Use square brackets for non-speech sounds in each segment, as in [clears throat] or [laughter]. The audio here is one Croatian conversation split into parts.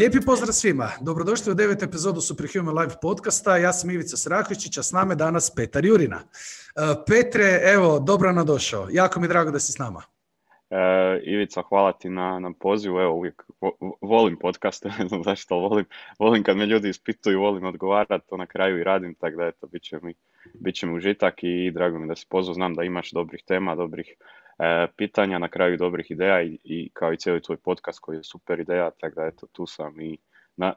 lijepi pozdrav svima. Dobrodošli u devet epizodu Superhuman Live podcasta. Ja sam Ivica Sraković, a s nama je danas Petar Jurina. E, Petre, evo, dobro nam došao. Jako mi je drago da si s nama. E, Ivica, hvala ti na, na pozivu. Evo, uvijek volim podcaste, [laughs] ne znam zašto, volim, volim kad me ljudi ispituju, volim odgovarati, to na kraju i radim, tako da eto, bit će mi, bit će mi užitak i drago mi da si pozvao. Znam da imaš dobrih tema, dobrih pitanja, na kraju dobrih ideja i, i kao i cijeli tvoj podcast koji je super ideja, tako da eto, tu sam i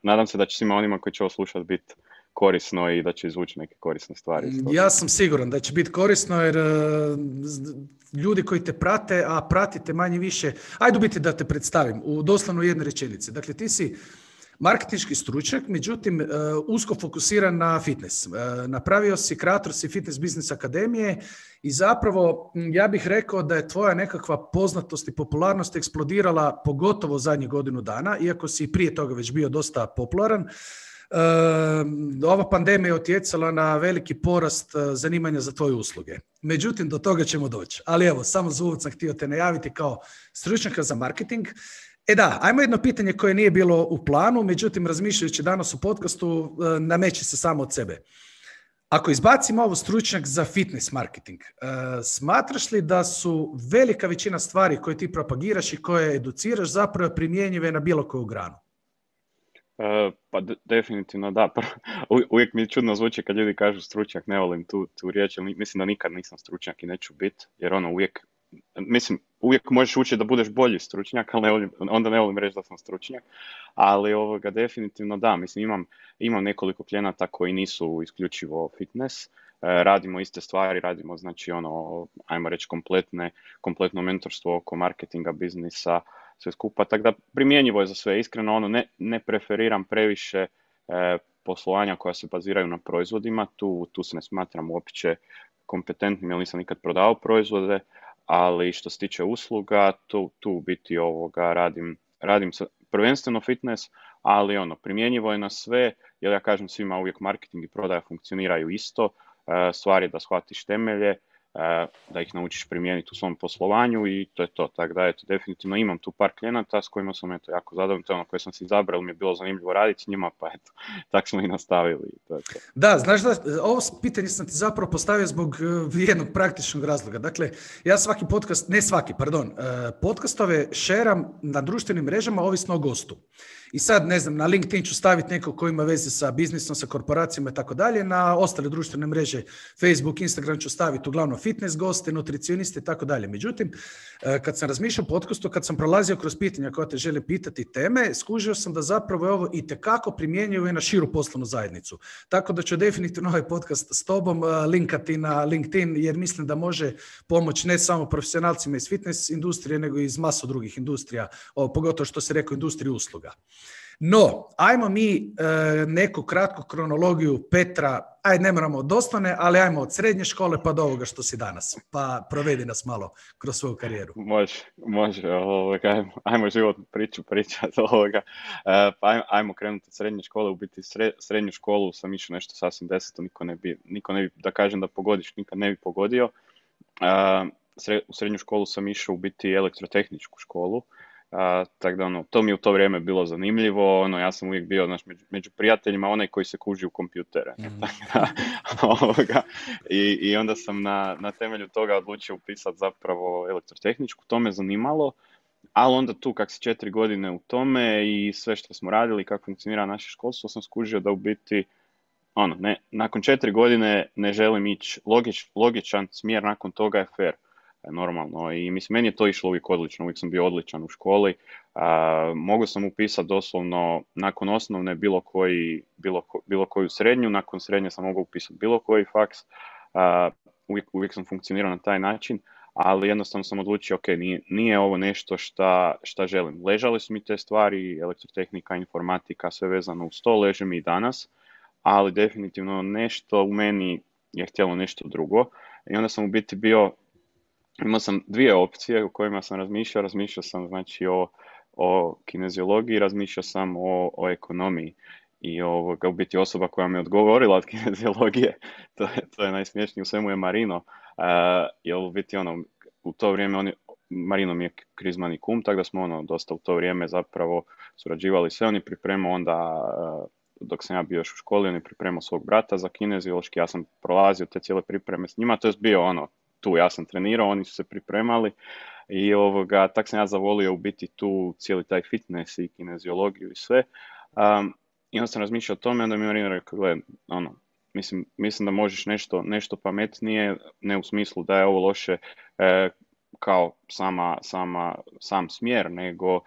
nadam se da će svima onima koji će ovo slušati biti korisno i da će izvući neke korisne stvari. Ja sam siguran da će biti korisno jer e, ljudi koji te prate, a pratite manje više, ajde biti da te predstavim u doslovno jednoj rečenici. Dakle, ti si marketinški stručnjak, međutim e, usko fokusiran na fitness. E, napravio si, kreator si Fitness Business Akademije i zapravo ja bih rekao da je tvoja nekakva poznatost i popularnost eksplodirala pogotovo zadnjih godinu dana, iako si prije toga već bio dosta popularan. Ehm, ova pandemija je utjecala na veliki porast zanimanja za tvoje usluge. Međutim, do toga ćemo doći. Ali evo, samo za uvod sam htio te najaviti kao stručnjaka za marketing. E da, ajmo jedno pitanje koje nije bilo u planu, međutim, razmišljajući danas u podcastu, eh, nameće se samo od sebe. Ako izbacimo ovo stručnjak za fitness marketing, eh, smatraš li da su velika većina stvari koje ti propagiraš i koje educiraš zapravo primjenjive na bilo koju granu? E, pa definitivno da. uvijek mi čudno zvuči kad ljudi kažu stručnjak, ne volim tu, tu riječ, mislim da nikad nisam stručnjak i neću biti, jer ono uvijek, mislim, uvijek možeš učiti da budeš bolji stručnjak, ali ne volim, onda ne volim reći da sam stručnjak, ali ovoga definitivno da, mislim imam, imam nekoliko klijenata koji nisu isključivo fitness, e, radimo iste stvari, radimo znači ono, ajmo reći kompletne, kompletno mentorstvo oko marketinga, biznisa, sve skupa, tako da primjenjivo je za sve. Iskreno ono ne, ne preferiram previše e, poslovanja koja se baziraju na proizvodima, tu, tu se ne smatram uopće kompetentnim jer nisam nikad prodao proizvode, ali što se tiče usluga, tu, tu biti ovoga radim, radim prvenstveno fitness, ali ono, primjenjivo je na sve, jer ja kažem svima uvijek marketing i prodaja funkcioniraju isto, e, stvar je da shvatiš temelje, da ih naučiš primijeniti u svom poslovanju i to je to. Tako da, eto, definitivno imam tu par klijenata s kojima sam eto, jako zadovoljan, to ono koje sam si izabrao, mi je bilo zanimljivo raditi s njima, pa eto, [laughs] tako smo i nastavili. To je to. Da, znaš da, ovo pitanje sam ti zapravo postavio zbog e, jednog praktičnog razloga. Dakle, ja svaki podcast, ne svaki, pardon, e, podcastove šeram na društvenim mrežama ovisno o gostu. I sad, ne znam, na LinkedIn ću staviti neko ko ima veze sa biznisom, sa korporacijama i tako dalje. Na ostale društvene mreže, Facebook, Instagram ću staviti uglavnom fitness goste, nutricioniste i tako dalje. Međutim, e, kad sam razmišljao podcastu, kad sam prolazio kroz pitanja koja te žele pitati teme, skužio sam da zapravo je ovo i tekako primjenjuje na širu poslovnu zajednicu. Tako da ću definitivno ovaj podcast s tobom e, linkati na LinkedIn jer mislim da može pomoći ne samo profesionalcima iz fitness industrije, nego i iz masu drugih industrija, pogotovo što se rekao industrije usluga. No, ajmo mi e, neku kratku kronologiju Petra, aj ne moramo doslovne, ali ajmo od srednje škole pa do ovoga što si danas, pa provedi nas malo kroz svoju karijeru. Može, može, ovoga, ajmo, ajmo životnu priču pričati ovoga. E, pa ajmo, ajmo krenuti od srednje škole, u biti srednju školu sam išao nešto sasvim deseto, niko ne bi, niko ne bi, da kažem da pogodiš, nikad ne bi pogodio. E, u srednju školu sam išao u biti elektrotehničku školu, tako da ono, to mi je u to vrijeme bilo zanimljivo, ono, ja sam uvijek bio znaš, među, među prijateljima onaj koji se kuži u kompjutere. [laughs] Mm. [laughs] I, I onda sam na, na temelju toga odlučio upisati zapravo elektrotehničku, to me zanimalo, ali onda tu kak se četiri godine u tome i sve što smo radili, kako funkcionira naše školstvo, sam skužio da u biti ono, ne, nakon četiri godine ne želim ići logič, logičan smjer, nakon toga je fair normalno i mislim meni je to išlo uvijek odlično, uvijek sam bio odličan u školi, a, mogu sam upisati doslovno nakon osnovne bilo, koji, bilo, bilo koju srednju, nakon srednje sam mogao upisati bilo koji faks, a, uvijek, uvijek sam funkcionirao na taj način, ali jednostavno sam odlučio, ok, nije, nije ovo nešto šta, šta želim. Ležale su mi te stvari, elektrotehnika, informatika, sve vezano uz to, leže mi i danas, ali definitivno nešto u meni je htjelo nešto drugo. I onda sam u biti bio imao sam dvije opcije u kojima sam razmišljao. Razmišljao sam znači o, o kineziologiji, razmišljao sam o, o ekonomiji. I ovoga, u biti osoba koja mi je odgovorila od [laughs] kineziologije, [laughs] to je, to je najsmješnije u svemu je Marino. Uh, jer u biti ono, u to vrijeme on Marino mi je krizmani kum, tako da smo ono dosta u to vrijeme zapravo surađivali sve. On je pripremao onda, dok sam ja bio još u školi, on je pripremao svog brata za kineziološki, ja sam prolazio te cijele pripreme s njima, to je bio ono, tu ja sam trenirao, oni su se pripremali i ovoga, tak sam ja zavolio u biti tu cijeli taj fitness i kineziologiju i sve. Um, I onda sam razmišljao o tome, onda mi Marina rekao, gledaj, ono, mislim, mislim da možeš nešto, nešto pametnije, ne u smislu da je ovo loše e, kao sama, sama, sam smjer, nego e,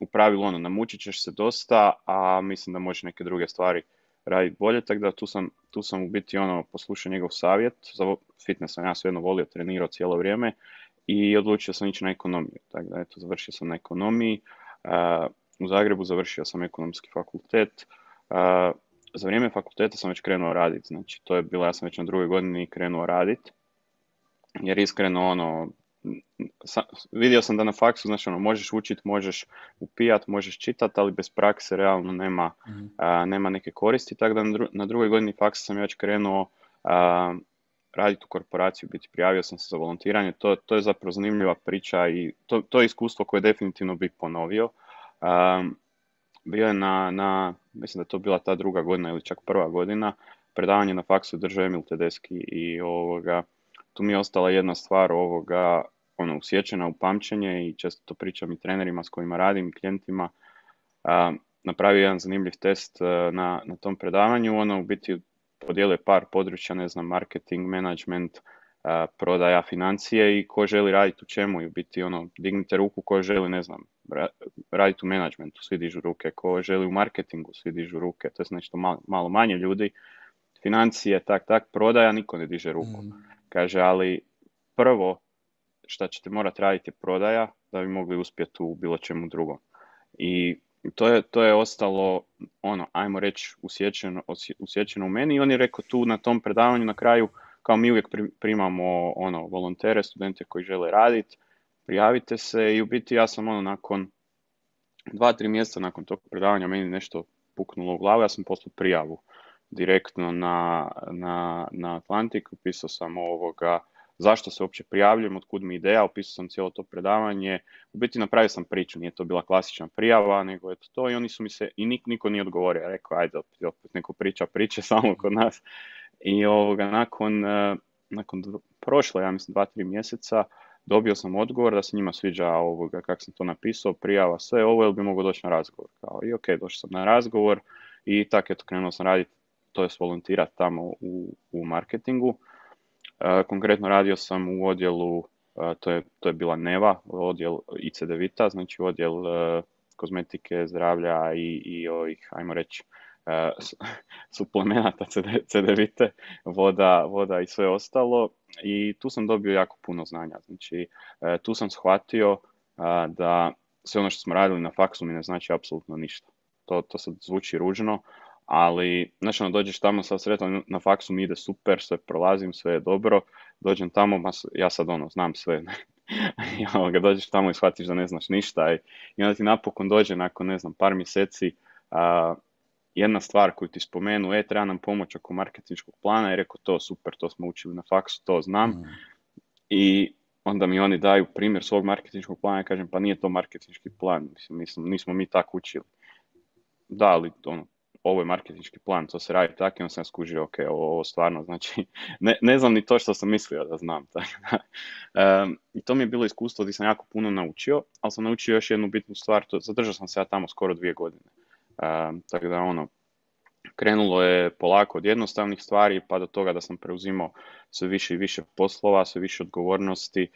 u pravilu ono, namučit ćeš se dosta, a mislim da možeš neke druge stvari raditi bolje, tako da tu sam, tu sam u biti ono poslušao njegov savjet, za fitness sam ja svejedno volio, trenirao cijelo vrijeme i odlučio sam ići na ekonomiju, tako da eto, završio sam na ekonomiji, u Zagrebu završio sam ekonomski fakultet, za vrijeme fakulteta sam već krenuo raditi, znači to je bilo, ja sam već na drugoj godini krenuo raditi, jer iskreno ono, vidio sam da na faksu, znači ono, možeš učiti, možeš upijat, možeš čitati, ali bez prakse realno nema, mhm. nema neke koristi, tako da na, drugoj godini faksa sam već krenuo raditi u korporaciju, biti prijavio sam se za volontiranje, to, to je zapravo zanimljiva priča i to, to je iskustvo koje definitivno bi ponovio. bio je na, na, mislim da je to bila ta druga godina ili čak prva godina, predavanje na faksu držao Emil Tedeski i ovoga, tu mi je ostala jedna stvar ovoga, ono, usjećena u pamćenje i često to pričam i trenerima s kojima radim i klijentima. napravio jedan zanimljiv test e, na, na tom predavanju, ono u biti podijelio par područja, ne znam, marketing, management, prodaja, financije i ko želi raditi u čemu i u biti ono, dignite ruku ko želi, ne znam, raditi u managementu, svi dižu ruke, ko želi u marketingu, svi dižu ruke, to je nešto malo, malo manje ljudi, financije, tak, tak, prodaja, niko ne diže ruku. Mm. Kaže, ali prvo šta ćete morati raditi prodaja da bi mogli uspjeti u bilo čemu drugom. I to je, to je ostalo, ono, ajmo reći, usjećeno, usjećeno u meni i on je rekao tu na tom predavanju na kraju, kao mi uvijek primamo ono, volontere, studente koji žele raditi, prijavite se i u biti ja sam ono nakon dva, tri mjeseca nakon tog predavanja meni nešto puknulo u glavu, ja sam poslao prijavu direktno na, na, na Atlantik, upisao sam ovoga, zašto se uopće prijavljujem, otkud mi ideja, opisao sam cijelo to predavanje, u biti napravio sam priču, nije to bila klasična prijava, nego eto to i oni su mi se, i nik, niko nije odgovorio, rekao ajde opet, opet neko priča priče [laughs] samo kod nas i ovoga, nakon, e, nakon prošlo, ja mislim, dva, tri mjeseca, dobio sam odgovor da se njima sviđa ovoga, kako sam to napisao, prijava, sve ovo, jel bi mogao doći na razgovor. Kao, I ok, došao sam na razgovor i tako eto krenuo sam raditi, to je volontirati tamo u, u marketingu. E, konkretno radio sam u odjelu, e, to je, to je bila Neva, odjel ICD Vita, znači odjel e, kozmetike, zdravlja i, i ovih, ajmo reći, [laughs] suplemenata CDVite, voda, voda i sve ostalo. I tu sam dobio jako puno znanja. Znači, tu sam shvatio da sve ono što smo radili na faksu mi ne znači apsolutno ništa. To, to sad zvuči ružno, ali znači ono, dođeš tamo sa sretom na faksu mi ide super, sve prolazim, sve je dobro, dođem tamo, ja sad ono, znam sve, [laughs] i ga dođeš tamo i shvatiš da ne znaš ništa i, i onda ti napokon dođe nakon, ne znam, par mjeseci a, jedna stvar koju ti spomenu, e, treba nam pomoć oko marketinškog plana i rekao to super, to smo učili na faksu, to znam. Mm. I onda mi oni daju primjer svog marketinškog plana i kažem pa nije to marketinški plan, mislim, nismo, nismo mi tako učili. Da, ali ono, ovo je marketinški plan, to se radi tako i on sam skužio, ok, ovo, ovo stvarno, znači, [laughs] ne, ne, znam ni to što sam mislio da znam. [laughs] Tako I to mi je bilo iskustvo gdje sam jako puno naučio, ali sam naučio još jednu bitnu stvar, to, zadržao sam se ja tamo skoro dvije godine. Um, tako da ono, krenulo je polako od jednostavnih stvari pa do toga da sam preuzimao sve više i više poslova, sve više odgovornosti,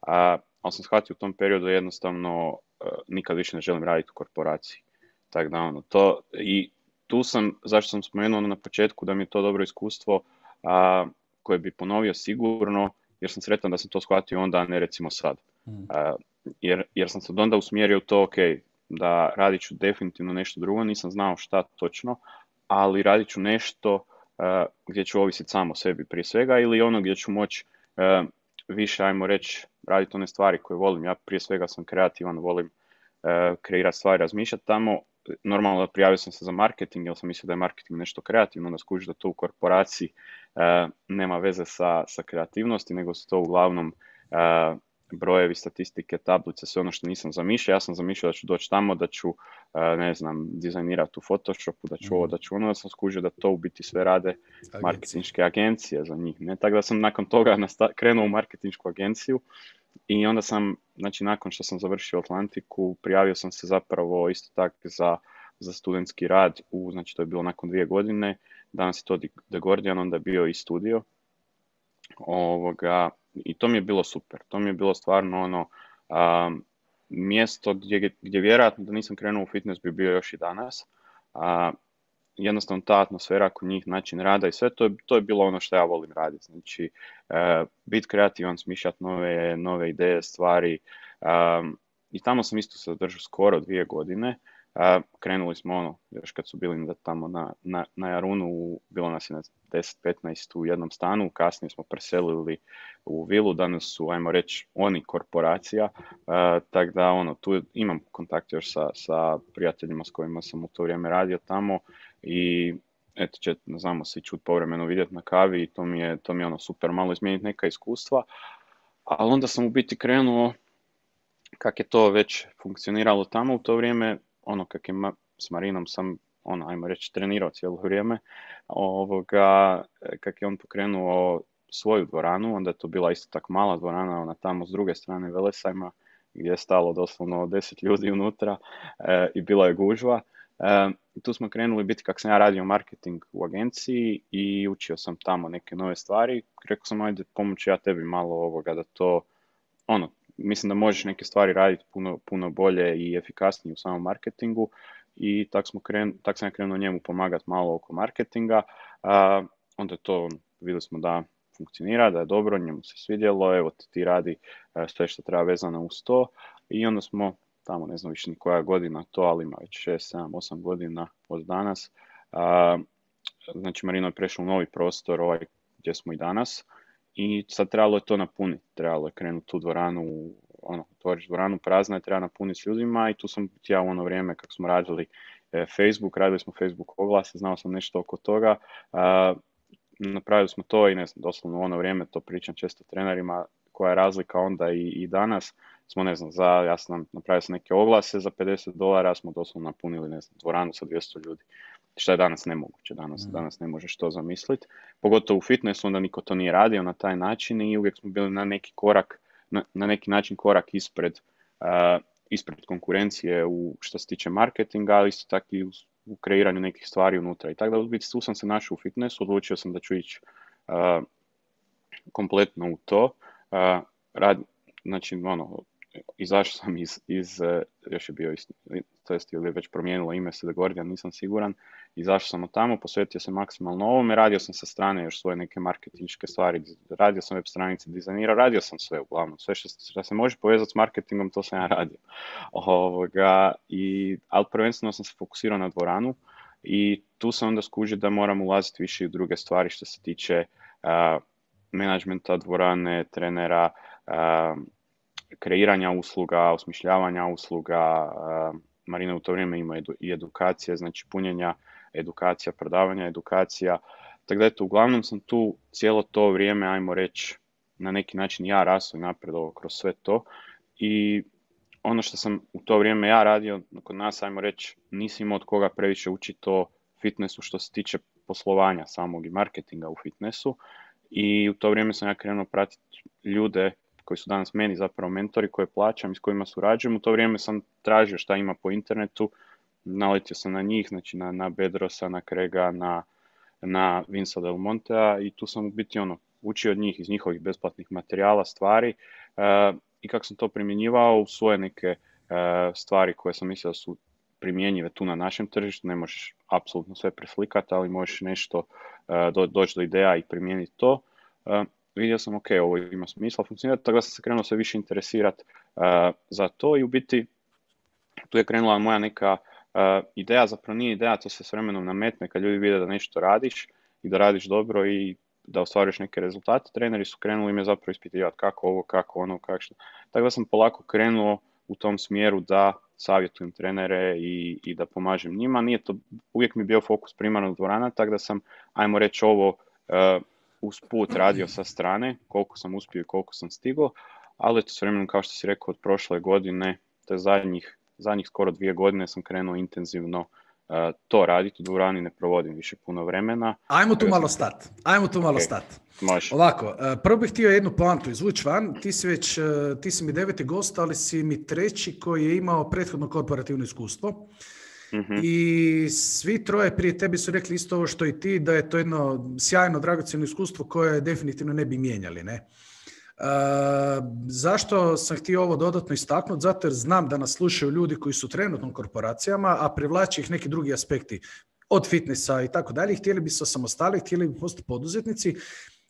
a, ali sam shvatio u tom periodu jednostavno uh, nikad više ne želim raditi u korporaciji. Tako da ono, to i tu sam, zašto sam spomenuo ono na početku da mi je to dobro iskustvo a, koje bi ponovio sigurno, jer sam sretan da sam to shvatio onda, a ne recimo sad. Mm. jer, jer sam se onda usmjerio to, ok, da radit ću definitivno nešto drugo, nisam znao šta točno, ali radit ću nešto gdje ću ovisiti samo o sebi prije svega ili ono gdje ću moći više, ajmo reći, raditi one stvari koje volim. Ja prije svega sam kreativan, volim kreirati stvari, razmišljati tamo normalno prijavio sam se za marketing, jer sam mislio da je marketing nešto kreativno, onda skuži da to u korporaciji uh, nema veze sa, sa kreativnosti, nego su to uglavnom uh, brojevi, statistike, tablice, sve ono što nisam zamišljao. Ja sam zamišljao da ću doći tamo, da ću, e, ne znam, dizajnirati u Photoshopu, da ću ovo, mhm. da ću ono, da sam skužio da to u biti sve rade marketinške agencije za njih. Ne? Tako da sam nakon toga krenuo u marketinšku agenciju i onda sam, znači nakon što sam završio Atlantiku, prijavio sam se zapravo isto tako za, za studentski rad, u, znači to je bilo nakon dvije godine, danas je to The Guardian, onda je bio i studio. Ovoga, I to mi je bilo super, to mi je bilo stvarno ono, mjesto gdje, gdje vjerojatno da nisam krenuo u fitness bi bio još i danas. A, jednostavno ta atmosfera kod njih, način rada i sve, to je, to je bilo ono što ja volim raditi. Znači, e, biti kreativan, smišljati nove, nove ideje, stvari. I tamo sam isto se držao skoro dvije godine. krenuli smo ono, još kad su bili tamo na, na, na Jarunu, bilo nas je na 10-15 u jednom stanu, kasnije smo preselili u vilu, danas su, ajmo reći, oni korporacija, uh, tako da ono, tu imam kontakt još sa, sa prijateljima s kojima sam u to vrijeme radio tamo i eto će, znamo se čut povremeno vidjeti na kavi i to mi je, to mi je ono super malo izmijeniti neka iskustva, ali onda sam u biti krenuo kak je to već funkcioniralo tamo u to vrijeme, ono kak je s Marinom sam ono, ajmo reći, trenirao cijelo vrijeme, ovoga, kak je on pokrenuo svoju dvoranu, onda je to bila isto tako mala dvorana, ona tamo s druge strane Velesajma, gdje je stalo doslovno deset ljudi unutra e, i bila je gužva. E, tu smo krenuli biti kako sam ja radio marketing u agenciji i učio sam tamo neke nove stvari. Rekao sam, ajde pomoći ja tebi malo ovoga da to, ono, mislim da možeš neke stvari raditi puno, puno bolje i efikasnije u samom marketingu i tako smo kren, tak sam ja krenuo njemu pomagati malo oko marketinga. Uh, onda to, vidjeli smo da funkcionira, da je dobro, njemu se svidjelo, evo ti radi e, sve što treba vezano uz to i onda smo tamo ne znam više ni koja godina to, ali ima već 6, 7, 8 godina od danas. Znači Marino je prešao u novi prostor ovaj gdje smo i danas. I sad trebalo je to napuniti, trebalo je krenuti tu dvoranu, ono, otvoriš dvoranu prazna je, treba napuniti s ljudima i tu sam ja u ono vrijeme kako smo radili e, Facebook, radili smo Facebook oglase, znao sam nešto oko toga, napravili smo to i ne znam, doslovno u ono vrijeme, to pričam često trenerima, koja je razlika onda i, i danas, smo ne znam, za, ja sam napravio sam neke oglase za 50 dolara, smo doslovno napunili ne znam, dvoranu sa 200 ljudi. Što je danas nemoguće, danas, mm. danas ne možeš to zamisliti. Pogotovo u fitnessu, onda niko to nije radio na taj način i uvijek smo bili na neki korak, na, na neki način korak ispred, uh, ispred konkurencije u što se tiče marketinga, ali isto tako i u u kreiranju nekih stvari unutra. I tako da u biti tu sam se našao u fitnessu, odlučio sam da ću ići uh, kompletno u to. Uh, rad, znači, ono, izašao sam iz, iz uh, još je bio, to jest ili već promijenilo ime se Guardian, nisam siguran, izašao sam od tamo, posvetio se maksimalno ovome, radio sam sa strane još svoje neke marketinške stvari, radio sam web stranice, dizajnirao, radio sam sve uglavnom, sve što, što se može povezati s marketingom, to sam ja radio. Ovoga, i, ali prvenstveno sam se fokusirao na dvoranu i tu sam onda skužio da moram ulaziti više u druge stvari što se tiče uh, menadžmenta dvorane, trenera, kreiranja usluga, osmišljavanja usluga, uh, Marina u to vrijeme ima i edukacije, znači punjenja edukacija, prodavanja edukacija. Tako da eto, uglavnom sam tu cijelo to vrijeme, ajmo reći, na neki način ja rasao i napredovao kroz sve to. I ono što sam u to vrijeme ja radio, kod nas, ajmo reći, nisi imao od koga previše učiti to fitnessu što se tiče poslovanja samog i marketinga u fitnessu. I u to vrijeme sam ja krenuo pratiti ljude koji su danas meni zapravo mentori koje plaćam i s kojima surađujem. U to vrijeme sam tražio šta ima po internetu, naletio sam na njih, znači na, na Bedrosa, na Krega, na, na Vinsa Del Montea i tu sam biti ono, učio od njih, iz njihovih besplatnih materijala, stvari uh, i kako sam to primjenjivao u svoje neke uh, stvari koje sam mislio da su primjenjive tu na našem tržištu, ne možeš apsolutno sve preslikati, ali možeš nešto uh, do, doći do ideja i primijeniti to. Vidio sam, ok, ovo ima smisla funkcionirati, tako da sam se krenuo sve više interesirati za to i u biti tu je krenula moja neka Uh, ideja zapravo nije ideja, to se s vremenom nametne kad ljudi vide da nešto radiš i da radiš dobro i da ostvariš neke rezultate. Treneri su krenuli me zapravo ispitivati kako ovo, kako ono, kako što. Tako da sam polako krenuo u tom smjeru da savjetujem trenere i, i da pomažem njima. Nije to, uvijek mi bio fokus primarno dvorana, tako da sam, ajmo reći ovo, uh, usput radio sa strane, koliko sam uspio i koliko sam stigao, ali to s vremenom, kao što si rekao, od prošle godine, to je zadnjih, zadnjih skoro dvije godine sam krenuo intenzivno to raditi u dvorani, ne provodim više puno vremena. Ajmo tu malo stat. Ajmo tu malo stat. Ovako, prvo bih htio jednu poantu izvući van. Ti si već, ti si mi deveti gost, ali si mi treći koji je imao prethodno korporativno iskustvo. Mhm. I svi troje prije tebi su rekli isto ovo što i ti, da je to jedno sjajno, dragocjeno iskustvo koje definitivno ne bi mijenjali. Ne? zašto sam htio ovo dodatno istaknuti? Zato jer znam da nas slušaju ljudi koji su trenutno u korporacijama, a privlači ih neki drugi aspekti od fitnessa i tako dalje. Htjeli bi se osamostali, htjeli bi postati poduzetnici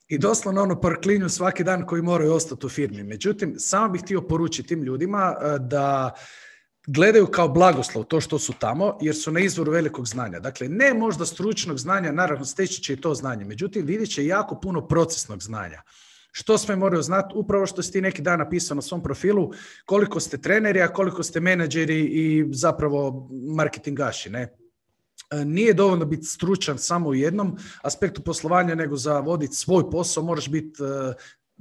i doslovno ono parklinju svaki dan koji moraju ostati u firmi. Međutim, samo bih htio poručiti tim ljudima da gledaju kao blagoslov to što su tamo, jer su na izvoru velikog znanja. Dakle, ne možda stručnog znanja, naravno steći će i to znanje, međutim vidjet će jako puno procesnog znanja. Što sve moraju znati? Upravo što si ti neki dan napisao na svom profilu, koliko ste treneri, a koliko ste menadžeri i zapravo marketingaši, ne? E, nije dovoljno biti stručan samo u jednom aspektu poslovanja, nego za voditi svoj posao moraš biti e,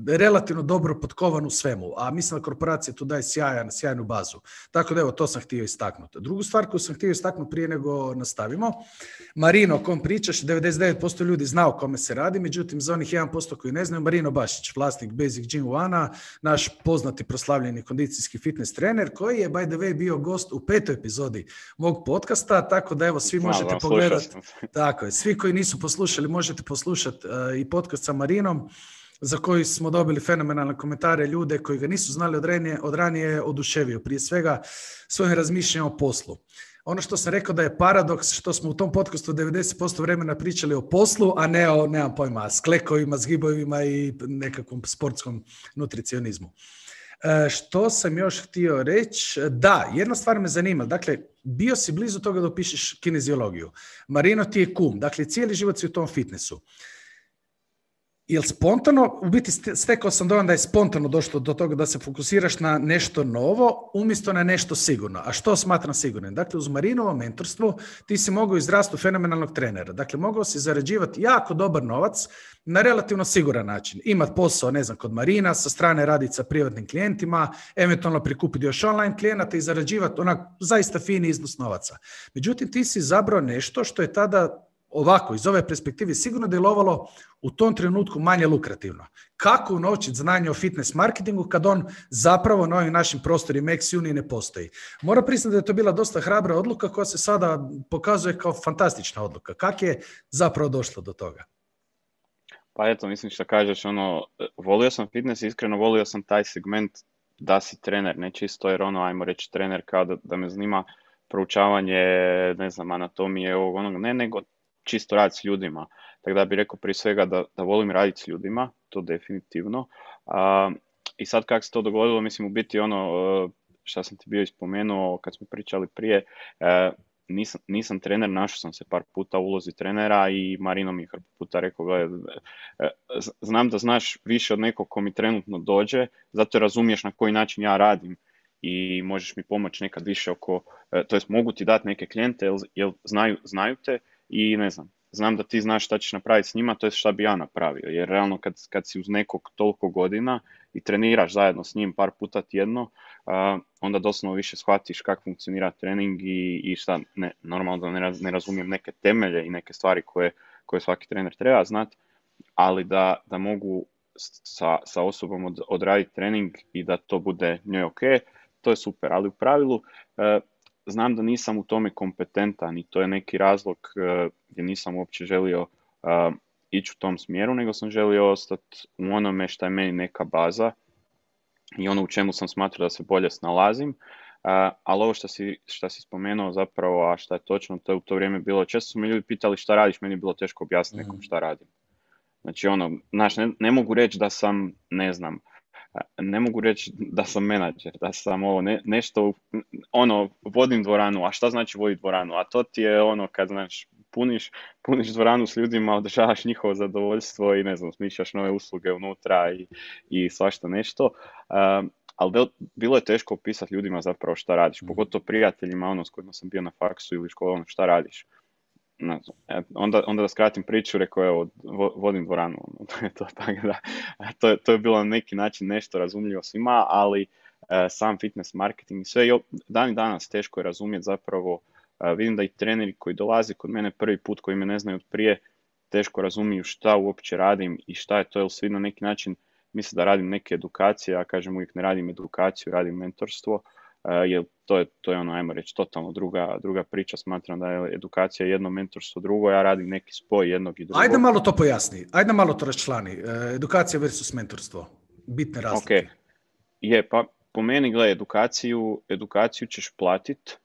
relativno dobro potkovan u svemu, a mislim da korporacija tu daje sjajan, sjajnu bazu. Tako da evo, to sam htio istaknuti. Drugu stvar koju sam htio istaknuti prije nego nastavimo, Marino o kom pričaš, 99% ljudi zna o kome se radi, međutim za onih 1% koji ne znaju, Marino Bašić, vlasnik Basic Gym One, naš poznati proslavljeni kondicijski fitness trener, koji je by the way bio gost u petoj epizodi mog podcasta, tako da evo, svi možete pogledati. Tako je, svi koji nisu poslušali možete poslušati uh, i podcast sa Marinom za koji smo dobili fenomenalne komentare ljude koji ga nisu znali od ranije, od ranije oduševio. Prije svega svojim razmišljanjem o poslu. Ono što sam rekao da je paradoks što smo u tom podcastu 90% vremena pričali o poslu, a ne o, nemam pojma, sklekovima, zgibovima i nekakvom sportskom nutricionizmu. E, što sam još htio reći? Da, jedna stvar me zanima. Dakle, bio si blizu toga da upišeš kineziologiju. Marino ti je kum. Dakle, cijeli život si u tom fitnessu. Jel spontano, u biti stekao sam dojam da je spontano došlo do toga da se fokusiraš na nešto novo umjesto na nešto sigurno. A što smatram sigurnim? Dakle, uz Marinovo mentorstvo ti si mogao izrasti fenomenalnog trenera. Dakle, mogao si zarađivati jako dobar novac na relativno siguran način. Imat posao, ne znam, kod Marina, sa strane raditi sa privatnim klijentima, eventualno prikupiti još online klijenata i zarađivati onak zaista fini iznos novaca. Međutim, ti si zabrao nešto što je tada ovako, iz ove perspektive sigurno djelovalo u tom trenutku manje lukrativno. Kako unovčiti znanje o fitness marketingu kad on zapravo na ovim našim prostorima Uni ne postoji? Mora priznati da je to bila dosta hrabra odluka koja se sada pokazuje kao fantastična odluka. Kako je zapravo došlo do toga? Pa eto, mislim što kažeš, ono, volio sam fitness, iskreno volio sam taj segment da si trener, ne čisto jer ono, ajmo reći trener kao da, da me zanima proučavanje, ne znam, anatomije ovog onog, ne, nego čisto rad s ljudima. Tako da bih rekao prije svega da, da volim raditi s ljudima, to definitivno. A, I sad kako se to dogodilo, mislim u biti ono e, što sam ti bio ispomenuo kad smo pričali prije, e, nisam, nisam trener, našao sam se par puta u ulozi trenera i Marino mi je puta rekao, gledaj, e, znam da znaš više od nekog ko mi trenutno dođe, zato razumiješ na koji način ja radim i možeš mi pomoći nekad više oko, to jest mogu ti dati neke klijente jer, znaju, znaju te i ne znam, znam da ti znaš šta ćeš napraviti s njima, to je šta bi ja napravio. Jer realno kad, kad si uz nekog toliko godina i treniraš zajedno s njim par puta tjedno, onda doslovno više shvatiš kako funkcionira trening i, i šta, ne, normalno da ne, razumijem neke temelje i neke stvari koje, koje svaki trener treba znati, ali da, da mogu sa, sa osobom od, odraditi trening i da to bude njoj ok, to je super. Ali u pravilu znam da nisam u tome kompetentan i to je neki razlog uh, gdje nisam uopće želio uh, ići u tom smjeru, nego sam želio ostati u onome što je meni neka baza i ono u čemu sam smatrao da se bolje snalazim. Uh, ali ovo što si, što si spomenuo zapravo, a što je točno, to je u to vrijeme bilo, često su me ljudi pitali šta radiš, meni je bilo teško objasniti nekom mm. šta radim. Znači ono, znaš, ne, ne mogu reći da sam, ne znam, ne mogu reći da sam menadžer, da sam ovo ne, nešto, ono, vodim dvoranu, a šta znači voditi dvoranu? A to ti je ono kad, znaš, puniš, puniš dvoranu s ljudima, održavaš njihovo zadovoljstvo i ne znam, smišljaš nove usluge unutra i, i svašta nešto. Um, ali bilo je teško opisati ljudima zapravo šta radiš, mm. pogotovo prijateljima, ono s kojima sam bio na faksu ili školu, ono šta radiš. E, onda, onda da skratim priču, rekao evo, vodim dvoranu, ono, [laughs] to je to, tako da, to, to je bilo na neki način nešto razumljivo svima, ali sam fitness marketing, sve dan i danas teško je razumjeti zapravo, vidim da i treneri koji dolaze kod mene prvi put, koji me ne znaju od prije, teško razumiju šta uopće radim i šta je to, jer svi na neki način misle da radim neke edukacije, ja kažem uvijek ne radim edukaciju, radim mentorstvo, jer to je, to je ono, ajmo reći, totalno druga, druga priča, smatram da je edukacija jedno, mentorstvo drugo, ja radim neki spoj jednog i drugog. Ajde malo to pojasni, ajde malo to raščlani, e, edukacija versus mentorstvo, bitne razlike. Ok, je, pa po meni, gle, edukaciju, edukaciju ćeš platit,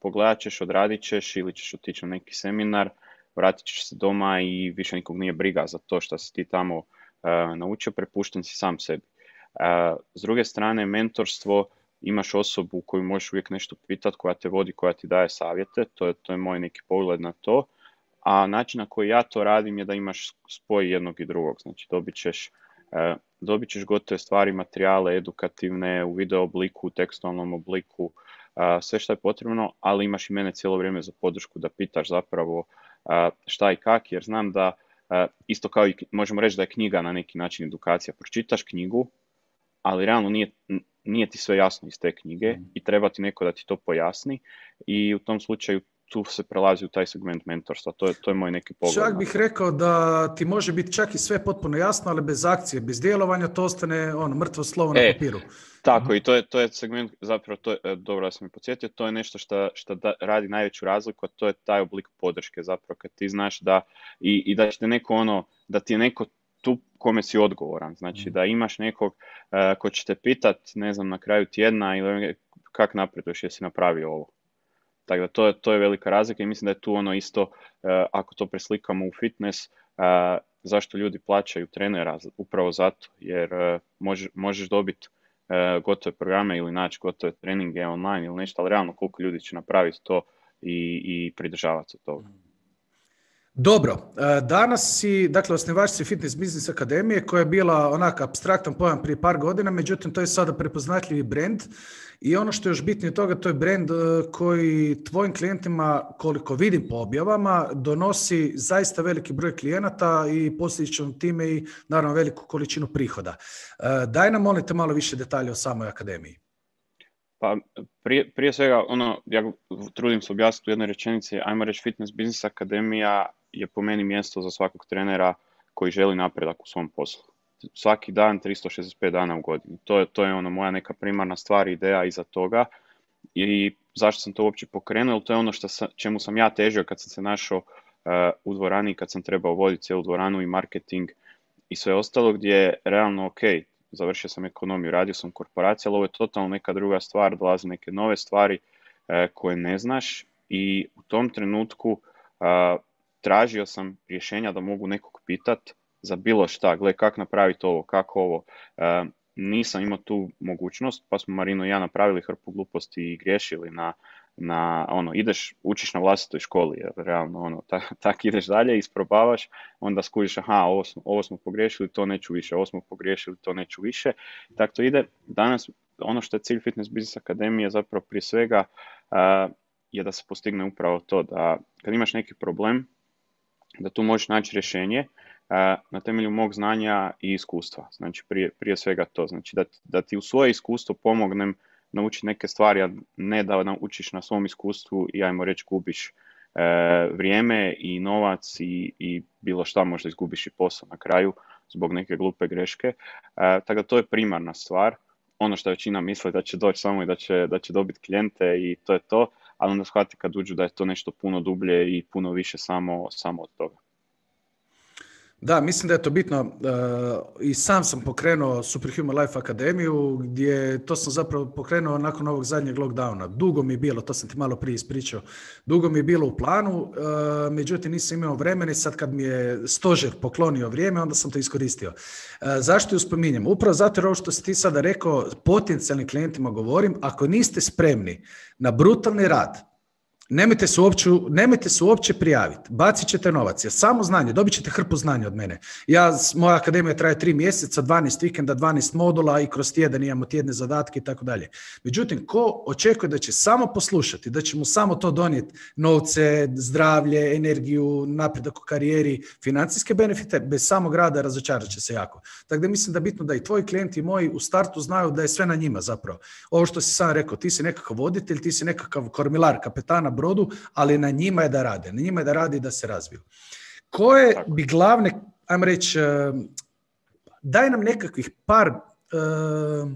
pogledat ćeš, odradit ćeš ili ćeš otići na neki seminar, vratit ćeš se doma i više nikog nije briga za to što si ti tamo uh, naučio, prepušten si sam sebi. Uh, s druge strane, mentorstvo, imaš osobu koju možeš uvijek nešto pitati, koja te vodi, koja ti daje savjete, to je, to je moj neki pogled na to. A način na koji ja to radim je da imaš spoj jednog i drugog, znači dobit ćeš uh, dobit ćeš gotove stvari, materijale, edukativne, u video obliku, u tekstualnom obliku, sve što je potrebno, ali imaš i mene cijelo vrijeme za podršku da pitaš zapravo šta i kak, jer znam da isto kao i možemo reći da je knjiga na neki način edukacija. Pročitaš knjigu, ali realno nije, nije ti sve jasno iz te knjige mm. i treba ti neko da ti to pojasni i u tom slučaju tu se prelazi u taj segment mentorstva. To je, to je moj neki pogled. Čak bih rekao da ti može biti čak i sve potpuno jasno, ali bez akcije, bez djelovanja, to ostane ono, mrtvo slovo na e, papiru. Tako, mhm. i to je, to je segment, zapravo, to je, e, dobro da sam mi podsjetio, to je nešto što, što radi najveću razliku, a to je taj oblik podrške, zapravo, kad ti znaš da, i, i da će neko ono, da ti je neko tu kome si odgovoran, znači mhm. da imaš nekog uh, ko će te pitat, ne znam, na kraju tjedna ili kak napreduješ, jesi napravio ovo. Tako da to je, to je velika razlika i mislim da je tu ono isto, uh, ako to preslikamo u fitness, uh, zašto ljudi plaćaju trenera, upravo zato, jer možeš, možeš dobiti E, gotove programe ili naći gotove treninge online ili nešto, ali realno koliko ljudi će napraviti to i, i pridržavati se toga. Dobro, e, danas si, dakle, osnivač si Fitness Business Akademije koja je bila onak abstraktan pojam prije par godina, međutim to je sada prepoznatljivi brand i ono što je još bitnije od toga, to je brand e, koji tvojim klijentima, koliko vidim po objavama, donosi zaista veliki broj klijenata i posljedično time i naravno veliku količinu prihoda. E, daj nam molite malo više detalja o samoj akademiji. Pa prije, prije svega, ono, ja trudim se objasniti u jednoj rečenici, ajmo reći Fitness Business Akademija je po meni mjesto za svakog trenera koji želi napredak u svom poslu. Svaki dan, 365 dana u godini. To je, to je ono moja neka primarna stvar, ideja iza toga. I zašto sam to uopće pokrenuo? To je ono što sam, čemu sam ja težio kad sam se našao uh, u dvorani, kad sam trebao voditi cijelu dvoranu i marketing i sve ostalo, gdje je realno ok, završio sam ekonomiju, radio sam korporacija, ali ovo je totalno neka druga stvar, dolaze neke nove stvari uh, koje ne znaš i u tom trenutku uh, tražio sam rješenja da mogu nekog pitat za bilo šta, gle kako napraviti ovo, kako ovo. E, nisam imao tu mogućnost, pa smo Marino i ja napravili hrpu gluposti i griješili na, na ono, ideš, učiš na vlastitoj školi, jer realno ono, [laughs] tak, ideš dalje, isprobavaš, onda skužiš, aha, ovo smo, ovo smo pogriješili, to neću više, ovo smo pogriješili, to neću više. Tako to ide. Danas, ono što je cilj Fitness Business Akademije zapravo prije svega uh, je da se postigne upravo to, da kad imaš neki problem, da tu možeš naći rješenje na temelju mog znanja i iskustva. Znači prije, prije svega to. Znači da, da ti u svoje iskustvo pomognem naučiti neke stvari, a ne da naučiš na svom iskustvu i ajmo reći gubiš e, vrijeme i novac i, i bilo šta možda izgubiš i posao na kraju zbog neke glupe greške. E, tako da to je primarna stvar. Ono što većina misli da će doći samo i da će, da će dobiti klijente i to je to, ali onda shvati kad uđu da je to nešto puno dublje i puno više samo, samo od toga. Da, mislim da je to bitno. Uh, I sam sam pokrenuo Superhuman Life Akademiju, gdje to sam zapravo pokrenuo nakon ovog zadnjeg lockdowna. Dugo mi je bilo, to sam ti malo prije ispričao, dugo mi je bilo u planu, uh, međutim nisam imao vremena i sad kad mi je stožer poklonio vrijeme, onda sam to iskoristio. Uh, zašto ju spominjem? Upravo zato jer ovo što si ti sada rekao, potencijalnim klijentima govorim, ako niste spremni na brutalni rad, Nemojte se uopće, nemojte se uopće prijaviti. Bacit ćete novac. Jer samo znanje, dobit ćete hrpu znanja od mene. Ja, moja akademija traje tri mjeseca, 12 vikenda, 12 modula i kroz tjedan imamo tjedne zadatke i tako dalje. Međutim, ko očekuje da će samo poslušati, da će mu samo to donijeti novce, zdravlje, energiju, napredak u karijeri, financijske benefite, bez samog rada razočarat će se jako. Tako da mislim da je bitno da i tvoji klijenti i moji u startu znaju da je sve na njima zapravo. Ovo što si sam rekao, ti si nekakav voditelj, ti si nekakav kormilar, kapetana brodu, ali na njima je da rade. Na njima je da radi i da se razviju. Koje bi glavne, ajmo reći, eh, daj nam nekakvih par uh,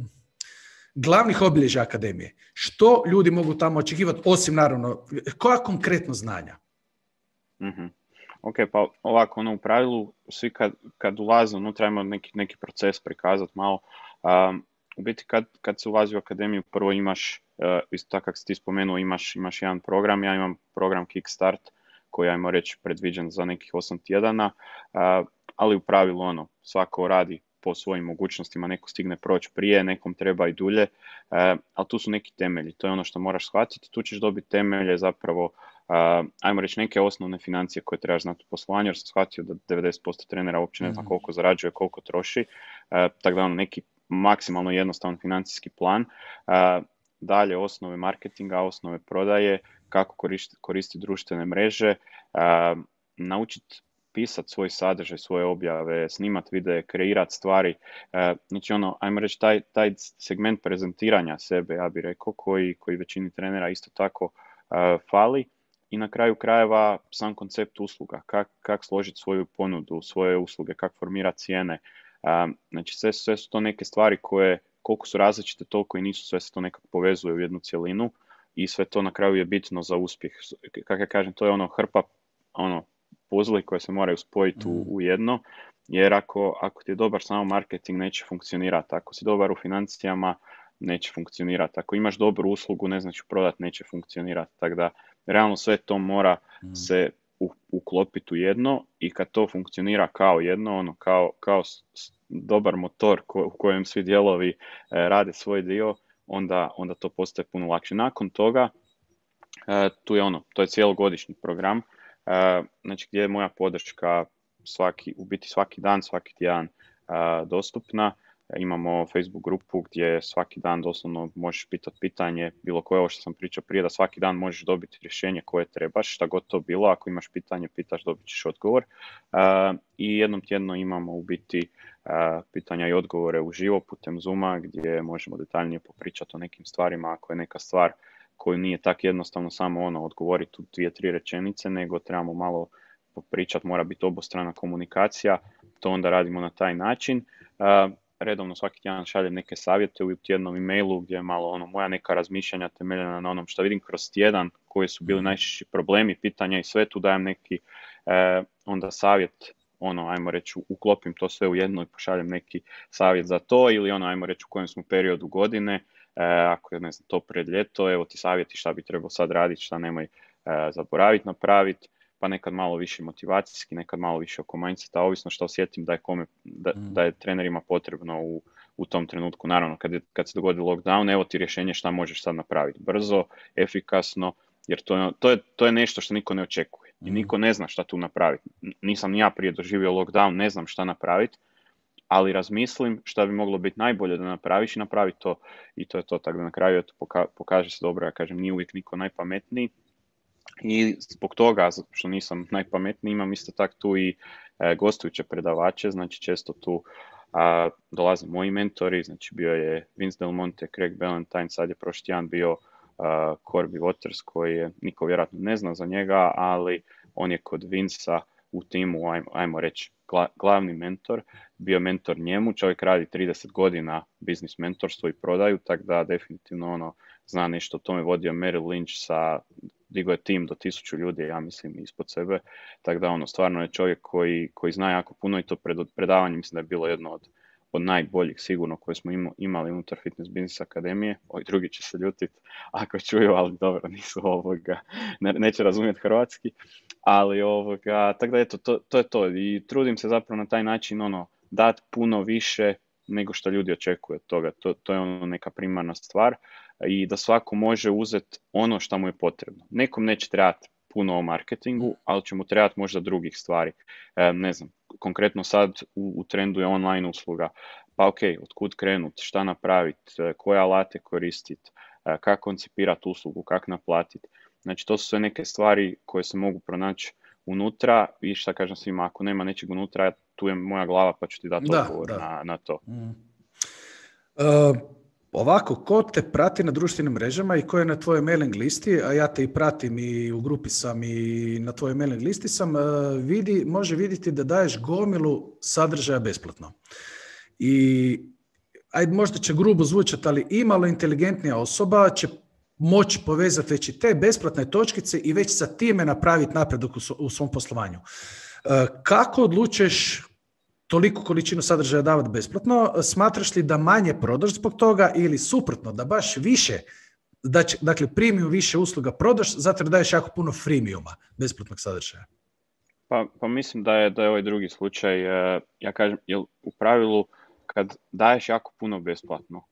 glavnih obilježja akademije. Što ljudi mogu tamo očekivati, osim naravno, koja konkretno znanja? mm Ok, pa ovako, ono, u pravilu, svi kad, kad ulaze unutra, imamo neki, neki proces prikazati malo. Um, u biti kad, kad se ulazi u akademiju, prvo imaš, isto tako kako si ti spomenuo, imaš, imaš jedan program, ja imam program Kickstart, koji ajmo reći predviđen za nekih 8 tjedana, uh, ali u pravilu ono, svako radi po svojim mogućnostima, neko stigne proći prije, nekom treba i dulje, uh, ali tu su neki temelji, to je ono što moraš shvatiti, tu ćeš dobiti temelje zapravo ajmo reći neke osnovne financije koje trebaš znati u poslovanju, jer sam shvatio da 90% trenera uopće ne zna mhm. koliko zarađuje, koliko troši, tako da ono neki maksimalno jednostavan financijski plan. Dalje osnove marketinga, osnove prodaje, kako koristi, koristi društvene mreže, naučiti pisati svoj sadržaj, svoje objave, snimat videe, kreirati stvari. Znači ono, ajmo reći, taj, taj segment prezentiranja sebe, ja bih rekao, koji, koji većini trenera isto tako fali i na kraju krajeva sam koncept usluga, kako kak složiti svoju ponudu, svoje usluge, kako formirati cijene. Znači sve, sve su to neke stvari koje koliko su različite, toliko i nisu, sve se to nekako povezuje u jednu cjelinu i sve to na kraju je bitno za uspjeh. Kako ja kažem, to je ono hrpa ono, puzli koje se moraju spojiti u, mm. u jedno, jer ako, ako ti je dobar samo marketing, neće funkcionirati. Ako si dobar u financijama, neće funkcionirati. Ako imaš dobru uslugu, ne znači prodat, neće funkcionirati. Tako da, realno sve to mora mm. se uklopiti u jedno i kad to funkcionira kao jedno, ono, kao, kao dobar motor u kojem svi dijelovi e, rade svoj dio, onda, onda to postaje puno lakše. Nakon toga, e, tu je ono, to je cijelogodišnji program, e, znači gdje je moja podrška svaki, u biti svaki dan, svaki tjedan dostupna imamo Facebook grupu gdje svaki dan doslovno možeš pitati pitanje, bilo koje ovo što sam pričao prije, da svaki dan možeš dobiti rješenje koje trebaš, šta god to bilo, ako imaš pitanje, pitaš, dobit ćeš odgovor. I jednom tjedno imamo u biti pitanja i odgovore u živo putem Zuma gdje možemo detaljnije popričati o nekim stvarima, ako je neka stvar koju nije tako jednostavno samo ono odgovoriti u dvije, tri rečenice, nego trebamo malo popričati, mora biti obostrana komunikacija, to onda radimo na taj način redovno svaki tjedan šaljem neke savjete u tjednom e-mailu gdje je malo ono moja neka razmišljanja temeljena na onom što vidim kroz tjedan, koji su bili mhm. najčešći problemi, pitanja i sve tu dajem neki e, onda savjet ono, ajmo reći, uklopim to sve u jedno i pošaljem neki savjet za to ili ono, ajmo reći, u kojem smo periodu godine, e, ako je, ne znam, to pred ljeto, evo ti savjeti šta bi trebao sad raditi, šta nemoj e, zaboraviti napraviti pa nekad malo više motivacijski, nekad malo više oko mindseta, ovisno što osjetim da je, kome, da, mm. da je trenerima potrebno u, u tom trenutku. Naravno, kad, je, kad se dogodi lockdown, evo ti rješenje šta možeš sad napraviti. Brzo, efikasno, jer to, to, je, to je nešto što niko ne očekuje. I niko ne zna šta tu napraviti. Nisam ja prije doživio lockdown, ne znam šta napraviti, ali razmislim šta bi moglo biti najbolje da napraviš i napravi to. I to je to, tako da na kraju to pokaže se dobro, ja kažem, nije uvijek niko najpametniji, i zbog toga, što nisam najpametniji, imam isto tako tu i e, gostujuće predavače, znači često tu a, dolaze moji mentori, znači bio je Vince Del Monte, Craig Ballantyne, sad je prošli tjedan bio Corby Waters koji je, niko vjerojatno ne zna za njega, ali on je kod Vinca u timu, ajmo, ajmo reći, glavni mentor, bio mentor njemu, čovjek radi 30 godina biznis mentorstvo i prodaju, tako da definitivno ono, zna nešto o tome, vodio Merrill Lynch sa digo je tim do tisuću ljudi, ja mislim, ispod sebe. Tako da ono, stvarno je čovjek koji, koji zna jako puno i to pred, predavanje mislim da je bilo jedno od, od najboljih sigurno koje smo imali unutar Fitness Business Akademije. Ovi drugi će se ljutiti ako čuju, ali dobro, [laughs] nisu ovoga, ne, neće razumjeti hrvatski. Ali ovoga, tako da eto, to, to je to. I trudim se zapravo na taj način ono, dati puno više nego što ljudi očekuju od toga. To, to je ono neka primarna stvar. i da svako može uzeti ono što mu je potrebno. Nekom neće trebati puno o marketingu, ali će mu trebati možda drugih stvari. E, ne znam, konkretno sad u, u trendu je online usluga, pa ok, otkud krenut, šta napraviti, e, koje alate koristiti, e, kako koncipirati uslugu, kako naplatiti. Znači to su sve neke stvari koje se mogu pronaći unutra i šta kažem svima, ako nema nečeg unutra, tu je moja glava pa ću ti dati odgovor Na, na to. Mm. Ovako, ko te prati na društvenim mrežama i ko je na tvojoj mailing listi, a ja te i pratim i u grupi sam i na tvojoj mailing listi sam, e, vidi, može vidjeti da daješ gomilu sadržaja besplatno. I ajde, možda će grubo zvučati, ali imalo inteligentnija osoba će moći povezati već i te besplatne točkice i već sa time napraviti napredak u svom poslovanju. E, kako odlučuješ toliku količinu sadržaja davati besplatno, smatraš li da manje prodaš zbog toga ili suprotno, da baš više, da će, dakle premium više usluga prodaš zato da daješ jako puno freemiuma besplatnog sadržaja? Pa, pa mislim da je, da je ovaj drugi slučaj, e, ja kažem, jer u pravilu kad daješ jako puno besplatno,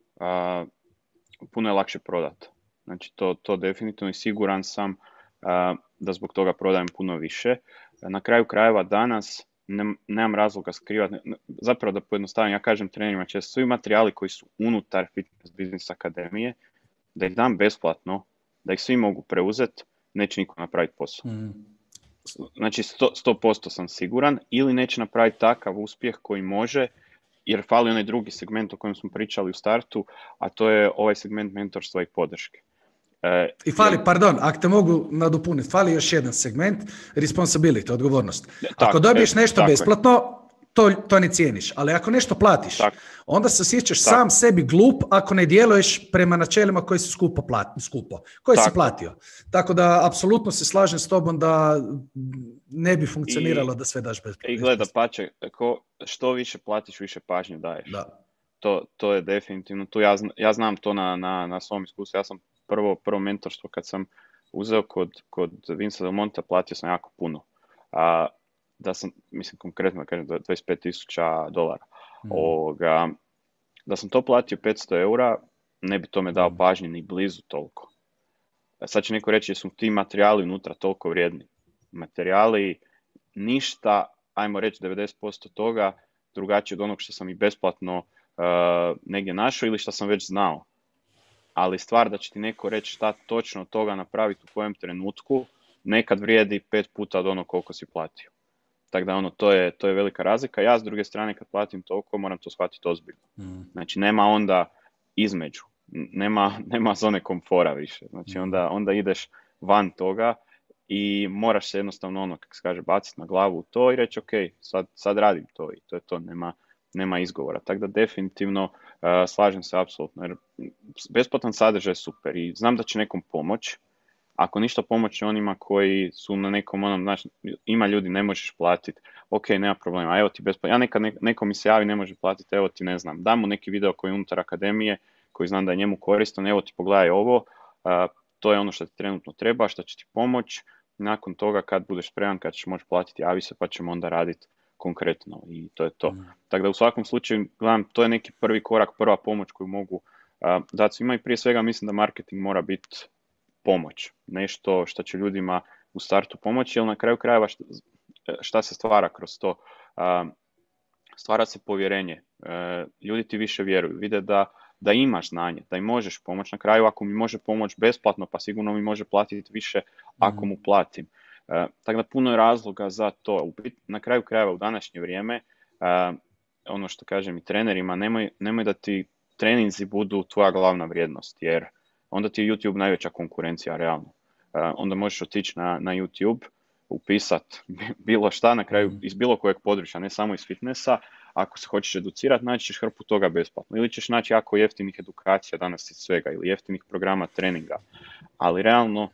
puno je lakše prodat. Znači to, to definitivno i siguran sam da zbog toga prodajem puno više. Na kraju krajeva danas nemam razloga skrivati, zapravo da pojednostavim, ja kažem trenerima često, svi materijali koji su unutar Fitness Business Akademije, da ih dam besplatno, da ih svi mogu preuzeti, neće niko napraviti posao. Mm. Znači 100%, 100% sam siguran, ili neće napraviti takav uspjeh koji može, jer fali onaj drugi segment o kojem smo pričali u startu, a to je ovaj segment mentorstva i podrške. E, I fali, pardon, ako te mogu nadopuniti, fali još jedan segment, responsibility, odgovornost. ako dobiješ nešto besplatno, to, to ne cijeniš. Ali ako nešto platiš, onda se osjećaš sam sebi glup ako ne djeluješ prema načelima koji si skupo, plati, skupo koji si platio. Tako da, apsolutno se slažem s tobom da ne bi funkcioniralo da sve daš besplatno. I gleda, pače, što više platiš, više pažnje daješ. Da. To, to je definitivno, tu ja, ja znam to na, na, na svom iskustvu, ja sam prvo, prvo mentorstvo kad sam uzeo kod, kod Vinca Del Monte, platio sam jako puno. A, da sam, mislim konkretno da kažem, 25.000 dolara. Mm. Ovoga, da sam to platio 500 eura, ne bi to me dao mhm. pažnje ni blizu toliko. Sad će neko reći, jesu ti materijali unutra toliko vrijedni. Materijali, ništa, ajmo reći 90% toga, drugačije od onog što sam i besplatno uh, negdje našao ili što sam već znao ali stvar da će ti neko reći šta točno od toga napraviti u kojem trenutku, nekad vrijedi pet puta od onog koliko si platio. Tako da ono, to je, to je velika razlika. Ja s druge strane kad platim toliko moram to shvatiti ozbiljno. Mm. Znači nema onda između, nema, [laughs] nema zone komfora više. Znači mm. onda, onda ideš van toga i moraš se jednostavno ono, kako se kaže, baciti na glavu u to i reći ok, sad, sad radim to i to je to, nema, nema izgovora. Tako da definitivno slažem se apsolutno. Jer besplatan sadržaj je super i znam da će nekom pomoć. Ako ništa pomoći onima koji su na nekom onom, znači, ima ljudi, ne možeš platiti, ok, nema problema, evo ti besplatno. Ja nekad neko mi se javi, ne može platiti, evo ti ne znam, dam mu neki video koji je unutar akademije, koji znam da je njemu koristan, evo ti pogledaj ovo, to je ono što ti trenutno treba, što će ti pomoć. Nakon toga kad budeš spreman, kad ćeš moći platiti, javi se pa ćemo onda raditi konkretno i to je to. Mm. Tako da u svakom slučaju, gledam, to je neki prvi korak, prva pomoć koju mogu uh, dati svima i prije svega mislim da marketing mora biti pomoć, nešto što će ljudima u startu pomoći, jer na kraju krajeva šta, se stvara kroz to? stvara se povjerenje, ljudi ti više vjeruju, vide da, da imaš znanje, da im možeš pomoći. Na kraju ako mi može pomoći besplatno, pa sigurno mi može platiti više ako mm. mu platim. E, tako da puno je razloga za to. Na kraju krajeva u današnje vrijeme, e, ono što kažem i trenerima, nemoj, nemoj da ti treninzi budu tvoja glavna vrijednost, jer onda ti je YouTube najveća konkurencija, realno. E, onda možeš otići na, na YouTube, upisat [laughs] bilo šta na kraju iz bilo kojeg područja, ne samo iz fitnessa, ako se hoćeš educirati, naći ćeš hrpu toga besplatno. Ili ćeš naći jako jeftinih edukacija danas iz svega, ili jeftinih programa treninga. Ali realno,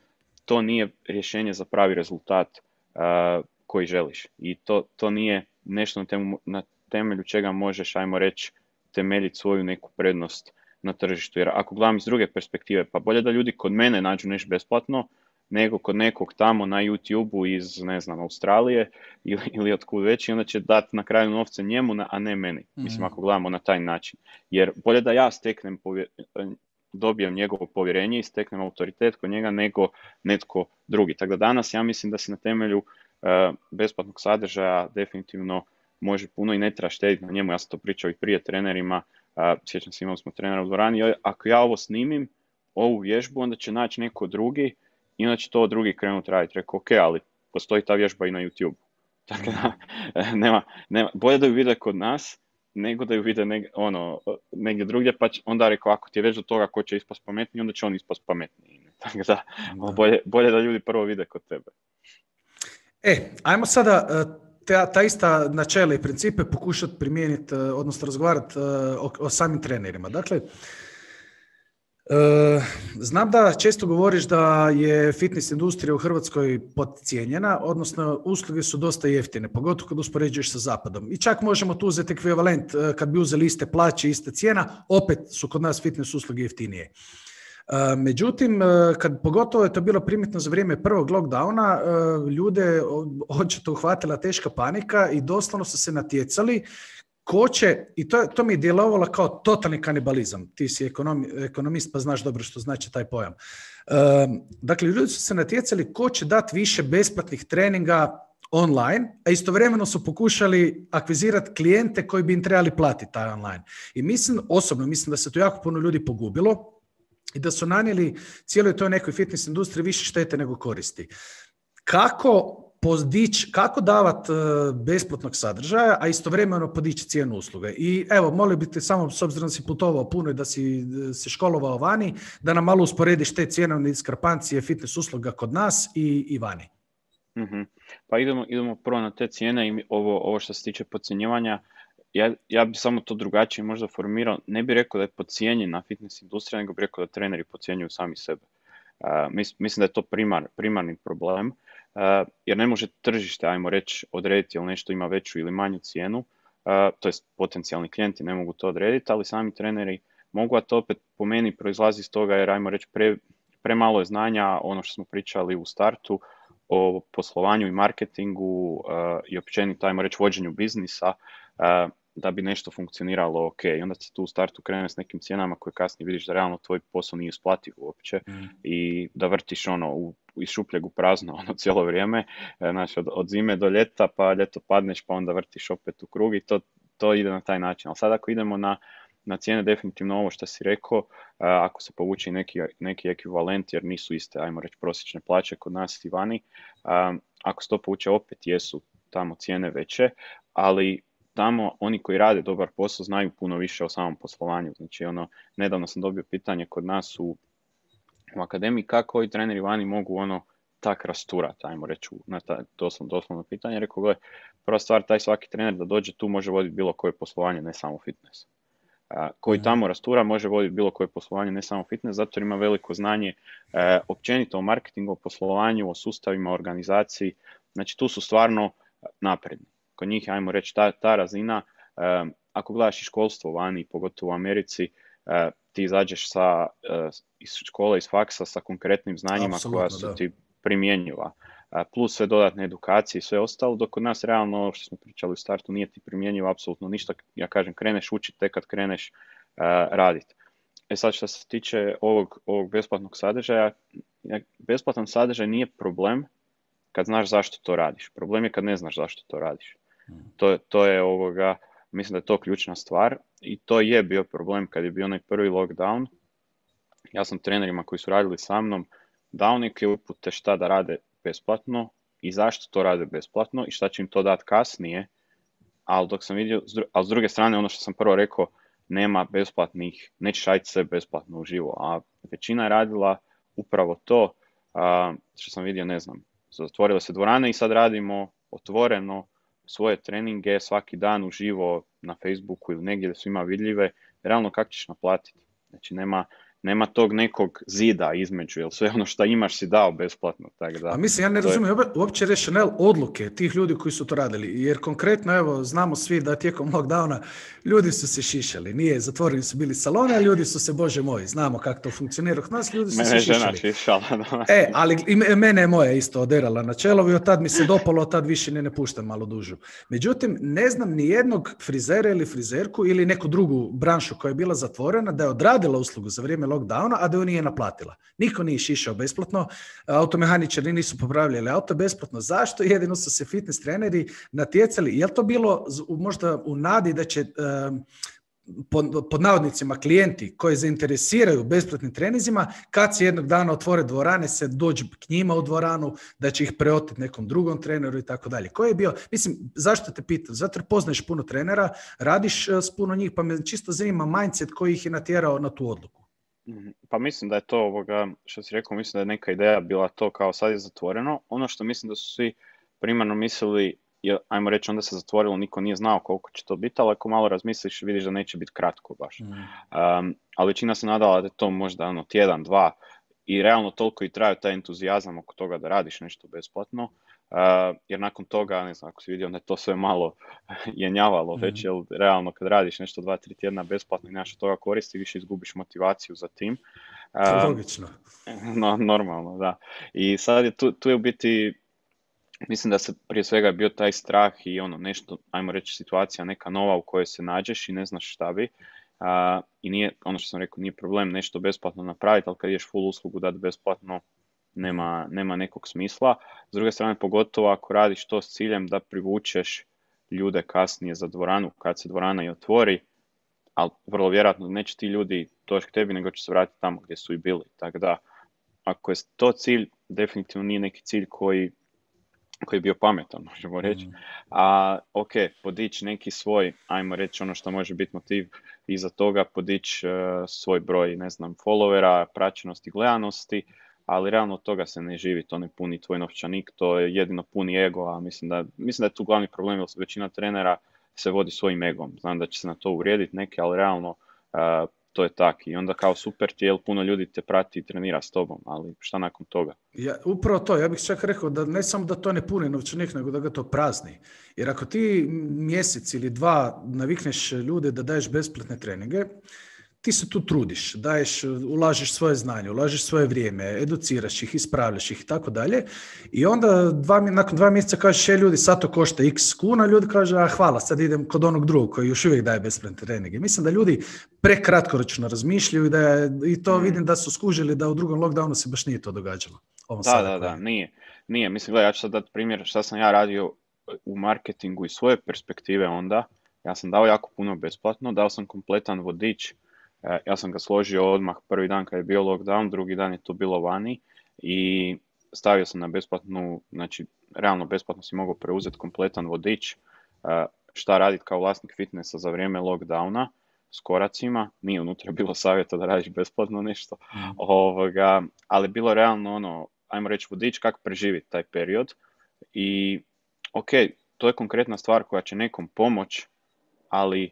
to nije rješenje za pravi rezultat uh, koji želiš. I to, to nije nešto na, temu, na temelju čega možeš, ajmo reći, temeljiti svoju neku prednost na tržištu. Jer ako gledam iz druge perspektive, pa bolje da ljudi kod mene nađu nešto besplatno, nego kod nekog tamo na YouTube-u iz, ne znam, Australije [laughs] ili, ili od kud već i onda će dati na kraju novce njemu, a ne meni. Mislim, mhm. ako gledamo na taj način. Jer bolje da ja steknem dobijem njegovo povjerenje i steknem autoritet kod njega nego netko drugi. Tako da danas ja mislim da se na temelju e, besplatnog sadržaja definitivno može puno i ne treba štediti na njemu. Ja sam to pričao i prije trenerima, sjećam se imali smo trenera u dvorani, ako ja ovo snimim, ovu vježbu, onda će naći neko drugi i onda će to drugi krenuti raditi. Rekao, ok, ali postoji ta vježba i na YouTube. [laughs] Tako da, nema, nema, bolje da ju vide kod nas, nego da ju vide neg, ono, negdje drugdje, pa onda rekao, ako ti je već do toga ko će ispast pametniji, onda će on ispast pametniji. [laughs] Tako da, bolje, bolje da ljudi prvo vide kod tebe. E, ajmo sada e, ta, ta ista načela i principe pokušati primijeniti, e, odnosno razgovarati e, o, o samim trenerima. Dakle, znam da često govoriš da je fitness industrija u Hrvatskoj podcijenjena, odnosno usluge su dosta jeftine, pogotovo kad uspoređuješ sa zapadom. I čak možemo tu uzeti ekvivalent, e, kad bi uzeli iste plaće, iste cijena, opet su kod nas fitness usluge jeftinije. E, međutim, kad pogotovo je to bilo primitno za vrijeme prvog lockdowna, ljude očito uhvatila teška panika i doslovno su se natjecali ko će, i to, to mi je djelovalo kao totalni kanibalizam, ti si ekonomist pa znaš dobro što znači taj pojam. dakle, ljudi su se natjecali ko će dati više besplatnih treninga online, a istovremeno su pokušali akvizirati klijente koji bi im trebali platiti taj online. I mislim, osobno mislim da se tu jako puno ljudi pogubilo i da su nanijeli cijeloj toj nekoj fitness industriji više štete nego koristi. Kako podići, kako davati e, besplatnog sadržaja, a istovremeno podići cijenu usluge. I evo, molim bi te samo, s obzirom da si putovao puno i da si e, se školovao vani, da nam malo usporediš te cijenovne diskrepancije fitness usluga kod nas i, i vani. mm Pa idemo, idemo prvo na te cijene i ovo, ovo što se tiče podcjenjivanja. Ja, ja bi samo to drugačije možda formirao. Ne bih rekao da je na fitness industrija, nego bih rekao da treneri podcjenjuju sami sebe. Uh, mislim da je to primar, primarni problem jer ne može tržište, ajmo reći, odrediti ili nešto ima veću ili manju cijenu, to jest potencijalni klijenti ne mogu to odrediti, ali sami treneri mogu, a to opet po meni proizlazi iz toga jer, ajmo reći, pre, premalo je znanja, ono što smo pričali u startu, o poslovanju i marketingu i općenito, ajmo reći, vođenju biznisa, da bi nešto funkcioniralo ok. I onda se tu u startu krene s nekim cijenama koje kasnije vidiš da realno tvoj posao nije isplativ uopće mm. i da vrtiš ono u, iz šupljeg u prazno [laughs] ono cijelo vrijeme, znači od, od, zime do ljeta pa ljeto padneš pa onda vrtiš opet u krug i to, to ide na taj način. Ali sad ako idemo na, na cijene definitivno ovo što si rekao, e, ako se povuče neki, neki ekvivalent jer nisu iste, ajmo reći, prosječne plaće kod nas i vani, e, ako se to povuče opet jesu tamo cijene veće, ali tamo oni koji rade dobar posao znaju puno više o samom poslovanju. Znači, ono, nedavno sam dobio pitanje kod nas u, u akademiji kako i treneri vani mogu ono tak rasturati, ajmo reći, na ta, doslovno, doslovno pitanje. Rekao, gledaj, prva stvar, taj svaki trener da dođe tu može voditi bilo koje poslovanje, ne samo fitness. A, koji mhm. tamo rastura može voditi bilo koje poslovanje, ne samo fitness, zato jer ima veliko znanje e, općenito o marketingu, o poslovanju, o sustavima, organizaciji. Znači tu su stvarno napredni kod njih, ajmo reći, ta, ta razina, ako gledaš i školstvo vani, pogotovo u Americi, ti izađeš sa, uh, iz škole, iz faksa sa konkretnim znanjima koja su ti primjenjiva. plus sve dodatne edukacije i sve ostalo, dok kod nas realno, ovo što smo pričali u startu, nije ti primjenjivo apsolutno ništa. Ja kažem, kreneš učiti tek kad kreneš raditi. E sad što se tiče ovog, ovog besplatnog sadržaja, besplatan sadržaj nije problem kad znaš zašto to radiš. Problem je kad ne znaš zašto to radiš. To, to je ovoga, mislim da je to ključna stvar i to je bio problem kad je bio onaj prvi lockdown. Ja sam trenerima koji su radili sa mnom dao neke upute šta da rade besplatno i zašto to rade besplatno i šta će im to dati kasnije. Ali dok sam vidio, ali s druge strane ono što sam prvo rekao, nema besplatnih, nećeš raditi sve besplatno uživo, a većina je radila upravo to a, što sam vidio, ne znam, zatvorile se dvorane i sad radimo otvoreno svoje treninge svaki dan uživo na Facebooku ili negdje da su ima vidljive, realno kako ćeš naplatiti? Znači nema, nema tog nekog zida između, jer sve ono što imaš si dao besplatno. Tako da, A mislim, ja ne razumijem je... uopće rešenel odluke tih ljudi koji su to radili, jer konkretno, evo, znamo svi da tijekom lockdowna ljudi su se šišali, nije, zatvoreni su bili salone, a ljudi su se, bože moj, znamo kako to funkcionira kod nas, ljudi su se šišali. šišala. E, ali i mene je moja isto oderala na čelo i od tad mi se dopalo, od tad više ne, ne puštam malo dužu. Međutim, ne znam ni jednog frizera ili frizerku ili neku drugu branšu koja je bila zatvorena da je odradila uslugu za vrijeme lockdowna, a da ju nije naplatila. Niko nije šišao besplatno, automehaničari nisu popravljali auto besplatno. Zašto? Jedino su se fitness treneri natjecali. Je li to bilo možda u nadi da će pod, pod navodnicima klijenti koji zainteresiraju besplatnim trenizima, kad se jednog dana otvore dvorane, se dođe k njima u dvoranu, da će ih preotiti nekom drugom treneru i tako dalje. Koji je bio, mislim, zašto te pitam? Zato jer poznaješ puno trenera, radiš e, s puno njih, pa me čisto zanima mindset koji ih je natjerao na tu odluku. Mhm. Pa mislim da je to ovoga, što si rekao, mislim da je neka ideja bila to kao sad je zatvoreno. Ono što mislim da su svi primarno mislili je, ajmo reći, onda se zatvorilo, niko nije znao koliko će to biti, ali ako malo razmisliš, vidiš da neće biti kratko baš. Mm. Um, ali većina se nadala da je to možda ono, tjedan, dva, i realno toliko i traju taj entuzijazam oko toga da radiš nešto besplatno, uh, jer nakon toga, ne znam, ako si vidio, onda je to sve malo [laughs] jenjavalo već, jer realno kad radiš nešto dva, tri tjedna besplatno i nešto toga koristi, više izgubiš motivaciju za tim. Um, logično. [laughs] No, normalno, da. I sad je tu, tu je u biti mislim da se prije svega bio taj strah i ono nešto, ajmo reći situacija neka nova u kojoj se nađeš i ne znaš šta bi. I nije, ono što sam rekao, nije problem nešto besplatno napraviti, ali kad ideš full uslugu dati besplatno, nema, nema nekog smisla. S druge strane, pogotovo ako radiš to s ciljem da privučeš ljude kasnije za dvoranu, kad se dvorana i otvori, ali vrlo vjerojatno neće ti ljudi doći k tebi, nego će se vratiti tamo gdje su i bili. Tako da, ako je to cilj, definitivno nije neki cilj koji koji je bio pametan, možemo reći. Mm. A ok, podići neki svoj, ajmo reći ono što može biti motiv iza toga, podići uh, svoj broj, ne znam, followera, praćenosti, gledanosti, ali realno od toga se ne živi, to ne puni tvoj novčanik, to je jedino puni ego, a mislim da, mislim da je tu glavni problem, jer većina trenera se vodi svojim egom. Znam da će se na to uvrijediti neke, ali realno uh, to je tak. I onda kao super ti, puno ljudi te prati i trenira s tobom, ali šta nakon toga? Ja, upravo to, ja bih čak rekao da ne samo da to ne puni novčanik, nego da ga to prazni. Jer ako ti mjesec ili dva navikneš ljude da daješ besplatne treninge, ti se tu trudiš, daješ, ulažeš svoje znanje, ulažeš svoje vrijeme, educiraš ih, ispravljaš ih i tako dalje. I onda dva, nakon dva mjeseca kažeš, je ljudi, sad to košta x kuna, ljudi kažu, a hvala, sad idem kod onog drugog koji još uvijek daje besplatne treninge. Mislim da ljudi prekratkoročno razmišljaju i, da je, i to mm. vidim da su skužili da u drugom lockdownu se baš nije to događalo. da, da, da, nije. Nije, mislim, gledaj, ja ću sad dati primjer šta sam ja radio u marketingu iz svoje perspektive onda. Ja sam dao jako puno besplatno, dao sam kompletan vodič E, ja sam ga složio odmah prvi dan kad je bio lockdown, drugi dan je to bilo vani i stavio sam na besplatnu, znači realno besplatno si mogao preuzeti kompletan vodič, e, šta raditi kao vlasnik fitnessa za vrijeme lockdowna s koracima, nije unutra bilo savjeta da radiš besplatno nešto, mm. ovoga, ali bilo realno ono, ajmo reći vodič kako preživjeti taj period i ok, to je konkretna stvar koja će nekom pomoć, ali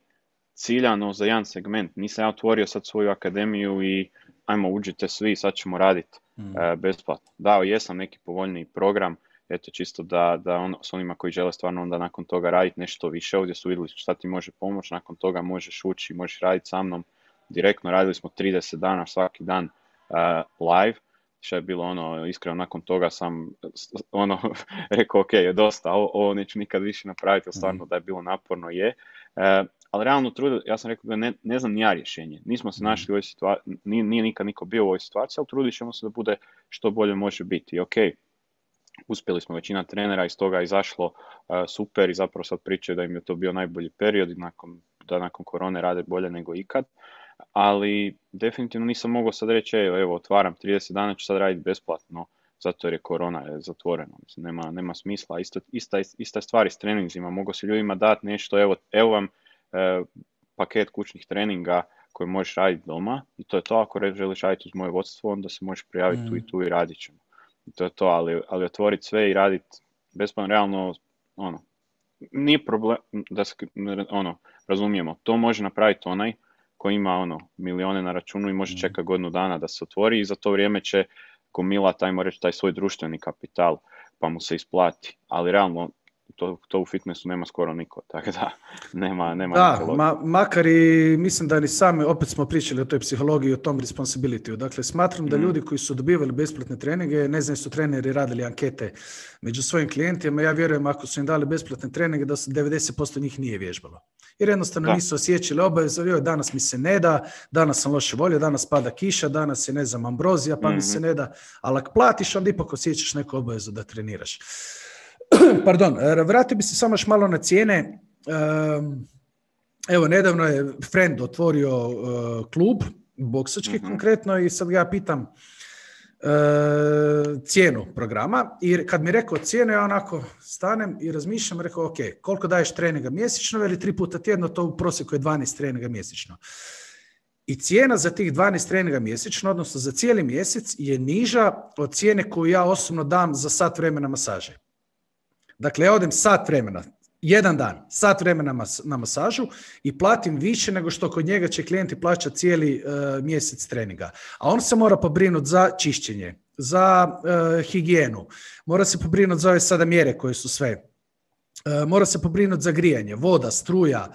ciljano za jedan segment. Nisam ja otvorio sad svoju akademiju i ajmo uđite svi, sad ćemo raditi mm. e, besplatno. Dao jesam neki povoljniji program, eto čisto da, da on, s onima koji žele stvarno onda nakon toga raditi nešto više, ovdje su vidjeli šta ti može pomoći, nakon toga možeš ući, možeš raditi sa mnom direktno, radili smo 30 dana svaki dan uh, live, što je bilo ono, iskreno nakon toga sam ono, [laughs] rekao ok, je dosta, ovo, ovo neću nikad više napraviti, ali stvarno mm. da je bilo naporno je. Uh, ali realno trud, ja sam rekao da ne, ne znam ja rješenje. Nismo se mhm. našli u ovoj situaciji, nije, nije nikad niko bio u ovoj situaciji, ali trudit ćemo se da bude što bolje može biti. I ok, uspjeli smo većina trenera iz toga izašlo uh, super i zapravo sad pričaju da im je to bio najbolji period i nakon, da nakon korone rade bolje nego ikad. Ali definitivno nisam mogao sad reći, evo, otvaram 30 dana, ću sad raditi besplatno, zato jer je korona je zatvoreno. Mislim, nema, nema smisla. Isto, ista, ista stvar s treninzima. Mogu se ljudima dati nešto, evo, evo vam paket kućnih treninga koji možeš raditi doma i to je to ako želiš raditi uz moje vodstvo onda se možeš prijaviti tu i mm. tu i radit ćemo. I to je to, ali, ali otvoriti sve i raditi besplatno realno ono, nije problem da se ono, razumijemo, to može napraviti onaj koji ima ono milione na računu i može mm. čekati godinu dana da se otvori i za to vrijeme će gomilati, ajmo reći, taj svoj društveni kapital pa mu se isplati. Ali realno to, to u fitnessu nema skoro niko, [laughs] tako da nema, nema Da, ma, makar i mislim da ni sami, opet smo pričali o toj psihologiji, o tom responsibility Dakle, smatram da Mhm. ljudi koji su dobivali besplatne treninge, ne znam su treneri radili ankete među svojim klijentima, ja vjerujem ako su im dali besplatne treninge da su 90% njih nije vježbalo. Jer jednostavno Da. nisu osjećali obavezu, joj, danas mi se ne da, danas sam loše volio, danas pada kiša, danas je ne znam ambrozija, pa mi se Mhm. ne da, ali ako platiš, onda ipak osjećaš neku obavezu da treniraš. [clears throat] Pardon, e, vratio bi se samo još malo na cijene. Evo, nedavno je friend otvorio e, klub, boksački Mhm. konkretno, i sad ga ja pitam e, cijenu programa i kad mi rekao cijenu, ja onako stanem i razmišljam, rekao, ok, koliko daješ treninga mjesečno, veli tri puta tjedno, to u prosjeku je 12 treninga mjesečno. I cijena za tih 12 treninga mjesečno, odnosno za cijeli mjesec, je niža od cijene koju ja osobno dam za sat vremena masaže. Dakle, ja odem sat vremena, jedan dan, sat vremena mas- na masažu i platim više nego što kod njega će klijenti plaćati cijeli e, mjesec treninga. A on se mora pobrinuti za čišćenje, za e, higijenu, mora se pobrinuti za ove sada mjere koje su sve. E, mora se pobrinuti za grijanje, voda, struja,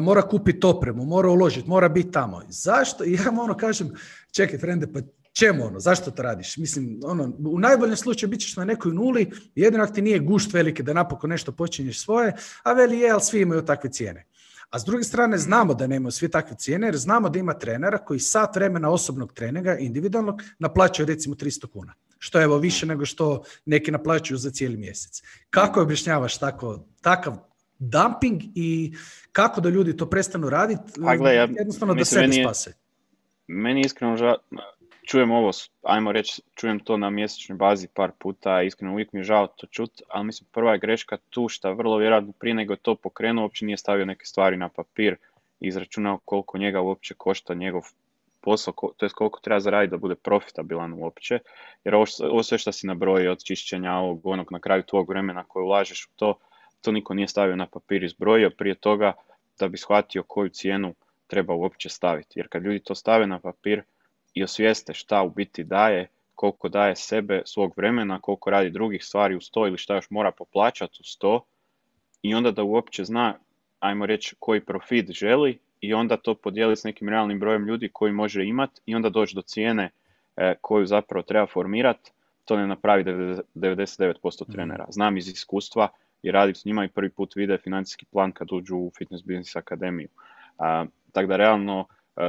mora kupiti opremu, mora uložiti, mora biti tamo. Zašto? [laughs] Ja ono kažem, čekaj frende, pa čemu ono, zašto to radiš? Mislim, ono, u najboljem slučaju bit ćeš na nekoj nuli, jedino ako ti nije gušt veliki da napokon nešto počinješ svoje, a veli je, ali svi imaju takve cijene. A s druge strane znamo da nemaju svi takve cijene jer znamo da ima trenera koji sat vremena osobnog treninga, individualnog, naplaćuje recimo 300 kuna. Što je evo više nego što neki naplaćuju za cijeli mjesec. Kako objašnjavaš tako, takav dumping i kako da ljudi to prestanu raditi, jednostavno da sebe meni je- spase. Meni je iskreno žao, čujem ovo, ajmo reći, čujem to na mjesečnoj bazi par puta, iskreno uvijek mi je žao to čut, ali mislim prva je greška tu što vrlo vjerojatno prije nego je to pokrenuo uopće nije stavio neke stvari na papir izračunao koliko njega uopće košta njegov posao, to jest koliko treba zaraditi da bude profitabilan uopće, jer ovo, ovo sve što si nabrojio od čišćenja ovog onog na kraju tvog vremena koje ulažeš u to, to niko nije stavio na papir i zbrojio prije toga da bi shvatio koju cijenu treba uopće staviti. Jer kad ljudi to stave na papir i osvijeste šta u biti daje, koliko daje sebe, svog vremena, koliko radi drugih stvari uz to ili šta još mora poplaćati uz to i onda da uopće zna, ajmo reći, koji profit želi i onda to podijeliti s nekim realnim brojem ljudi koji može imati i onda doći do cijene e, koju zapravo treba formirati, to ne napravi 90 99% trenera. Znam iz iskustva i radim s njima i prvi put vide financijski plan kad uđu u Fitness Business Akademiju. Tako da realno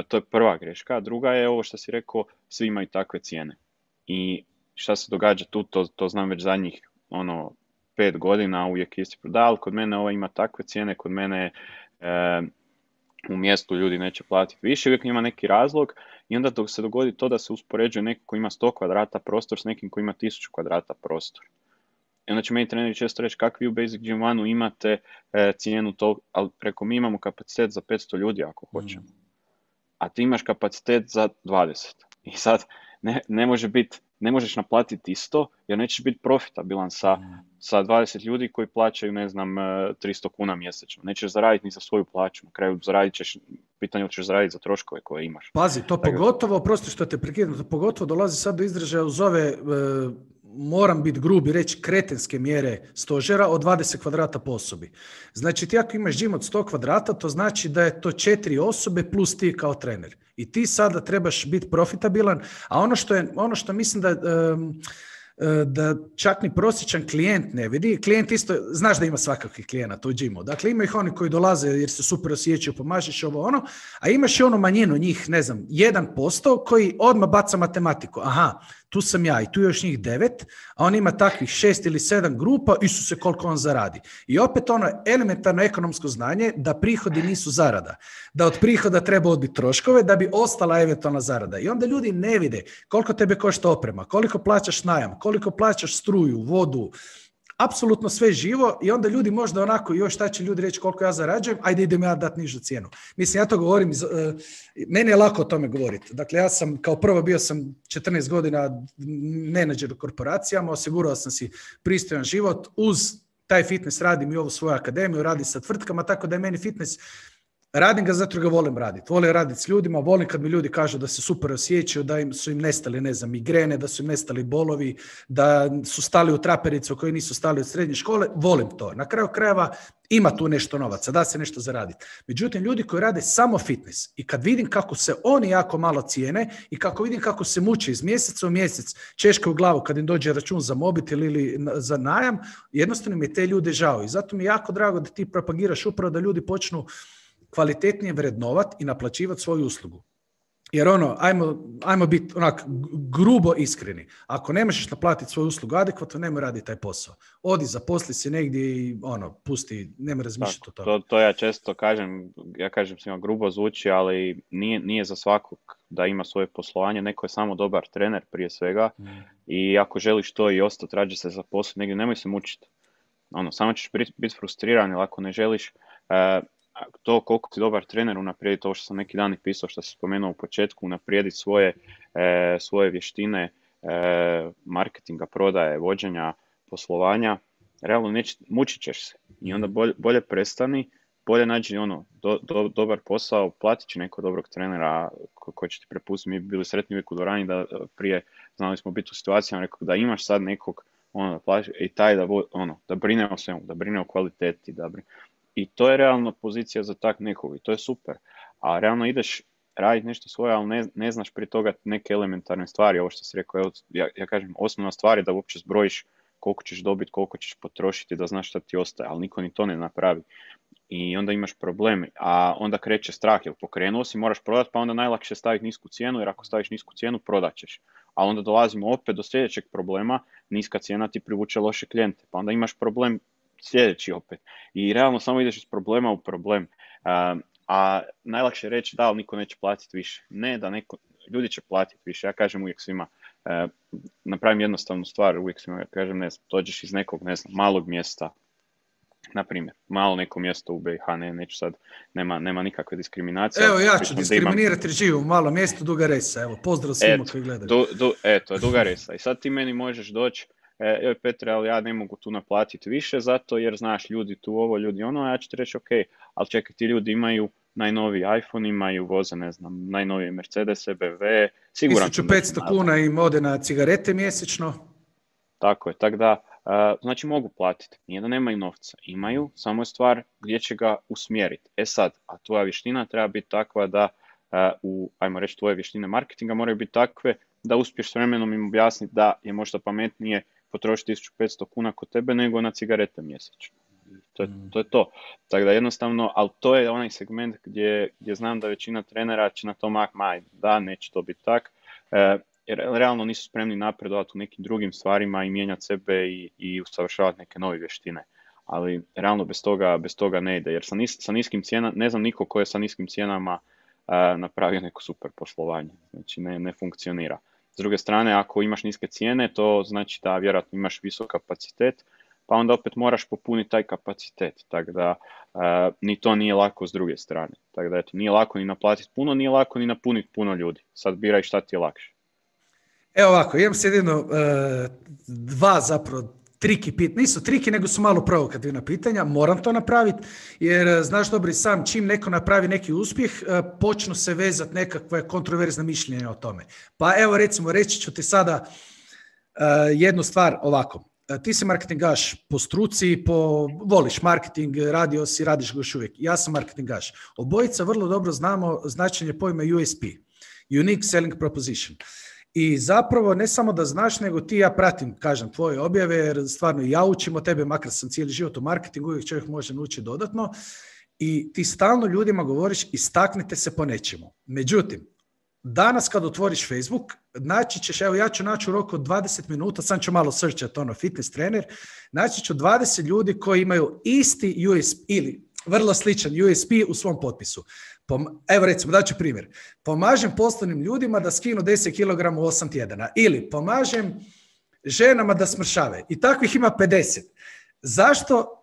to je prva greška. A druga je ovo što si rekao, svi imaju takve cijene. I šta se događa tu, to, to znam već zadnjih ono, pet godina, uvijek isti da, ali kod mene ova ima takve cijene, kod mene e, u mjestu ljudi neće platiti više, uvijek ima neki razlog i onda dok se dogodi to da se uspoređuje neko ko ima 100 kvadrata prostor s nekim ko ima 1000 kvadrata prostor. I onda će meni treneri često reći kakvi u Basic Gym One-u imate e, cijenu to, ali preko mi imamo kapacitet za 500 ljudi ako hoćemo. A ti imaš kapacitet za 20. I sad ne, ne može biti, ne možeš naplatiti isto jer nećeš biti profitabilan sa, sa 20 ljudi koji plaćaju, ne znam, e, 300 kuna mjesečno. Nećeš zaraditi ni za svoju plaću. Na kraju zaradit ćeš, pitanje je li ćeš zaraditi za troškove koje imaš. Pazi, to Tako pogotovo, prosto što te prekidam, to pogotovo dolazi sad do izražaja uz ove, e, moram biti grubi, reći kretenske mjere stožera od 20 kvadrata po osobi. Znači ti ako imaš gym od 100 kvadrata, to znači da je to četiri osobe plus ti kao trener. I ti sada trebaš biti profitabilan, a ono što, je, ono što mislim da... e, da čak ni prosječan klijent ne vidi. Klijent isto, znaš da ima svakakvih klijenata u džimu. Dakle, ima ih oni koji dolaze jer se super osjećaju, pomažeš ovo ono, a imaš i onu manjinu njih, ne znam, 1% koji odmah baca matematiku. Aha, tu sam ja i tu još njih devet, a on ima takvih šest ili sedam grupa, Isuse koliko on zaradi. I opet ono elementarno ekonomsko znanje da prihodi nisu zarada. Da od prihoda treba odbiti troškove da bi ostala eventualna zarada. I onda ljudi ne vide koliko tebe košta oprema, koliko plaćaš najam, koliko plaćaš struju, vodu, apsolutno sve živo i onda ljudi možda onako, još šta će ljudi reći koliko ja zarađujem, ajde idem ja dati nižu cijenu. Mislim, ja to govorim, eh, meni je lako o tome govoriti. Dakle, ja sam, kao prvo bio sam 14 godina menadžer u korporacijama, osigurao sam si pristojan život, uz taj fitness radim i ovu svoju akademiju, radi sa tvrtkama, tako da je meni fitness Radim ga zato ga volim raditi. Volim raditi s ljudima, volim kad mi ljudi kažu da se super osjećaju, da im su im nestali, ne znam, migrene, da su im nestali bolovi, da su stali u trapericu koji nisu stali od srednje škole. Volim to. Na kraju krajeva ima tu nešto novaca, da se nešto zaraditi. Međutim, ljudi koji rade samo fitness i kad vidim kako se oni jako malo cijene i kako vidim kako se muče iz mjeseca u mjesec, češka u glavu kad im dođe račun za mobitel ili za najam, jednostavno mi je te ljude žao. I zato mi je jako drago da ti propagiraš upravo da ljudi počnu kvalitetnije vrednovat i naplaćivati svoju uslugu. Jer ono, ajmo, ajmo biti onak grubo iskreni. Ako ne možeš naplatiti svoju uslugu adekvatno, nemoj raditi taj posao. Odi, zaposli se negdje i ono, pusti, nemoj razmišljati o tome. To, to ja često kažem, ja kažem svima grubo zvuči, ali nije, nije za svakog da ima svoje poslovanje, neko je samo dobar trener prije svega mm. i ako želiš to i ostati, rađe se zaposliti negdje, nemoj se mučiti. Ono, samo ćeš biti frustriran, ili ako ne želiš, uh, to koliko si dobar trener unaprijedi, to što sam neki dan pisao, što si spomenuo u početku, unaprijedi svoje, e, svoje vještine e, marketinga, prodaje, vođenja, poslovanja, realno neće, mučit ćeš se. I onda bolje, bolje prestani, bolje nađi ono, do, do, dobar posao, platit će neko dobrog trenera ko, koji će ti prepustiti. Mi bi bili sretni uvijek u dvorani da prije znali smo biti u situacijama rekao da imaš sad nekog ono, da plaći, i taj da, ono, da brine o svemu, da brine o kvaliteti, da brine, i to je realno pozicija za tak nekog i to je super. A realno ideš raditi nešto svoje, ali ne, ne znaš prije toga neke elementarne stvari, ovo što si rekao, ja, ja kažem, osnovna stvar je da uopće zbrojiš koliko ćeš dobiti, koliko ćeš potrošiti, da znaš šta ti ostaje, ali niko ni to ne napravi. I onda imaš problem, a onda kreće strah, jer pokrenuo si, moraš prodati, pa onda najlakše staviti nisku cijenu, jer ako staviš nisku cijenu, prodat ćeš. A onda dolazimo opet do sljedećeg problema, niska cijena ti privuče loše klijente, pa onda imaš problem sljedeći opet. I realno samo ideš iz problema u problem. a najlakše je reći da, ali niko neće platiti više. Ne, da neko, ljudi će platiti više. Ja kažem uvijek svima, uh, napravim jednostavnu stvar, uvijek svima ja kažem, ne znam, dođeš iz nekog, ne znam, malog mjesta, na primjer, malo neko mjesto u BiH, ne, neću sad, nema, nema nikakve diskriminacije. Evo ja ću diskriminirati jer živim u malom mjestu Duga Resa, evo, pozdrav svima koji gledaju. Du, du, eto, Duga Resa. I sad ti meni možeš doći e, joj Petre, ali ja ne mogu tu naplatiti više zato jer znaš ljudi tu ovo, ljudi ono, a ja ću ti reći ok, ali čekaj, ti ljudi imaju najnoviji iPhone, imaju voze, ne znam, najnovije Mercedes, BMW, sigurno. 1500 kuna im ode na cigarete mjesečno. Tako je, tako da, znači mogu platiti, nije da nemaju novca, imaju, samo je stvar gdje će ga usmjeriti. E sad, a tvoja vještina treba biti takva da u, ajmo reći, tvoje vještine marketinga moraju biti takve da uspiješ s vremenom im objasniti da je možda pametnije potrošiti 1500 kuna kod tebe nego na cigarete mjesečno. To je, mm. to je to. Tako da jednostavno, ali to je onaj segment gdje, gdje znam da većina trenera će na to mak, maj, da, neće to biti tak. E, jer realno nisu spremni napredovati u nekim drugim stvarima i mijenjati sebe i, i usavršavati neke nove vještine. Ali realno bez toga, bez toga ne ide. Jer sa, nis, sa niskim cijenama, ne znam niko ko je sa niskim cijenama napravio neko super poslovanje. Znači ne, ne funkcionira. S druge strane, ako imaš niske cijene, to znači da vjerojatno imaš visok kapacitet, pa onda opet moraš popuniti taj kapacitet. Tako da ni to nije lako s druge strane. Tako da eto, nije lako ni naplatiti puno, nije lako ni napuniti puno ljudi. Sad biraj šta ti je lakše. Evo ovako, imam se jedino uh, dva zapravo triki pit, nisu triki, nego su malo provokativna pitanja, moram to napraviti, jer e, znaš dobro i sam, čim neko napravi neki uspjeh, e, počnu se vezati nekakve kontroverzne mišljenja o tome. Pa evo recimo, reći ću ti sada e, jednu stvar ovako. Ti si marketingaš po struci, po, voliš marketing, radio si, radiš ga još uvijek. Ja sam marketingaš. Obojica vrlo dobro znamo značenje pojma USP, Unique Selling Proposition. I zapravo ne samo da znaš, nego ti ja pratim, kažem, tvoje objave, jer stvarno ja učim od tebe, makar sam cijeli život u marketingu, uvijek čovjek može naučiti dodatno. I ti stalno ljudima govoriš, istaknite se po nečemu. Međutim, danas kad otvoriš Facebook, naći ćeš, evo ja ću naći u roku od 20 minuta, sam ću malo searchat ono, fitness trener, naći ću 20 ljudi koji imaju isti USP ili vrlo sličan USP u svom potpisu. Evo recimo, daću primjer. Pomažem poslovnim ljudima da skinu 10 kg u 8 tjedana. Ili pomažem ženama da smršave. I takvih ima 50. Zašto?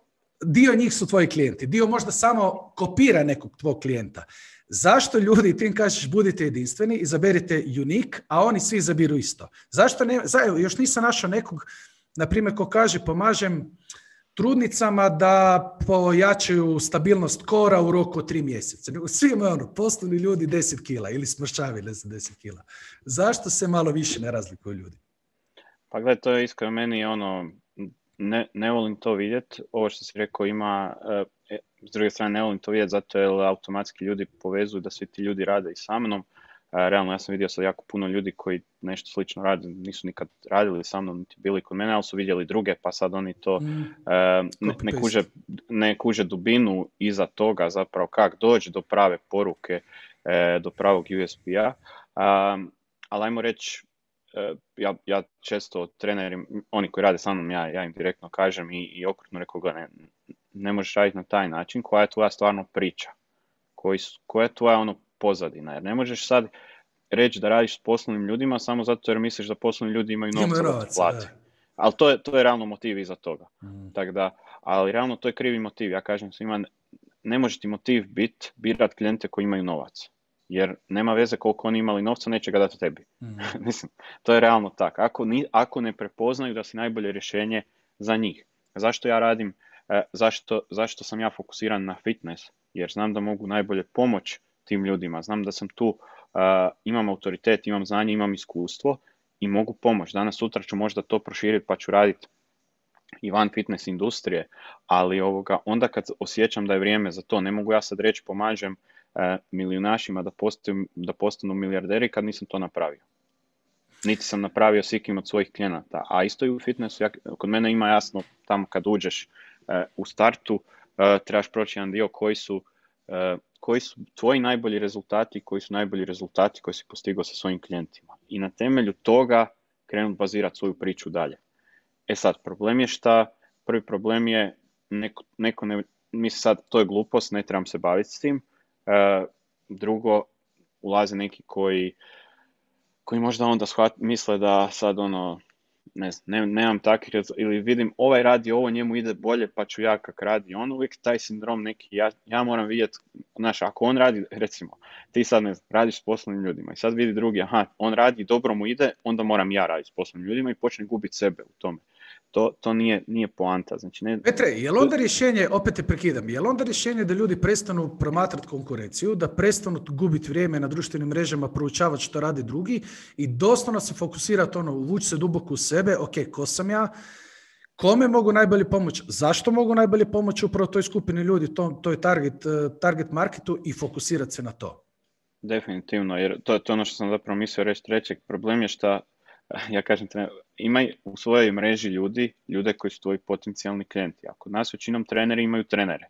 Dio njih su tvoji klijenti. Dio možda samo kopira nekog tvog klijenta. Zašto ljudi, ti im kažeš budite jedinstveni, izaberite unik, a oni svi izabiru isto? Zašto ne, još nisam našao nekog, na primjer, ko kaže pomažem trudnicama da pojačaju stabilnost kora u roku od tri mjeseca. Svi imaju ono, poslovni ljudi 10 kila ili smršavi, ne znam, 10 kila. Zašto se malo više ne razlikuju ljudi? Pa gledaj, to je iskreno meni ono, ne, ne volim to vidjeti. Ovo što si rekao ima, e, s druge strane ne volim to vidjeti zato jer automatski ljudi povezuju da svi ti ljudi rade i sa mnom. E, realno ja sam vidio sad jako puno ljudi koji nešto slično rade, nisu nikad radili sa mnom, niti bili kod mene, ali su vidjeli druge, pa sad oni to mm. e, ne, kuže, ne kuže dubinu iza toga, zapravo kak doći do prave poruke, e, do pravog USP-a. ali ajmo reći, ja, ja često treneri, oni koji rade sa mnom, ja, ja im direktno kažem i, i okrutno rekao, ne, ne možeš raditi na taj način, koja je tvoja stvarno priča, koji, koja je tvoja ono pozadina. Jer ne možeš sad reći da radiš s poslovnim ljudima samo zato jer misliš da poslovni ljudi imaju novca da plati. Ali to je, to je realno motiv iza toga. Mm. Tak da, ali realno to je krivi motiv. Ja kažem svima, ne može ti motiv biti birat klijente koji imaju novac. Jer nema veze koliko oni imali novca, neće ga dati tebi. Mm. [laughs] Mislim, to je realno tako. Ako, ni, ako ne prepoznaju da si najbolje rješenje za njih. Zašto ja radim, e, zašto, zašto sam ja fokusiran na fitness? Jer znam da mogu najbolje pomoć tim ljudima. Znam da sam tu, imam autoritet, imam znanje, imam iskustvo i mogu pomoći. Danas, sutra ću možda to proširiti pa ću raditi i van fitness industrije, ali ovoga, onda kad osjećam da je vrijeme za to, ne mogu ja sad reći pomažem uh, milijunašima da, da postanu milijarderi kad nisam to napravio. Niti sam napravio s ikim od svojih klijenata. A isto i u fitnessu, ja, kod mene ima jasno tamo kad uđeš u startu, trebaš proći jedan dio koji su koji su tvoji najbolji rezultati, koji su najbolji rezultati koji si postigao sa svojim klijentima. I na temelju toga krenuti bazirati svoju priču dalje. E sad, problem je šta, prvi problem je neko, neko ne, mi sad, to je glupost, ne trebam se baviti s tim. E, drugo, ulaze neki koji, koji možda onda shvat, misle da sad ono, ne znam, nemam takvih, ili vidim ovaj radi ovo, njemu ide bolje, pa ću ja kak radi. On, uvijek taj sindrom neki, ja, ja moram vidjeti, znaš, ako on radi, recimo, ti sad ne znam, radiš s poslovnim ljudima i sad vidi drugi, aha, on radi, dobro mu ide, onda moram ja raditi s poslovnim ljudima i počne gubiti sebe u tome to, to nije, nije poanta. Znači, ne... Petre, je li onda rješenje, opet te prekidam, je li onda rješenje da ljudi prestanu promatrati konkurenciju, da prestanu gubiti vrijeme na društvenim mrežama, proučavati što radi drugi i doslovno se fokusirati ono, uvući se duboko u sebe, ok, ko sam ja, kome mogu najbolje pomoći, zašto mogu najbolje pomoći upravo toj skupini ljudi, to, to je target, eh, target marketu i fokusirati se na to. Definitivno, jer to, to je ono što sam zapravo mislio reći trećeg. Problem je što [laughs] ja kažem, imaj u svojoj mreži ljudi, ljude koji su tvoji potencijalni klijenti. Ako nas većinom treneri imaju trenere.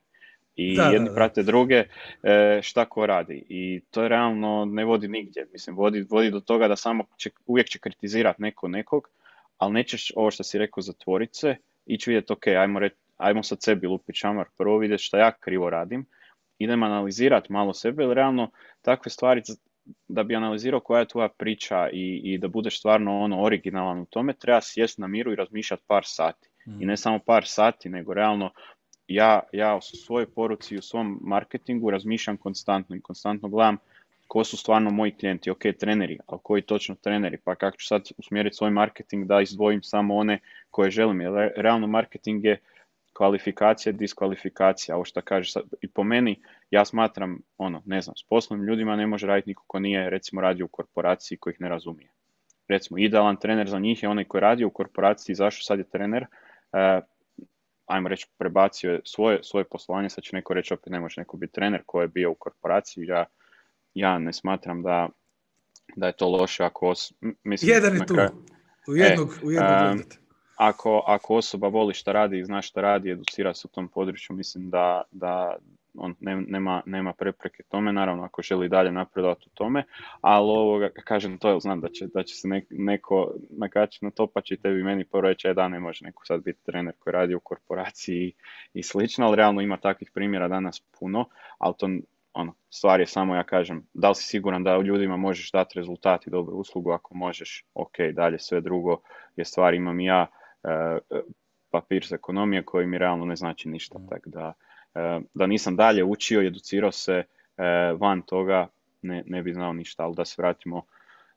I da, jedni prate druge e, šta ko radi. I to realno ne vodi nigdje. Mislim, vodi, vodi do toga da samo će, uvijek će kritizirati neko nekog, ali nećeš ovo što si rekao zatvorit se, ići vidjeti, ok, ajmo, red, ajmo sad sebi lupiti šamar, prvo vidjeti šta ja krivo radim, idem analizirati malo sebe, jer realno takve stvari da bi analizirao koja je tvoja priča i, i da budeš stvarno ono originalan u tome, treba sjesti na miru i razmišljati par sati. I ne mm. samo par sati, nego realno ja, ja u svojoj poruci i u svom marketingu razmišljam konstantno i konstantno gledam ko su stvarno moji klijenti, ok, treneri, ali koji točno treneri, pa kako ću sad usmjeriti svoj marketing da izdvojim samo one koje želim, jer realno marketing je kvalifikacija, diskvalifikacija, ovo što kažeš i po meni, ja smatram, ono, ne znam, s poslovnim ljudima ne može raditi niko ko nije, recimo, radio u korporaciji koji ih ne razumije. Recimo, idealan trener za njih je onaj koji radi u korporaciji, zašto sad je trener, uh, ajmo reći, prebacio je svoje, svoje poslovanje, sad će neko reći, opet ne može neko biti trener koji je bio u korporaciji, ja, ja ne smatram da, da je to loše ako... Os, mislim, Jedan je tu, u jednog, e, u jednog ako, ako osoba voli šta radi i zna šta radi, educira se u tom području, mislim da, da on nema, nema prepreke tome, naravno ako želi dalje napredovati u tome, ali ovoga, kažem to, znam da će, da će se neko nakačiti na to, pa će tebi meni prvo reći, e, da ne može neko sad biti trener koji radi u korporaciji i, slično, ali realno ima takvih primjera danas puno, ali to ono, stvar je samo, ja kažem, da li si siguran da ljudima možeš dati rezultat i dobru uslugu, ako možeš, ok, dalje sve drugo je stvar, imam i ja papir s ekonomije koji mi realno ne znači ništa. Mm. Tako da, e, da nisam dalje učio i educirao se e, van toga, ne, ne bi znao ništa, ali da se vratimo,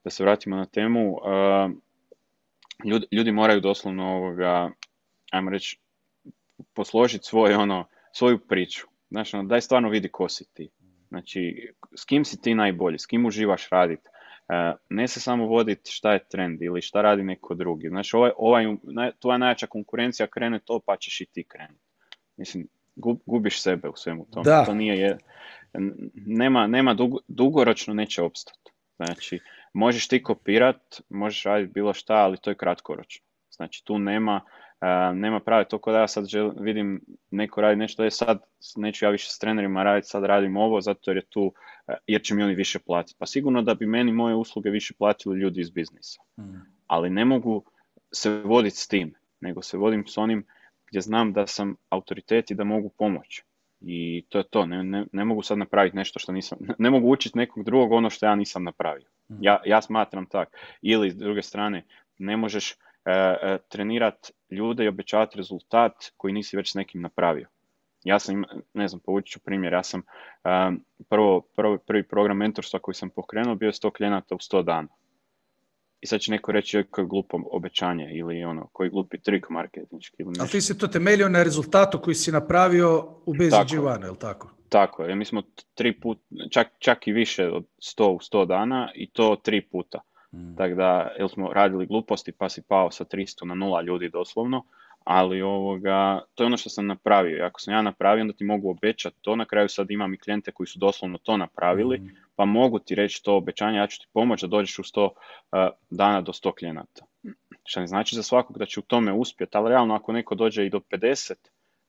da se vratimo na temu. Ljudi, ljudi moraju doslovno ovoga, ajmo reći, posložiti svoj, ono, svoju priču. Znači, ono, daj stvarno vidi ko si ti. Znači, s kim si ti najbolji, s kim uživaš raditi. Ne se samo voditi šta je trend ili šta radi neko drugi. Znači, ovaj, ovaj, tvoja najjača konkurencija krene to, pa ćeš i ti krenuti. Mislim, gubiš sebe u svemu tome. Da. To nije, je, nema, nema dugoročno neće opstati. Znači, možeš ti kopirat, možeš raditi bilo šta, ali to je kratkoročno. Znači, tu nema, uh, nema prave. To kod ja sad vidim neko radi nešto, je sad neću ja više s trenerima raditi, sad radim ovo, zato jer je tu, uh, jer će mi oni više platiti. Pa sigurno da bi meni moje usluge više platili ljudi iz biznisa. Mm. Ali ne mogu se voditi s tim, nego se vodim s onim gdje znam da sam autoritet i da mogu pomoći. I to je to, ne, ne, ne, mogu sad napraviti nešto što nisam, ne mogu učiti nekog drugog ono što ja nisam napravio. Mhm. Ja, ja smatram tak. Ili s druge strane, ne možeš e, e, trenirati ljude i obećavati rezultat koji nisi već s nekim napravio. Ja sam, ne znam, povući ću primjer, ja sam e, prvo, prvo, prvi program mentorstva koji sam pokrenuo bio 100 klijenata u 100 dana. I sad će neko reći koji je glupo obećanje ili ono, koji glupi trik marketinški. Ili Ali ti si to temeljio na rezultatu koji si napravio u Givana, je li tako? Tako je, mi smo tri put, čak, čak i više od 100 u 100 dana i to tri puta. Mm. Tako da, jel smo radili gluposti pa si pao sa 300 na nula ljudi doslovno, ali ovoga, to je ono što sam napravio. I ako sam ja napravio, onda ti mogu obećati to. Na kraju sad imam i klijente koji su doslovno to napravili, mm. pa mogu ti reći to obećanje, ja ću ti pomoći da dođeš u 100 uh, dana do 100 klijenata. Što ne znači za svakog da će u tome uspjeti, ali realno ako neko dođe i do 50,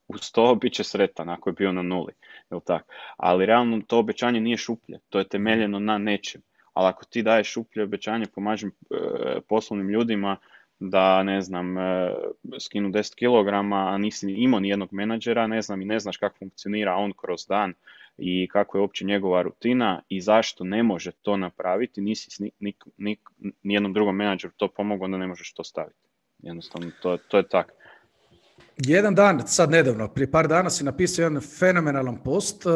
u 100 [laughs] bit će sretan ako je bio na nuli. Jel tak? Ali realno to obećanje nije šuplje, to je temeljeno na nečem. Ali ako ti daješ šuplje obećanje, pomažem e, poslovnim ljudima, da ne znam, e, skinu 10 kg, a nisi imao ni jednog menadžera, ne znam i ne znaš kako funkcionira on kroz dan i kako je uopće njegova rutina i zašto ne može to napraviti, nisi ni, ni, ni, jednom drugom menadžeru to pomogao, onda ne možeš to staviti. Jednostavno, to, to je tako. Jedan dan, sad nedavno, prije par dana si napisao jedan fenomenalan post uh,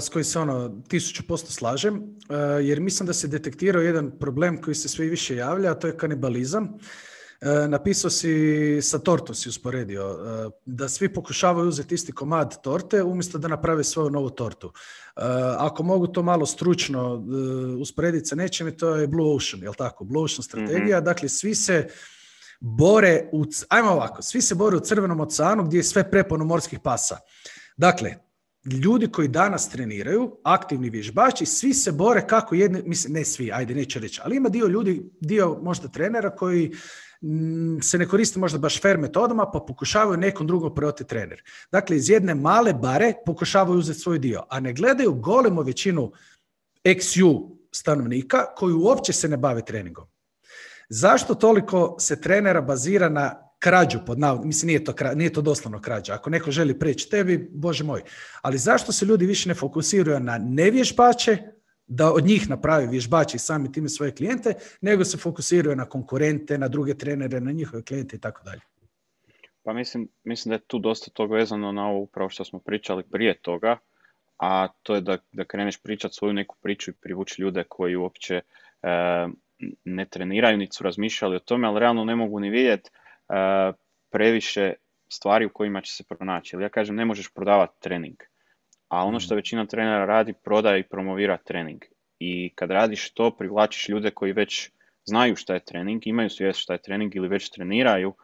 s kojim se ono tisuću posto slažem, uh, jer mislim da se detektirao jedan problem koji se sve više javlja, a to je kanibalizam. E, napisao si, sa tortom si usporedio, da svi pokušavaju uzeti isti komad torte umjesto da naprave svoju novu tortu. Ako mogu to malo stručno usporediti sa nečim, to je Blue Ocean, jel tako? Blue Ocean strategija, mhm. dakle svi se bore, u, ajmo ovako, svi se bore u crvenom oceanu gdje je sve prepuno morskih pasa. Dakle, ljudi koji danas treniraju, aktivni vježbači, svi se bore kako jedni, mislim, ne svi, ajde, neću reći, ali ima dio ljudi, dio možda trenera koji Mm, se ne koristi možda baš fair metodama, pa pokušavaju nekom drugom preoti trener. Dakle, iz jedne male bare pokušavaju uzeti svoj dio, a ne gledaju golemu većinu XU stanovnika koji uopće se ne bave treningom. Zašto toliko se trenera bazira na krađu pod navodom, mislim nije to, nije to doslovno krađa, ako neko želi preći tebi, bože moj, ali zašto se ljudi više ne fokusiraju na nevježbače, da od njih napravi vježbači sami time svoje klijente, nego se fokusiraju na konkurente, na druge trenere, na njihove klijente i tako dalje. Pa mislim, mislim da je tu dosta toga vezano na ovo upravo što smo pričali prije toga, a to je da, da kreneš pričati svoju neku priču i privući ljude koji uopće e, ne treniraju, niti su razmišljali o tome, ali realno ne mogu ni vidjeti e, previše stvari u kojima će se pronaći. ja kažem, ne možeš prodavati trening a ono što mhm. većina trenera radi, prodaje i promovira trening. I kad radiš to, privlačiš ljude koji već znaju šta je trening, imaju svijest šta je trening ili već treniraju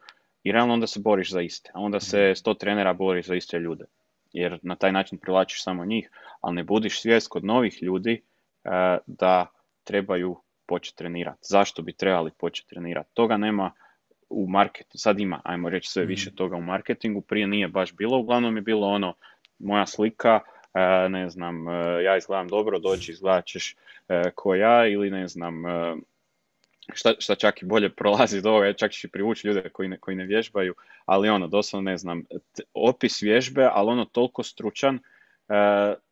i realno onda se boriš za iste. A onda se mhm. sto trenera bori za iste ljude. Jer na taj način privlačiš samo njih, ali ne budiš svijest kod novih ljudi uh, da trebaju početi trenirati. Zašto bi trebali početi trenirati? Toga nema u marketu, sad ima, ajmo reći sve više mhm. toga u marketingu, prije nije baš bilo, uglavnom je bilo ono, moja slika, E, ne znam, e, ja izgledam dobro, dođi, izgledat ćeš e, ko ja ili ne znam, šta, šta čak i bolje prolazi do ovoga, čak ćeš i privući ljude koji ne, koji ne vježbaju, ali ono, doslovno ne znam, opis vježbe, ali ono toliko stručan,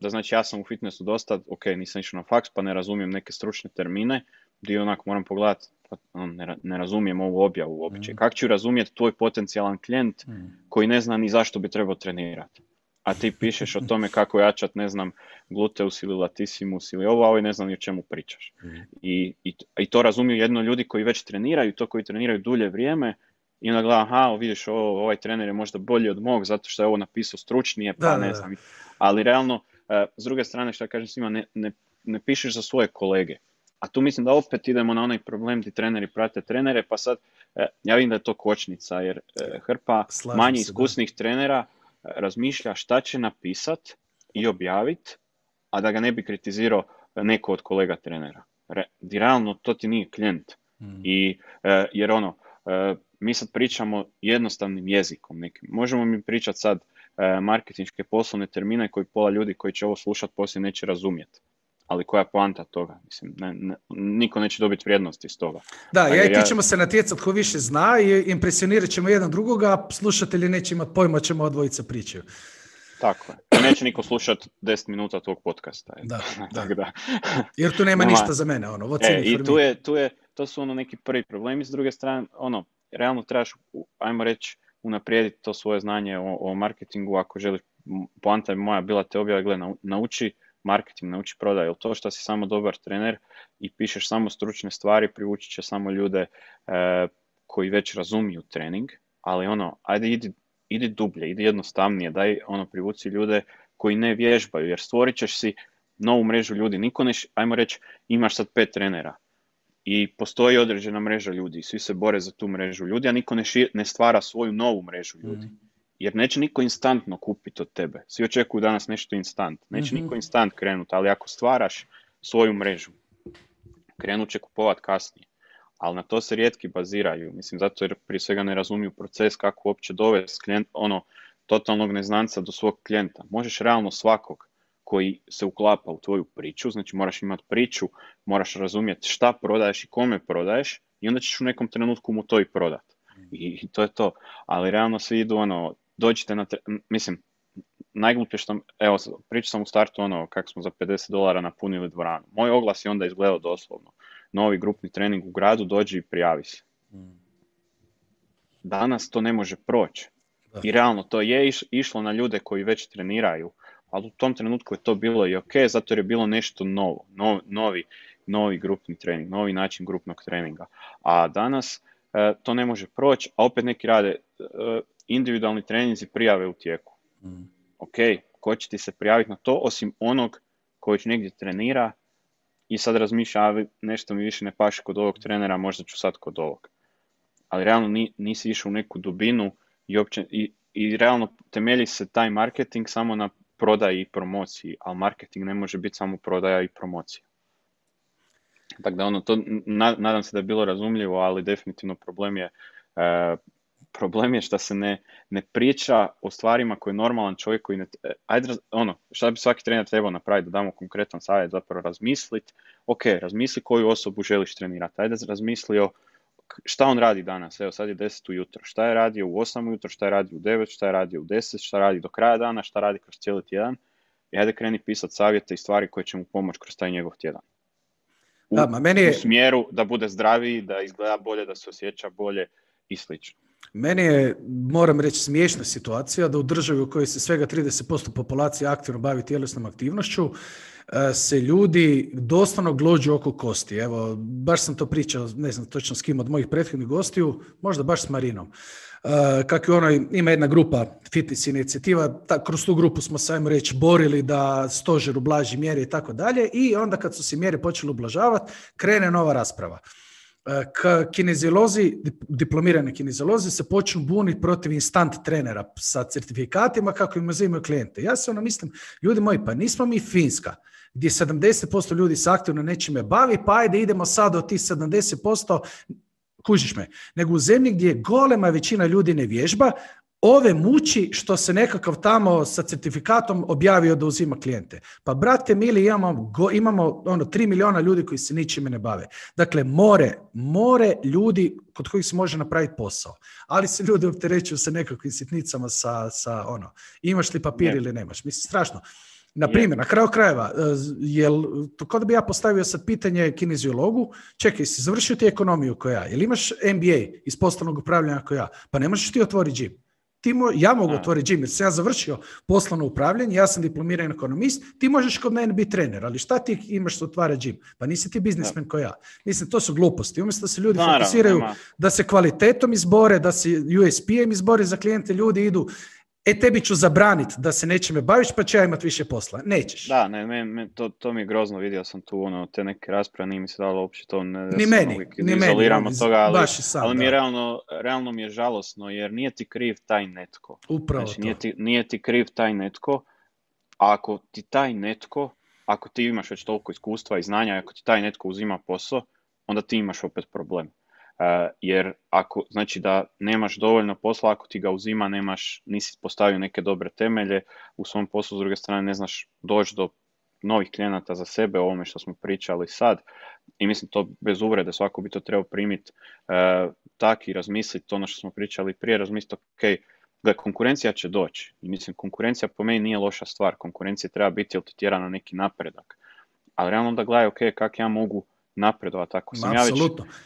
da znači ja sam u fitnessu dosta, ok, nisam išao na faks pa ne razumijem neke stručne termine, gdje onako moram pogledati, pa, ono, ne, ne razumijem ovu objavu uopće. Mm. Kako ću razumjeti tvoj potencijalan klijent mm. koji ne zna ni zašto bi trebao trenirati? a ti pišeš o tome kako jačat, ne znam, gluteus ili latissimus ili ovo, a ovaj ne znam ni o čemu pričaš. Mm. I, i, I to razumiju jedno ljudi koji već treniraju, to koji treniraju dulje vrijeme i onda gleda, aha, vidiš, ovo, ovaj trener je možda bolji od mog zato što je ovo napisao stručnije, pa ne znam. Ali realno, e, s druge strane, što ja kažem svima, ne, ne, ne pišeš za svoje kolege. A tu mislim da opet idemo na onaj problem di treneri prate trenere, pa sad e, ja vidim da je to kočnica, jer e, hrpa manje iskusnih trenera razmišlja šta će napisat i objavit, a da ga ne bi kritizirao neko od kolega trenera. Re, realno to ti nije klijent. Mm. I, jer ono, mi sad pričamo jednostavnim jezikom nekim. Možemo mi pričati sad e, marketinške poslovne termine koji pola ljudi koji će ovo slušati poslije neće razumjeti. Ali koja je poanta toga? Mislim, ne, niko neće dobiti vrijednost iz toga. Da, ja i ti ćemo se natjecati ko više zna i impresionirat ćemo jedan drugoga, a slušatelji neće imati pojma ćemo dvojica pričaju. Tako je. Neće niko slušati 10 minuta tog podcasta. Da, [laughs] da. da. Jer tu nema ništa za mene. Ono, e, I tu je, tu je, to su ono neki prvi problemi. S druge strane, ono, realno trebaš, ajmo reći, unaprijediti to svoje znanje o, o marketingu ako želiš, poanta je moja bila te objave, gle, nauči marketing, nauči prodaj, jer to što si samo dobar trener i pišeš samo stručne stvari, privući će samo ljude e, koji već razumiju trening, ali ono, ajde idi, idi dublje, idi jednostavnije, daj ono, privuci ljude koji ne vježbaju, jer stvorit ćeš si novu mrežu ljudi, niko ne, ajmo reći, imaš sad pet trenera, i postoji određena mreža ljudi, svi se bore za tu mrežu ljudi, a niko ne, ne stvara svoju novu mrežu ljudi. Mm. Jer neće niko instantno kupiti od tebe. Svi očekuju danas nešto instant. Neće mm niko instant krenuti, ali ako stvaraš svoju mrežu, krenut će kupovat kasnije. Ali na to se rijetki baziraju. Mislim, zato jer prije svega ne razumiju proces kako uopće dovesti klijent, ono, totalnog neznanca do svog klijenta. Možeš realno svakog koji se uklapa u tvoju priču, znači moraš imati priču, moraš razumjeti šta prodaješ i kome prodaješ i onda ćeš u nekom trenutku mu to i prodat. I, to je to. Ali realno svi idu ono, dođite na, mislim, najgluplje što, evo, pričao sam u startu ono, kako smo za 50 dolara napunili dvoranu. Moj oglas je onda izgledao doslovno. Novi grupni trening u gradu, dođi i prijavi se. Danas to ne može proći. I realno to je išlo na ljude koji već treniraju, ali u tom trenutku je to bilo i ok, zato jer je bilo nešto novo, novi, novi grupni trening, novi način grupnog treninga. A danas e, to ne može proći, a opet neki rade e, individualni treninzi prijave u tijeku. Mm. Ok, ko će ti se prijaviti na to, osim onog koji negdje trenira i sad razmišlja, a nešto mi više ne paše kod ovog trenera, možda ću sad kod ovog. Ali realno nisi išao u neku dubinu i, opće, i, i realno temelji se taj marketing samo na prodaji i promociji, ali marketing ne može biti samo prodaja i promocija. Tako da ono, to, nadam se da je bilo razumljivo, ali definitivno problem je, e, problem je što se ne, ne priča o stvarima koje normalan čovjek koji ne, e, ajde, ono, šta bi svaki trener trebao napraviti, da damo konkretan savjet, zapravo razmisliti, ok, razmisli koju osobu želiš trenirati, ajde razmisli o šta on radi danas, evo sad je 10 ujutro, šta je radio u 8 ujutro, šta je radio u 9, šta je radio u 10, šta radi do kraja dana, šta radi kroz cijeli tjedan i ajde kreni pisati savjete i stvari koje će mu pomoći kroz taj njegov tjedan. U, da, meni je... u smjeru da bude zdraviji, da izgleda bolje, da se osjeća bolje i slično. Meni je, moram reći, smiješna situacija da u državi u kojoj se svega 30% populacije aktivno bavi tjelesnom aktivnošću, e, se ljudi doslovno glođu oko kosti. Evo, baš sam to pričao, ne znam točno s kim od mojih prethodnih gostiju, možda baš s Marinom. Uh, kako je ono, ima jedna grupa fitness inicijativa, ta, kroz tu grupu smo se, ajmo reći, borili da stožer ublaži mjere i tako dalje i onda kad su se mjere počele ublažavati, krene nova rasprava. K kineziolozi, diplomirani kineziolozi se počnu buniti protiv instant trenera sa certifikatima kako im uzimaju klijente. Ja se ono mislim, ljudi moji, pa nismo mi Finska gdje 70% ljudi se aktivno nečime bavi, pa ajde idemo sad od tih 70%, kužiš me, nego u zemlji gdje golema većina ljudi ne vježba, ove muči što se nekakav tamo sa certifikatom objavio da uzima klijente. Pa brate mili, imamo, imamo ono 3 miliona ljudi koji se ničime ne bave. Dakle, more, more ljudi kod kojih se može napraviti posao. Ali se ljudi opterećuju sa nekakvim sitnicama sa, sa ono, imaš li papir ili nemaš. Mislim, strašno. Na primjer, na kraju krajeva, e, jel, to da bi ja postavio sad pitanje kineziologu, čekaj, si završio ti ekonomiju koja ja, jel imaš MBA iz poslovnog upravljanja koja ja, pa ne možeš ti otvoriti gym ti ja mogu otvoriti gym jer sam ja završio poslovno upravljanje, ja sam diplomirani ekonomist, ti možeš kod mene biti trener, ali šta ti imaš što otvara gym? Pa nisi ti biznismen ko ja. Mislim, to su gluposti. Umjesto da se ljudi fokusiraju da se kvalitetom izbore, da se USP-em izbore za klijente, ljudi idu e tebi ću zabraniti da se nečime baviš pa će ja imati više posla. Nećeš. Da, ne, to, to mi je grozno, vidio sam tu ono, te neke rasprave, nije mi se dalo uopće to ne, ni meni, ni meni, od toga, ali, sam, ali mi je realno, realno mi je žalosno jer nije ti kriv taj netko. Upravo znači, Nije, ti, nije ti kriv taj netko, a ako ti taj netko, ako ti imaš već toliko iskustva i znanja, ako ti taj netko uzima posao, onda ti imaš opet problem. Uh, jer ako, znači da nemaš dovoljno posla, ako ti ga uzima, nemaš, nisi postavio neke dobre temelje u svom poslu, s druge strane ne znaš doći do novih klijenata za sebe, o ovome što smo pričali sad. I mislim to bez uvrede, svako bi to trebao primiti uh, tak i razmisliti ono što smo pričali prije, razmisliti, ok, da konkurencija će doći. I mislim, konkurencija po meni nije loša stvar. Konkurencija treba biti, jer ti tjera na neki napredak. Ali realno da gledaj, ok, kako ja mogu napredovati. Ako sam ja već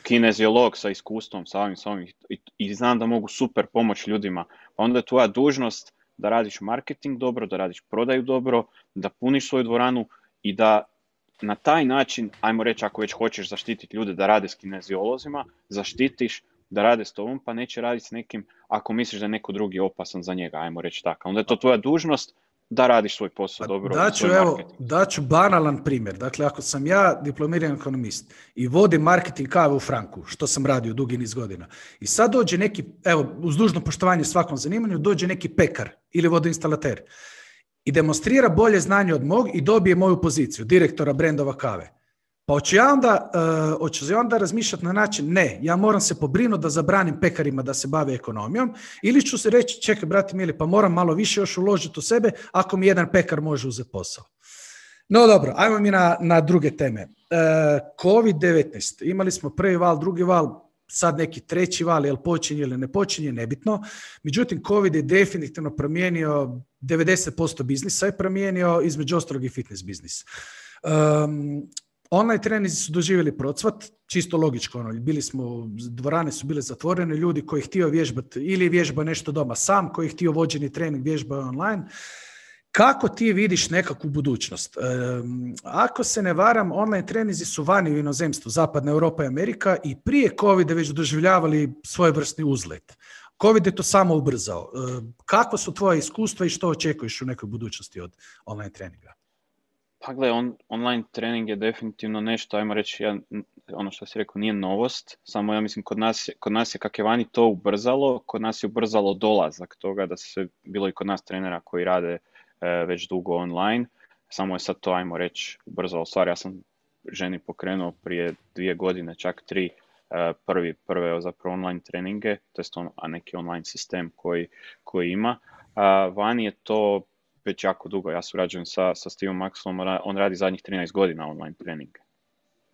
kineziolog sa iskustvom, sa ovim, sa ovim i, i znam da mogu super pomoći ljudima, pa onda je tvoja dužnost da radiš marketing dobro, da radiš prodaju dobro, da puniš svoju dvoranu i da na taj način, ajmo reći ako već hoćeš zaštititi ljude da rade s kineziolozima, zaštitiš da rade s tobom, pa neće raditi s nekim ako misliš da je neko drugi opasan za njega, ajmo reći tako. Onda je to tvoja dužnost da radiš svoj posao pa dobro. Daću, evo, daću banalan primjer. Dakle, ako sam ja diplomiran ekonomist i vodim marketing kave u Franku, što sam radio dugi niz godina, i sad dođe neki, evo, uz dužno poštovanje svakom zanimanju, dođe neki pekar ili vodoinstalater i demonstrira bolje znanje od mog i dobije moju poziciju, direktora brendova kave. Pa hoću ja onda, uh, hoću onda razmišljati na način, ne, ja moram se pobrinuti da zabranim pekarima da se bave ekonomijom, ili ću se reći, čekaj, brati mili, pa moram malo više još uložiti u sebe ako mi jedan pekar može uzeti posao. No dobro, ajmo mi na, na druge teme. Uh, COVID-19, imali smo prvi val, drugi val, sad neki treći val, jel počinje ili ne počinje, nebitno. Međutim, COVID je definitivno promijenio 90% biznisa je promijenio, između ostalog i fitness biznis. Um, Online trenizi su doživjeli procvat, čisto logičko, ono, bili smo, dvorane su bile zatvorene, ljudi koji htio vježbati ili vježba nešto doma sam, koji htio vođeni trening vježba online. Kako ti vidiš nekakvu budućnost? ako se ne varam, online trenizi su vani u inozemstvu, Zapadna Europa i Amerika i prije COVID već doživljavali svojevrsni uzlet. COVID je to samo ubrzao. E, kako su tvoje iskustva i što očekuješ u nekoj budućnosti od online treninga? Pa gle, on, online trening je definitivno nešto, ajmo reći, ja, ono što si rekao, nije novost, samo ja mislim kod nas, kod nas je kak je vani to ubrzalo, kod nas je ubrzalo dolazak toga da se bilo i kod nas trenera koji rade e, već dugo online, samo je sad to, ajmo reći, ubrzalo stvar. Ja sam ženi pokrenuo prije dvije godine, čak tri, e, prvi, prve zapravo online treninge, to je on, a neki online sistem koji, koji ima. A, vani je to već jako dugo. Ja surađujem sa, sa Steveom Maxwellom, on radi zadnjih 13 godina online trening.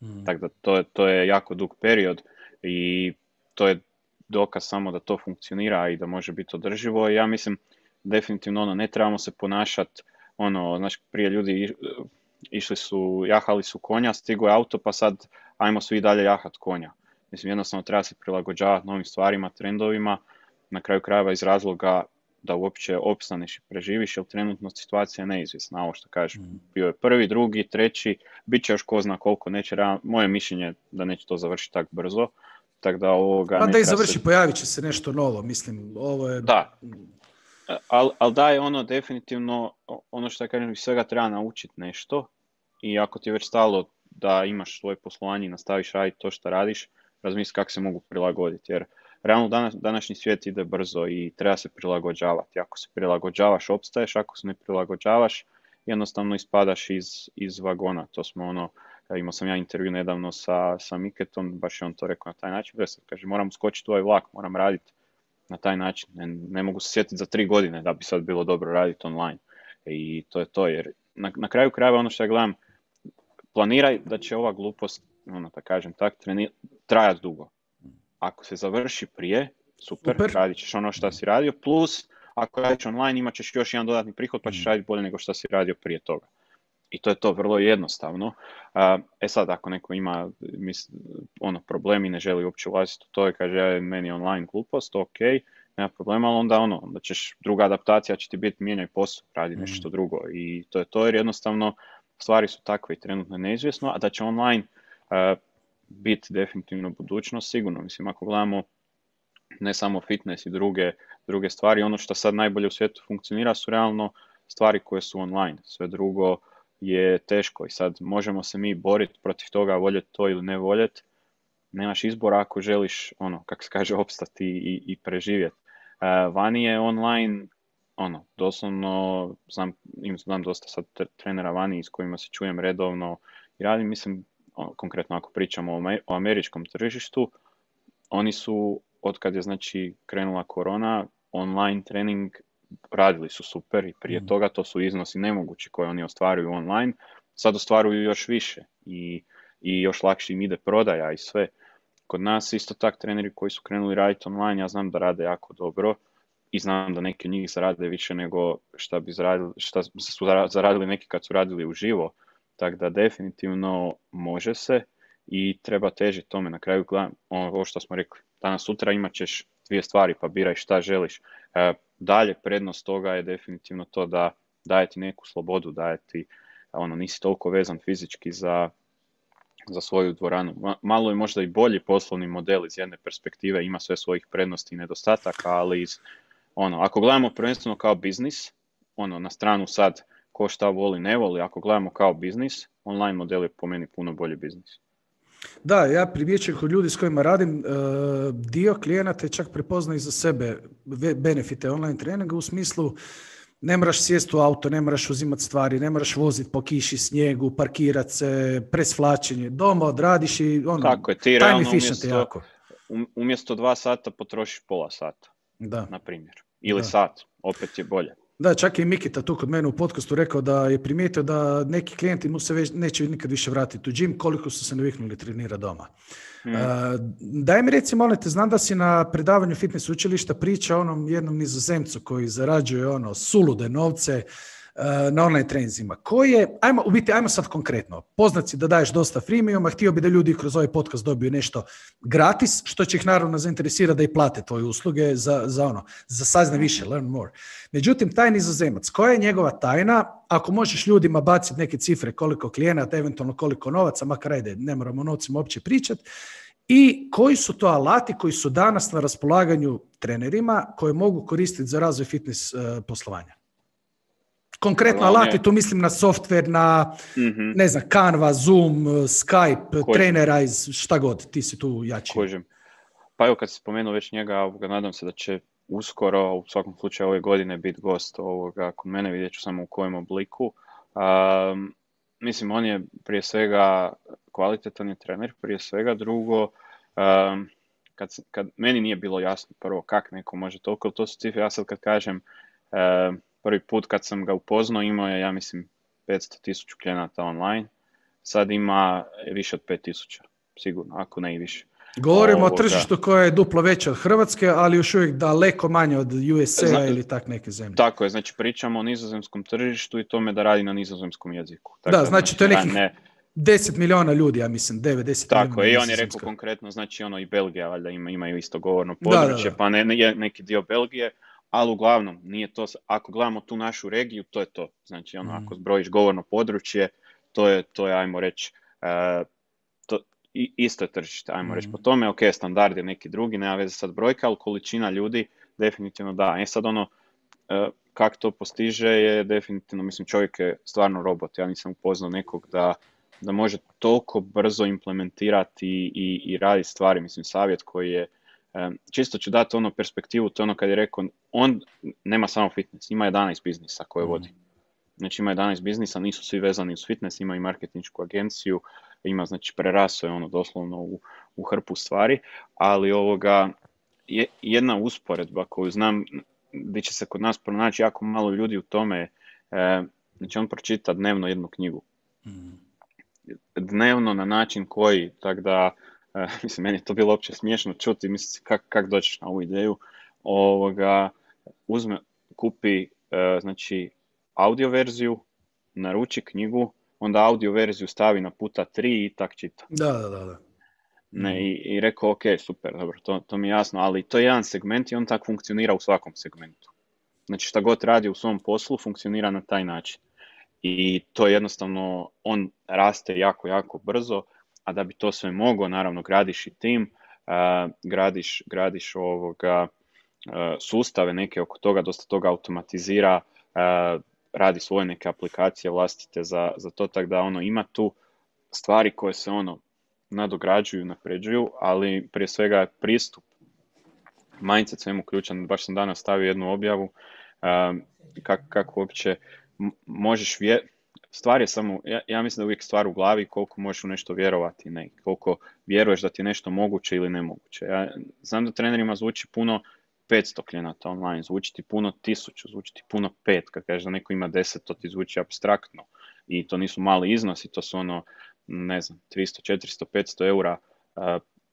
Mm. Tako da to, to je jako dug period i to je dokaz samo da to funkcionira i da može biti održivo. I ja mislim definitivno ono, ne trebamo se ponašati ono, znaš, prije ljudi išli su, jahali su konja, stigo je auto, pa sad ajmo svi dalje jahat konja. Mislim, jednostavno treba se prilagođavati novim stvarima, trendovima, na kraju krajeva iz razloga da uopće opstaneš i preživiš, jer trenutno situacija je neizvjesna. Ovo što kažeš, mm. bio je prvi, drugi, treći, bit će još ko zna koliko, neće, moje mišljenje da neće to završiti tako brzo. Tako da ovoga... Pa da i završi, pojavit će se nešto novo, mislim, ovo je... Da, ali al da je ono definitivno, ono što kažem, iz svega treba naučiti nešto i ako ti je već stalo da imaš svoje poslovanje i nastaviš raditi to što radiš, razmisli kako se mogu prilagoditi, jer realno danas, današnji svijet ide brzo i treba se prilagođavati. Ako se prilagođavaš, opstaješ, ako se ne prilagođavaš, jednostavno ispadaš iz, iz vagona. To smo ono, imao sam ja intervju nedavno sa, sa Miketom, baš je on to rekao na taj način, da kaže moram skočiti ovaj vlak, moram raditi na taj način. Ne, ne mogu se sjetiti za tri godine da bi sad bilo dobro raditi online. I to je to, jer na, na kraju krajeva ono što ja gledam, planiraj da će ova glupost, ono da kažem tak, trajati dugo ako se završi prije, super, super. radit ćeš ono što si radio, plus ako radiš online imat ćeš još jedan dodatni prihod pa ćeš mm. raditi bolje nego što si radio prije toga. I to je to vrlo jednostavno. E sad, ako neko ima mis, ono, problem i ne želi uopće ulaziti u to i kaže ja, meni online glupost, ok, nema problema, ali onda ono, onda ćeš, druga adaptacija će ti biti mijenjaj posao, radi nešto mm. drugo i to je to jer jednostavno stvari su takve i trenutno neizvjesno, a da će online biti definitivno budućnost, sigurno, mislim, ako gledamo ne samo fitness i druge, druge stvari, ono što sad najbolje u svijetu funkcionira su realno stvari koje su online, sve drugo je teško i sad možemo se mi boriti protiv toga, voljeti to ili ne voljeti, nemaš izbora ako želiš, ono, kako se kaže, opstati i, i preživjeti. Uh, vani je online, ono, doslovno, znam, im znam dosta sad trenera vani s kojima se čujem redovno i radim, mislim, konkretno ako pričamo o, američkom tržištu, oni su, od kad je znači krenula korona, online trening radili su super i prije mm. toga to su iznosi nemogući koje oni ostvaruju online, sad ostvaruju još više i, i još lakše im ide prodaja i sve. Kod nas isto tak treneri koji su krenuli raditi online, ja znam da rade jako dobro i znam da neki od njih zarade više nego šta bi zaradili, šta su zaradili neki kad su radili uživo. Tako da definitivno može se i treba težiti tome. Na kraju gledam, ovo što smo rekli, danas sutra imat ćeš dvije stvari pa biraj šta želiš. E, dalje prednost toga je definitivno to da daje ti neku slobodu, daje ti, ono, nisi toliko vezan fizički za, za svoju dvoranu. Malo je možda i bolji poslovni model iz jedne perspektive, ima sve svojih prednosti i nedostataka, ali iz, ono, ako gledamo prvenstveno kao biznis, ono, na stranu sad ko šta voli, ne voli, ako gledamo kao biznis, online model je po meni puno bolji biznis. Da, ja primjećujem kod ljudi s kojima radim, e, dio klijenata je čak prepoznao za sebe benefite online treninga u smislu ne moraš sjesti u auto, ne moraš uzimati stvari, ne moraš voziti po kiši, snijegu, parkirat se, presvlačenje, doma odradiš i ono, Tako je, ti realno umjesto, jako. Um, umjesto dva sata potrošiš pola sata, da. na primjer. Ili da. sat, opet je bolje. Da, čak i Mikita tu kod mene u podcastu rekao da je primijetio da neki klijenti mu se već neće nikad više vratiti u džim koliko su se naviknuli trenira doma. Mm. Uh, daj mi reci, molim te, znam da si na predavanju fitness učilišta priča onom jednom nizozemcu koji zarađuje ono sulude novce, na online treninzima. Koji je, ajmo, u biti, ajmo sad konkretno. Poznat si da daješ dosta freemium, a htio bi da ljudi kroz ovaj podcast dobiju nešto gratis, što će ih naravno zainteresirati da i plate tvoje usluge za, za ono, za sazna više, learn more. Međutim, taj nizozemac, koja je njegova tajna, ako možeš ljudima baciti neke cifre koliko klijenata, eventualno koliko novaca, makar ajde, ne moramo o novcima uopće pričati, i koji su to alati koji su danas na raspolaganju trenerima koje mogu koristiti za razvoj fitness uh, poslovanja? Konkretno alati, tu mislim na software, na mm ne znam, Canva, Zoom, Skype, trenera iz šta god, ti si tu jači. Kožem. Pa evo kad si spomenuo već njega, nadam se da će uskoro, u svakom slučaju ove godine, biti gost ovoga, kod mene, vidjet ću samo u kojem obliku. Um, mislim, on je prije svega kvalitetan je trener, prije svega drugo, um, kad, kad meni nije bilo jasno prvo kak neko može toliko, to su cifre, ja sad kad kažem um, prvi put kad sam ga upoznao imao je, ja mislim, 500 tisuća klijenata online. Sad ima više od 5000, sigurno, ako ne i više. Govorimo o tržištu koje je duplo veće od Hrvatske, ali još uvijek daleko manje od USA ili tak neke zemlje. Tako je, znači pričamo o nizozemskom tržištu i tome da radi na nizozemskom jeziku. Tako da, znači, to je nekih ne... 10 miliona ljudi, ja mislim, 9-10 Tako je, i on je rekao konkretno, znači ono i Belgija valjda ima, imaju isto govorno područje, pa ne, ne, neki dio Belgije, ali uglavnom nije to, ako gledamo tu našu regiju, to je to. Znači, ono, ako mm. zbrojiš govorno područje, to je, to je ajmo reći, uh, to, isto je tržište, ajmo reći po mm. tome, ok, standard je neki drugi, nema veze sad brojka, ali količina ljudi definitivno da. E sad ono, uh, kako to postiže je definitivno, mislim čovjek je stvarno robot, ja nisam upoznao nekog da, da može toliko brzo implementirati i, i, i raditi stvari, mislim savjet koji je Čisto ću dati ono perspektivu, to je ono kad je rekao, on nema samo fitness, ima 11 biznisa koje vodi. Mhm. Znači ima 11 biznisa, nisu svi vezani uz fitness, ima i marketinšku agenciju, ima znači preraso je ono doslovno u, u hrpu stvari, ali ovoga je jedna usporedba koju znam gdje će se kod nas pronaći jako malo ljudi u tome, e, znači on pročita dnevno jednu knjigu. Mhm. Dnevno na način koji, tako da Uh, [laughs] mislim, meni je to bilo uopće smiješno čuti, mislim, kak, kak dođeš na ovu ideju, ovoga, uzme, kupi, uh, znači, audio verziju, naruči knjigu, onda audio verziju stavi na puta tri i tak čita. Da, da, da. Ne, Mhm. i, i rekao, ok, super, dobro, to, to mi je jasno, ali to je jedan segment i on tak funkcionira u svakom segmentu. Znači šta god radi u svom poslu funkcionira na taj način. I to jednostavno, on raste jako, jako brzo, a da bi to sve mogao, naravno, gradiš i tim, a, gradiš, gradiš ovoga, a, sustave neke oko toga, dosta toga automatizira, a, radi svoje neke aplikacije vlastite za, za to, tako da ono ima tu stvari koje se ono nadograđuju, napređuju, ali prije svega je pristup mindset svemu ključan. Baš sam danas stavio jednu objavu kako, kako uopće možeš. Stvar je samo, ja, ja mislim da je uvijek stvar u glavi koliko možeš u nešto vjerovati, ne, koliko vjeruješ da ti je nešto moguće ili nemoguće. Ja znam da trenerima zvuči puno 500 klijenata online, zvuči ti puno 1000, zvuči ti puno 5, kad kažeš da neko ima 10, to ti zvuči abstraktno i to nisu mali iznosi, to su ono, ne znam, 300, 400, 500 eura uh,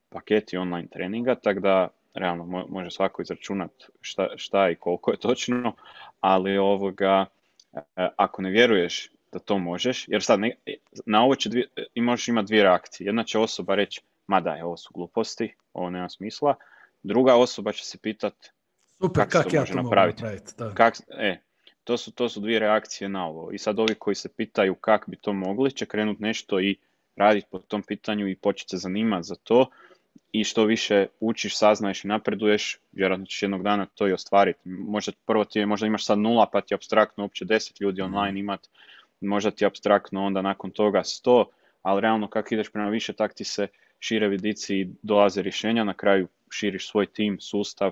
paketi online treninga, tako da realno mo- može svako izračunat šta, šta i koliko je točno, ali ovoga, e, ako ne vjeruješ da to možeš, jer sad ne, na ovo će dvije, možeš imati dvije reakcije. Jedna će osoba reći, ma daj, ovo su gluposti, ovo nema smisla. Druga osoba će se pitat, Super, Kako se to kak ja može to napraviti? napraviti? Da. kak, e, to su, to su dvije reakcije na ovo. I sad ovi koji se pitaju kak bi to mogli, će krenut nešto i raditi po tom pitanju i početi se zanimati za to. I što više učiš, saznaješ i napreduješ, vjerojatno ćeš jednog dana to i ostvariti. Možda prvo ti je, možda imaš sad nula, pa ti je abstraktno uopće deset ljudi online imat, možda ti abstraktno onda nakon toga sto, ali realno kako ideš prema više, tak ti se šire vidici i dolaze rješenja, na kraju širiš svoj tim, sustav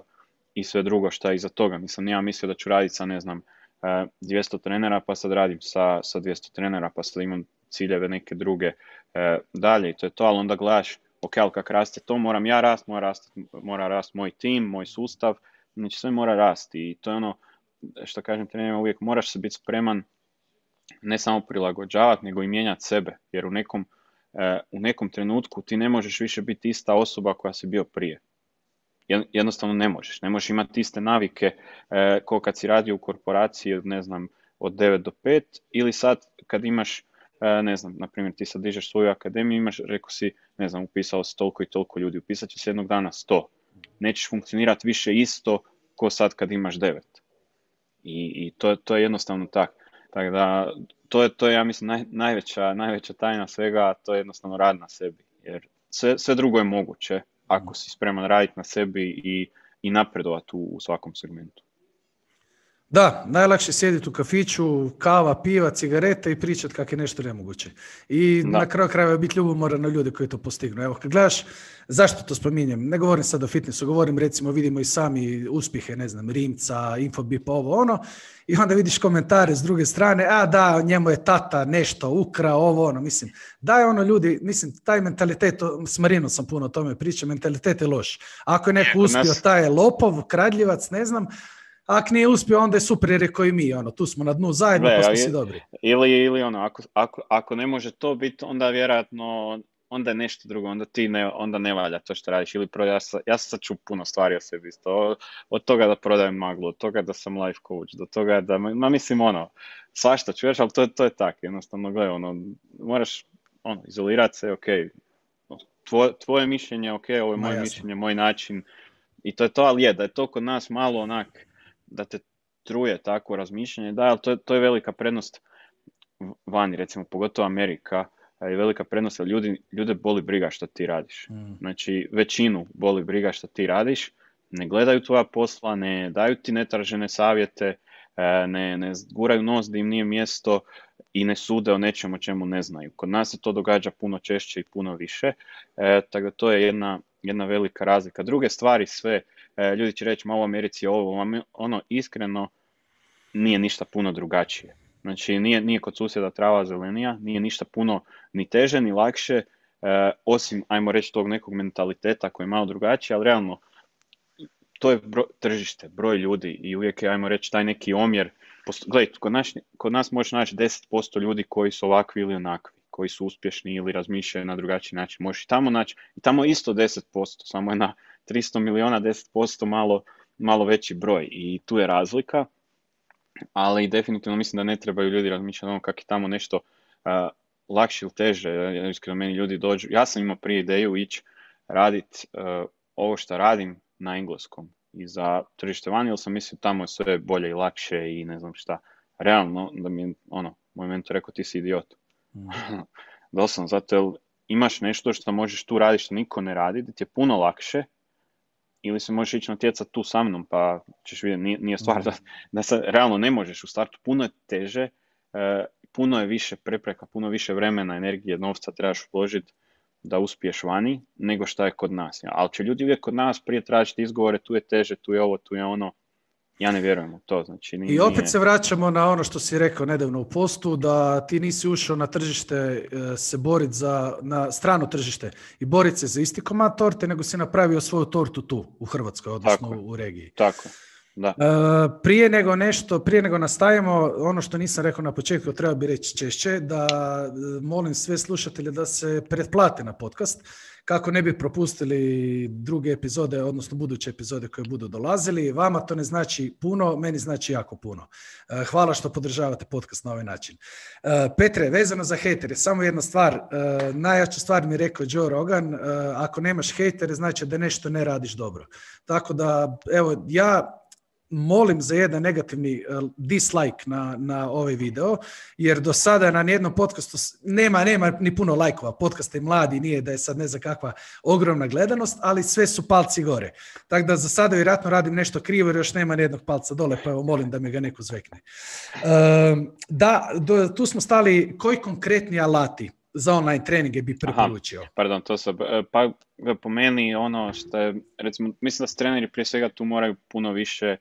i sve drugo šta je iza toga. Mislim, ja mislio da ću raditi sa, ne znam, eh, 200 trenera, pa sad radim sa, sa 200 trenera, pa sad imam ciljeve neke druge eh, dalje i to je to, ali onda gledaš, ok, ali kak raste to, moram ja rast, mora rast, mora rast moj tim, moj sustav, znači sve mora rasti i to je ono, što kažem trenerima uvijek, moraš se biti spreman ne samo prilagođavati, nego i mijenjati sebe, jer u nekom, eh, u nekom trenutku ti ne možeš više biti ista osoba koja si bio prije. Jed- Jednostavno ne možeš, ne možeš imati iste navike eh, ko kad si radio u korporaciji, ne znam, od 9 do 5, ili sad kad imaš, eh, ne znam, na primjer ti sad dižeš svoju akademiju, imaš, rekao si, ne znam, upisalo se toliko i toliko ljudi, upisat će se jednog dana 100. Nećeš funkcionirati više isto ko sad kad imaš 9. I, i to, to je jednostavno tako. Tako da, to je, to je ja mislim, naj, najveća, najveća tajna svega, to je jednostavno rad na sebi. Jer sve, sve drugo je moguće ako si spreman raditi na sebi i, i napredovati u, u svakom segmentu. Da, najlakše je sjediti u kafiću, kava, piva, cigarete i pričati kako je nešto nemoguće. I Da. na kraju krajeva biti ljubomoran na ljude koji to postignu. Evo, kad gledaš, zašto to spominjem? Ne govorim sad o fitnessu, govorim recimo, vidimo i sami uspjehe, ne znam, Rimca, Infobipa, ovo ono, i onda vidiš komentare s druge strane, a da, njemu je tata nešto ukrao, ovo ono, mislim, daj ono ljudi, mislim, taj mentalitet, s Marinom sam puno o tome pričao, mentalitet je loš. Ako je neko uspio, taj je lopov, kradljivac, ne znam, ako nije uspio, onda je super jer je koji mi, ono, tu smo na dnu zajedno, pa smo ali- si dobri. Ili, ili ono, ako, ako, ako ne može to biti, onda vjerojatno, onda je nešto drugo, onda ti ne, onda ne valja to što radiš. Ili pro, ja, sam, ja sad čuo puno stvari o sebi isto, od, toga da prodajem maglu, od toga da sam life coach, do toga da, ma mislim ono, svašta čuješ, ali to, to je tak, jednostavno, gle, ono, moraš, ono, izolirati se, ok, tvoje, tvoje mišljenje, ok, ovo je moje mišljenje, moj način, i to je to, ali je, da je to kod nas malo onak, da te truje takvo razmišljanje, da, ali to je, to je velika prednost vani, recimo, pogotovo Amerika, je velika prednost, jer ljudi, ljude boli briga što ti radiš. Mm. Znači, većinu boli briga što ti radiš, ne gledaju tvoja posla, ne daju ti netražene savjete, e, ne, ne guraju nos da im nije mjesto i ne sude o nečemu o čemu ne znaju. Kod nas se to događa puno češće i puno više, e, tako da to je jedna, jedna velika razlika. Druge stvari sve, ljudi će reći malo u Americi ovo, ono, iskreno nije ništa puno drugačije. Znači, nije, nije kod susjeda trava zelenija, nije ništa puno ni teže, ni lakše, e, osim, ajmo reći, tog nekog mentaliteta koji je malo drugačiji, ali realno, to je bro- tržište, broj ljudi i uvijek je, ajmo reći, taj neki omjer. Posto- Gledaj, kod, naš, kod nas možeš naći 10% ljudi koji su ovakvi ili onakvi, koji su uspješni ili razmišljaju na drugačiji način. Možeš i tamo naći, i tamo isto 10%, samo je na 300 miliona 10% malo, malo veći broj i tu je razlika ali definitivno mislim da ne trebaju ljudi razmišljati ono kako je tamo nešto a, lakše ili teže. Ja, Iskreno meni ljudi dođu, ja sam imao prije ideju ići raditi ovo što radim na engleskom i za tržište vani, jer sam mislio tamo je sve bolje i lakše i ne znam šta. Realno, da mi ono, moj mentor rekao ti si idiot. Mm. [laughs] Doslovno, zato jer imaš nešto što možeš tu raditi što niko ne radi, da ti je puno lakše, ili se možeš ići natjecati tu sa mnom, pa ćeš vidjeti, nije, nije stvar da, da se realno ne možeš u startu, puno je teže, e, puno je više prepreka, puno više vremena, energije, novca trebaš uložiti da uspiješ vani nego šta je kod nas. Ali će ljudi uvijek kod nas prije tražiti izgovore, tu je teže, tu je ovo, tu je ono. Ja ne vjerujem u to. Znači, nije, I opet se vraćamo na ono što si rekao nedavno u postu, da ti nisi ušao na tržište e, se boriti za, na strano tržište i boriti se za isti komad torte, nego si napravio svoju tortu tu, u Hrvatskoj, odnosno u regiji. Tako. Da. E, prije nego nešto, prije nego nastavimo, ono što nisam rekao na početku, treba bi reći češće, da e, molim sve slušatelje da se pretplate na podcast, kako ne bi propustili druge epizode, odnosno buduće epizode koje budu dolazili. Vama to ne znači puno, meni znači jako puno. E, hvala što podržavate podcast na ovaj način. Petre, vezano za hejtere, samo jedna stvar, najjača stvar mi je rekao Joe Rogan, ako nemaš hejtere, znači da nešto ne radiš dobro. Tako da, evo, ja molim za jedan negativni eh, dislike na, na ovaj video, jer do sada na nijednom podcastu nema, nema ni puno lajkova. Podcast je mladi, nije da je sad ne znam kakva ogromna gledanost, ali sve su palci gore. Tako da za sada vjerojatno radim nešto krivo jer još nema nijednog palca dole, pa evo molim da mi ga neko zvekne. Ehm, da, tu smo stali, koji konkretni alati za online treninge bi preporučio? pardon, to sam, e, pa po meni ono što je, recimo, mislim da se treneri prije svega tu moraju puno više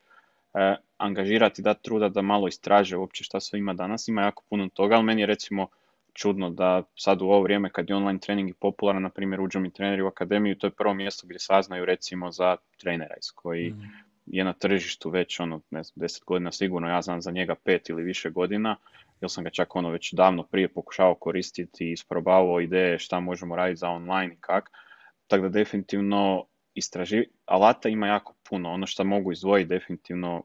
angažirati, dati truda da malo istraže uopće šta sve ima danas. Ima jako puno toga, ali meni je recimo čudno da sad u ovo vrijeme kad je online trening popularan, na primjer uđu mi treneri u akademiju, to je prvo mjesto gdje saznaju recimo za trenera iz koji mm. je na tržištu već ono, ne znam, deset godina sigurno, ja znam za njega pet ili više godina, jer sam ga čak ono već davno prije pokušao koristiti i isprobavao ideje šta možemo raditi za online i kak. Tako da definitivno istraži, alata ima jako puno. Ono što mogu izdvojiti definitivno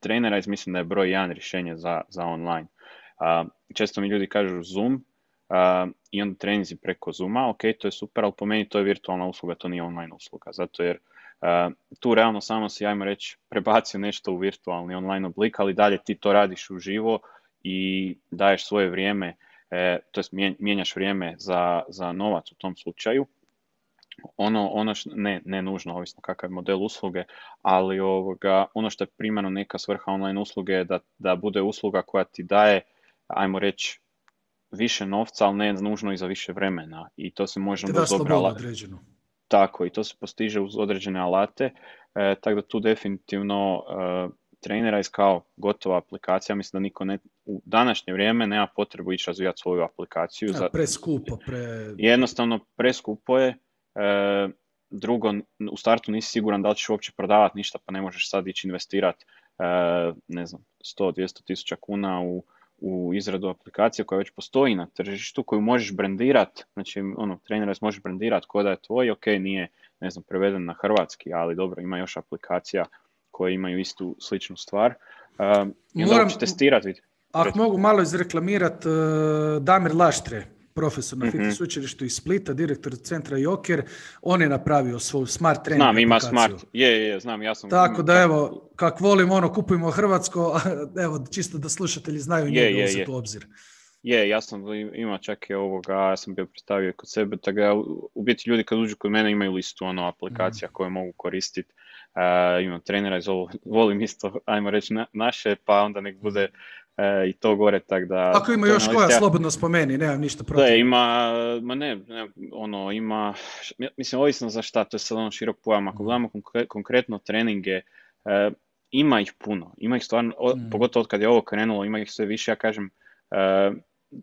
trenera, mislim da je broj jedan rješenje za, za online. Uh, često mi ljudi kažu Zoom uh, i onda treninzi preko Zooma, ok, to je super, ali po meni to je virtualna usluga, to nije online usluga, zato jer uh, tu realno samo si, ajmo reći, prebacio nešto u virtualni online oblik, ali dalje ti to radiš uživo i daješ svoje vrijeme, e, to jest mijenjaš vrijeme za, za novac u tom slučaju ono, ono što, ne, ne nužno, ovisno kakav je model usluge, ali ovoga, ono što je primarno neka svrha online usluge je da, da bude usluga koja ti daje, ajmo reći, više novca, ali ne nužno i za više vremena. I to se može uz dobre alate. Tako, i to se postiže uz određene alate, e, tako da tu definitivno e, trenera je kao gotova aplikacija, mislim da niko ne, u današnje vrijeme nema potrebu ići razvijati svoju aplikaciju. Ja, za, preskupo, pre... Jednostavno preskupo je, drugo, u startu nisi siguran da li ćeš uopće prodavati ništa, pa ne možeš sad ići investirati e, ne znam, 100-200 tisuća kuna u, u izradu aplikacije koja već postoji na tržištu, koju možeš brendirati, znači ono, trener možeš brendirati ko da je tvoj, ok, nije, ne znam, preveden na hrvatski, ali dobro, ima još aplikacija koje imaju istu sličnu stvar. Uh, I onda Moram, testirati. Ako mogu malo izreklamirati, uh, Damir Laštre, profesor na mm-hmm. učilištu iz Splita, direktor centra Joker, on je napravio svoju smart trening Znam, ima smart, je, je, znam, ja sam... Tako da evo, kak volim ono, kupujemo Hrvatsko, evo, čisto da slušatelji znaju je, njega je, je. u obzir. Je, ja sam ima čak i ovoga, ja sam bio predstavio kod sebe, tako da u biti ljudi kad uđu kod mene imaju listu ono aplikacija mm. koje mogu koristiti. Uh, imam trenera iz ovo, volim isto, ajmo reći, na, naše, pa onda nek bude E, i to gore, tak da... Ako ima još koja, slobodno spomeni, nemam ništa protiv. Da, ima, ma ne, ne, ono, ima, mislim, ovisno za šta, to je sad ono širok pojam, ako mm. gledamo konkretno treninge, e, ima ih puno, ima ih stvarno, mm. pogotovo od kad je ovo krenulo, ima ih sve više, ja kažem, e,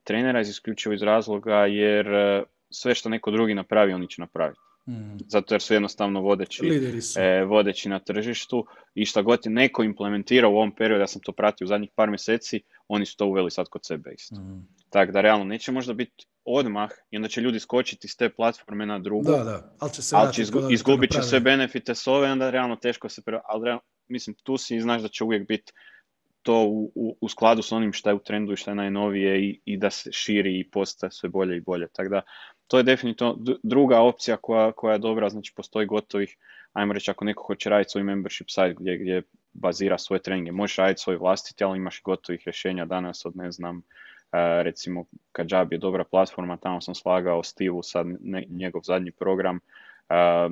trenera iz isključivo iz razloga jer e, sve što neko drugi napravi, oni će napraviti. Mm. Zato jer su jednostavno vodeći, E, vodeći na tržištu i šta god je neko implementirao u ovom periodu, ja sam to pratio u zadnjih par mjeseci, oni su to uveli sad kod sebe isto. Mm. Tako da realno neće možda biti odmah i onda će ljudi skočiti s te platforme na drugu, da, da. ali će, se ali će izgubit će sve benefite s ove, onda realno teško se, pre... ali realno, mislim tu si znaš da će uvijek biti to u, u, u, skladu s onim što je u trendu i što je najnovije i, i da se širi i postaje sve bolje i bolje. Tako da to je definitivno druga opcija koja, koja je dobra, znači postoji gotovih, ajmo reći ako neko hoće raditi svoj membership site gdje, gdje bazira svoje treninge, možeš raditi svoj vlastiti, ali imaš gotovih rješenja danas od ne znam, e, recimo Kajabi je dobra platforma, tamo sam slagao Stivu sad njegov zadnji program, e,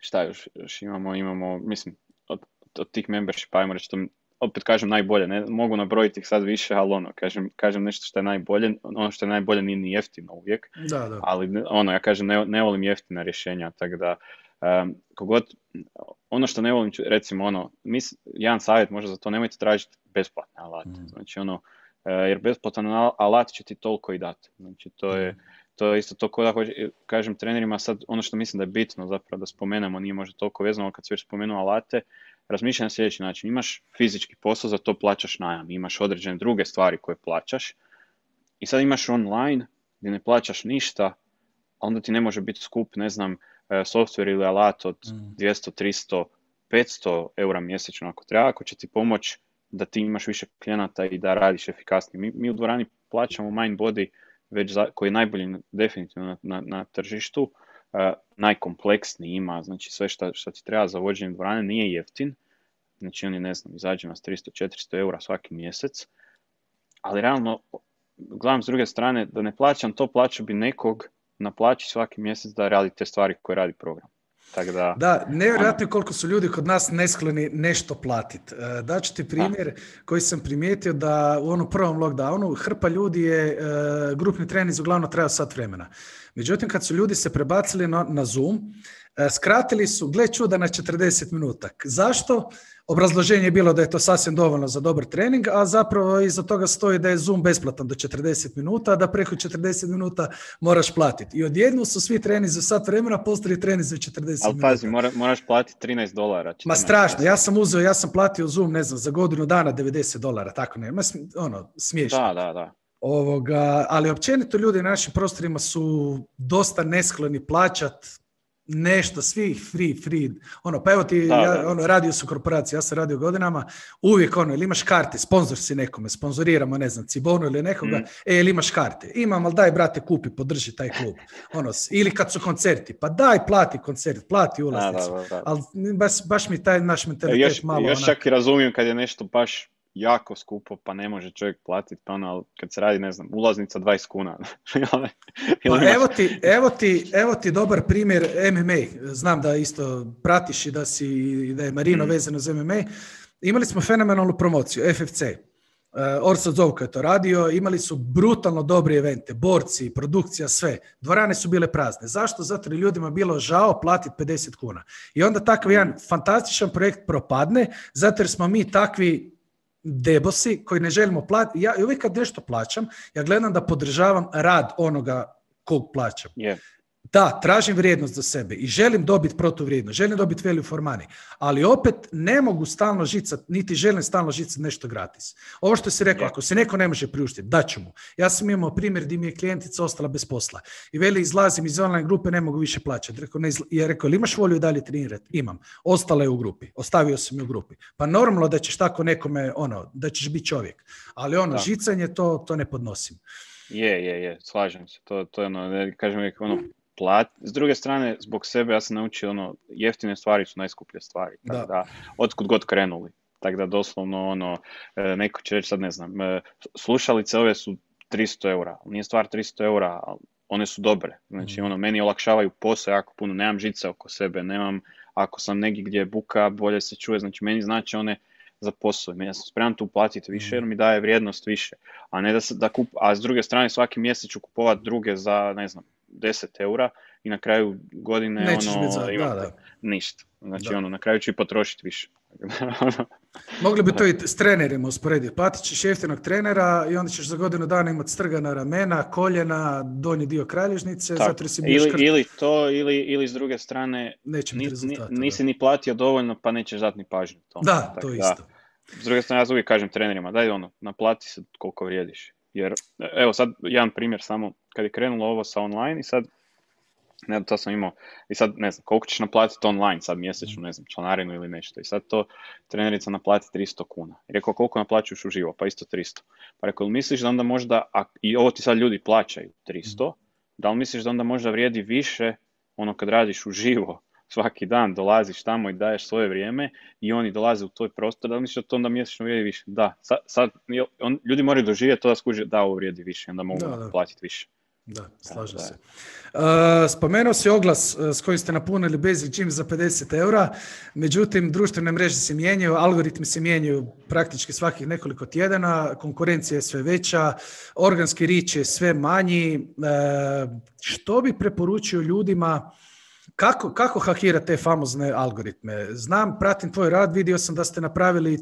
šta još, još imamo, imamo, mislim, od, od tih membership, ajmo reći, to opet kažem najbolje, ne mogu nabrojiti ih sad više, ali ono, kažem, kažem nešto što je najbolje, ono što je najbolje nije ni jeftino uvijek, da, da. ali ono, ja kažem, ne, ne volim jeftina rješenja, tako da, um, kogod, ono što ne volim, recimo ono, mis, jedan savjet možda za to, nemojte tražiti besplatne alate, mm. znači ono, uh, jer besplatan alat će ti toliko i dati, znači to je, mm. to je isto to ko da kažem trenerima sad, ono što mislim da je bitno zapravo da spomenemo, nije možda toliko vezano, kad se već spomenuo alate, razmišljam na sljedeći način. Imaš fizički posao, za to plaćaš najam. Imaš određene druge stvari koje plaćaš. I sad imaš online gdje ne plaćaš ništa, a onda ti ne može biti skup, ne znam, e, software ili alat od 200, 300, 500 eura mjesečno ako treba, ako će ti pomoći da ti imaš više klijenata i da radiš efikasnije. Mi, mi u dvorani plaćamo Mindbody već za, koji je najbolji definitivno na, na, na tržištu, najkompleksniji ima, znači sve što, što ti treba za vođenje dvorane nije jeftin, znači oni ne znam, izađe nas 300-400 eura svaki mjesec, ali realno, gledam s druge strane, da ne plaćam to, plaću bi nekog na plaći svaki mjesec da radi te stvari koje radi program. Tak da, da nevjerojatno ono... koliko su ljudi kod nas neskloni nešto platiti. E, Daću ti primjer koji sam primijetio da u onom prvom lockdownu hrpa ljudi je, e, grupni trening uglavnom trajao sat vremena. Međutim, kad su ljudi se prebacili na, na Zoom, skratili su, gle čuda, na 40 minuta. Zašto? Obrazloženje je bilo da je to sasvim dovoljno za dobar trening, a zapravo iza toga stoji da je Zoom besplatan do 40 minuta, a da preko 40 minuta moraš platiti. I odjedno su svi treni za sat vremena postali treni za 40 minuta. Ali pazi, mora, moraš platiti 13 dolara. Ma strašno, ja sam uzeo, ja sam platio Zoom, ne znam, za godinu dana 90 dolara, tako ne, ono, smiješno. Da, da, da. Ovoga, ali općenito ljudi na našim prostorima su dosta neskloni plaćat nešto, svi free, free, ono, pa evo ti, ja, ono, radio su korporacije, ja sam radio godinama, uvijek ono, ili imaš karte, sponzor si nekome, sponzoriramo, ne znam, Cibonu ili nekoga, mm. e, ili imaš karte, imam, ali daj, brate, kupi, podrži taj klub, ono, ili kad su koncerti, pa daj, plati koncert, plati ulaznicu, ali baš, baš mi taj naš mentalitet još, malo... Još čak i razumijem kad je nešto baš jako skupo, pa ne može čovjek platiti, pa ono, ali kad se radi, ne znam, ulaznica 20 kuna. [laughs] pa evo ti, evo, ti, evo ti dobar primjer MMA, znam da isto pratiš i da, si, da je Marino mm. vezano za MMA, imali smo fenomenalnu promociju, FFC, Uh, Orsa Zovka je to radio, imali su brutalno dobre evente, borci, produkcija, sve. Dvorane su bile prazne. Zašto? Zato jer ljudima bilo žao platiti 50 kuna. I onda takav jedan fantastičan projekt propadne, zato jer smo mi takvi debosi koji ne želimo platiti. Ja uvijek kad nešto plaćam, ja gledam da podržavam rad onoga kog plaćam. Yeah. Da, tražim vrijednost za sebe i želim dobiti protuvrijednost, želim dobiti value for money, ali opet ne mogu stalno žicat, niti želim stalno žicat nešto gratis. Ovo što si rekao, ako se neko ne može priuštiti, daću mu. Ja sam imao primjer gdje mi je klijentica ostala bez posla i veli izlazim iz online grupe, ne mogu više plaćati. Rekao, ne ja rekao, imaš volju dalje trenirati? Imam. Ostala je u grupi, ostavio sam je u grupi. Pa normalno da ćeš tako nekome, ono, da ćeš biti čovjek. Ali ono, žicanje, to, to ne podnosim. Je, je, je, slažem se. To, to je ono, kažem ono, plat. S druge strane, zbog sebe ja sam naučio ono, jeftine stvari su najskuplje stvari. Tako da. otkud god krenuli. Tako da doslovno ono, e, neko će reći sad ne znam, e, slušalice ove su 300 eura. Nije stvar 300 eura, ali one su dobre. Znači, mhm. ono, meni olakšavaju posao jako puno, nemam žice oko sebe, nemam, ako sam negdje gdje je buka, bolje se čuje, znači meni znači one za posao. Ja sam spreman tu platiti više jer mi daje vrijednost više. A ne da, se, da kup, a s druge strane svaki mjesec ću kupovati druge za, ne znam, 10 eura i na kraju godine Nećeš ono, ima da, ništa. Znači ono, na kraju ću i potrošiti više. [laughs] Mogli bi to i s trenerima usporediti. Platit ćeš jeftinog trenera i onda ćeš za godinu dana imati strgana ramena, koljena, donji dio kralježnice, Tako. zato si ili, ili to, ili, ili s druge strane Neće ni, nisi ni platio dovoljno pa nećeš dati ni pažnju. To. Da, to isto. S druge strane, ja uvijek kažem trenerima, daj ono, naplati se koliko vrijediš. Jer, evo sad, jedan primjer samo, kad je krenulo ovo sa online i sad, ne, to sam imao, i sad ne znam, koliko ćeš naplatiti online sad mjesečno, ne znam, članarinu ili nešto. I sad to trenerica naplati 300 kuna. I rekao, koliko naplaćuješ uživo? Pa isto 300. Pa rekao, misliš da onda možda, a, i ovo ti sad ljudi plaćaju 300, da li misliš da onda možda vrijedi više ono kad radiš uživo, svaki dan dolaziš tamo i daješ svoje vrijeme i oni dolaze u tvoj prostor, da li misliš da to onda mjesečno vrijedi više? Da, sad, sad on, ljudi moraju doživjeti to da skuže da ovo vrijedi više, onda mogu platiti više. Da, slažem se. Uh, spomenuo si oglas uh, s kojim ste napunili Basic Gym za 50 eura, međutim, društvene mreže se mijenjaju, algoritmi se mijenjaju praktički svakih nekoliko tjedana, konkurencija je sve veća, organski rič je sve manji. Uh, što bi preporučio ljudima kako, kako hakira te famozne algoritme? Znam, pratim tvoj rad, vidio sam da ste napravili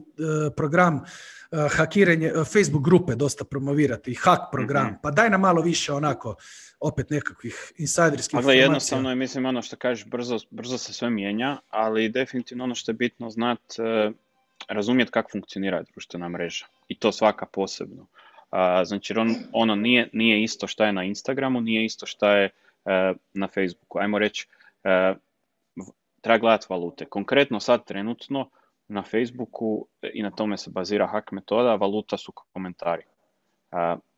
program hakiranje, eh, Facebook grupe dosta promovirati i hack program, mhm. pa daj nam malo više onako opet nekakvih insajderskih informacija. jednostavno je, mislim, ono što kažeš, brzo, brzo se sve mijenja, ali definitivno ono što je bitno znat, eh, razumjeti kako funkcionira društvena mreža. I to svaka posebno. Znači, on, ono nije, nije isto što je na Instagramu, nije isto što je na Facebooku. Ajmo reći, treba gledati valute. Konkretno sad trenutno, na Facebooku i na tome se bazira hack metoda, valuta su komentari.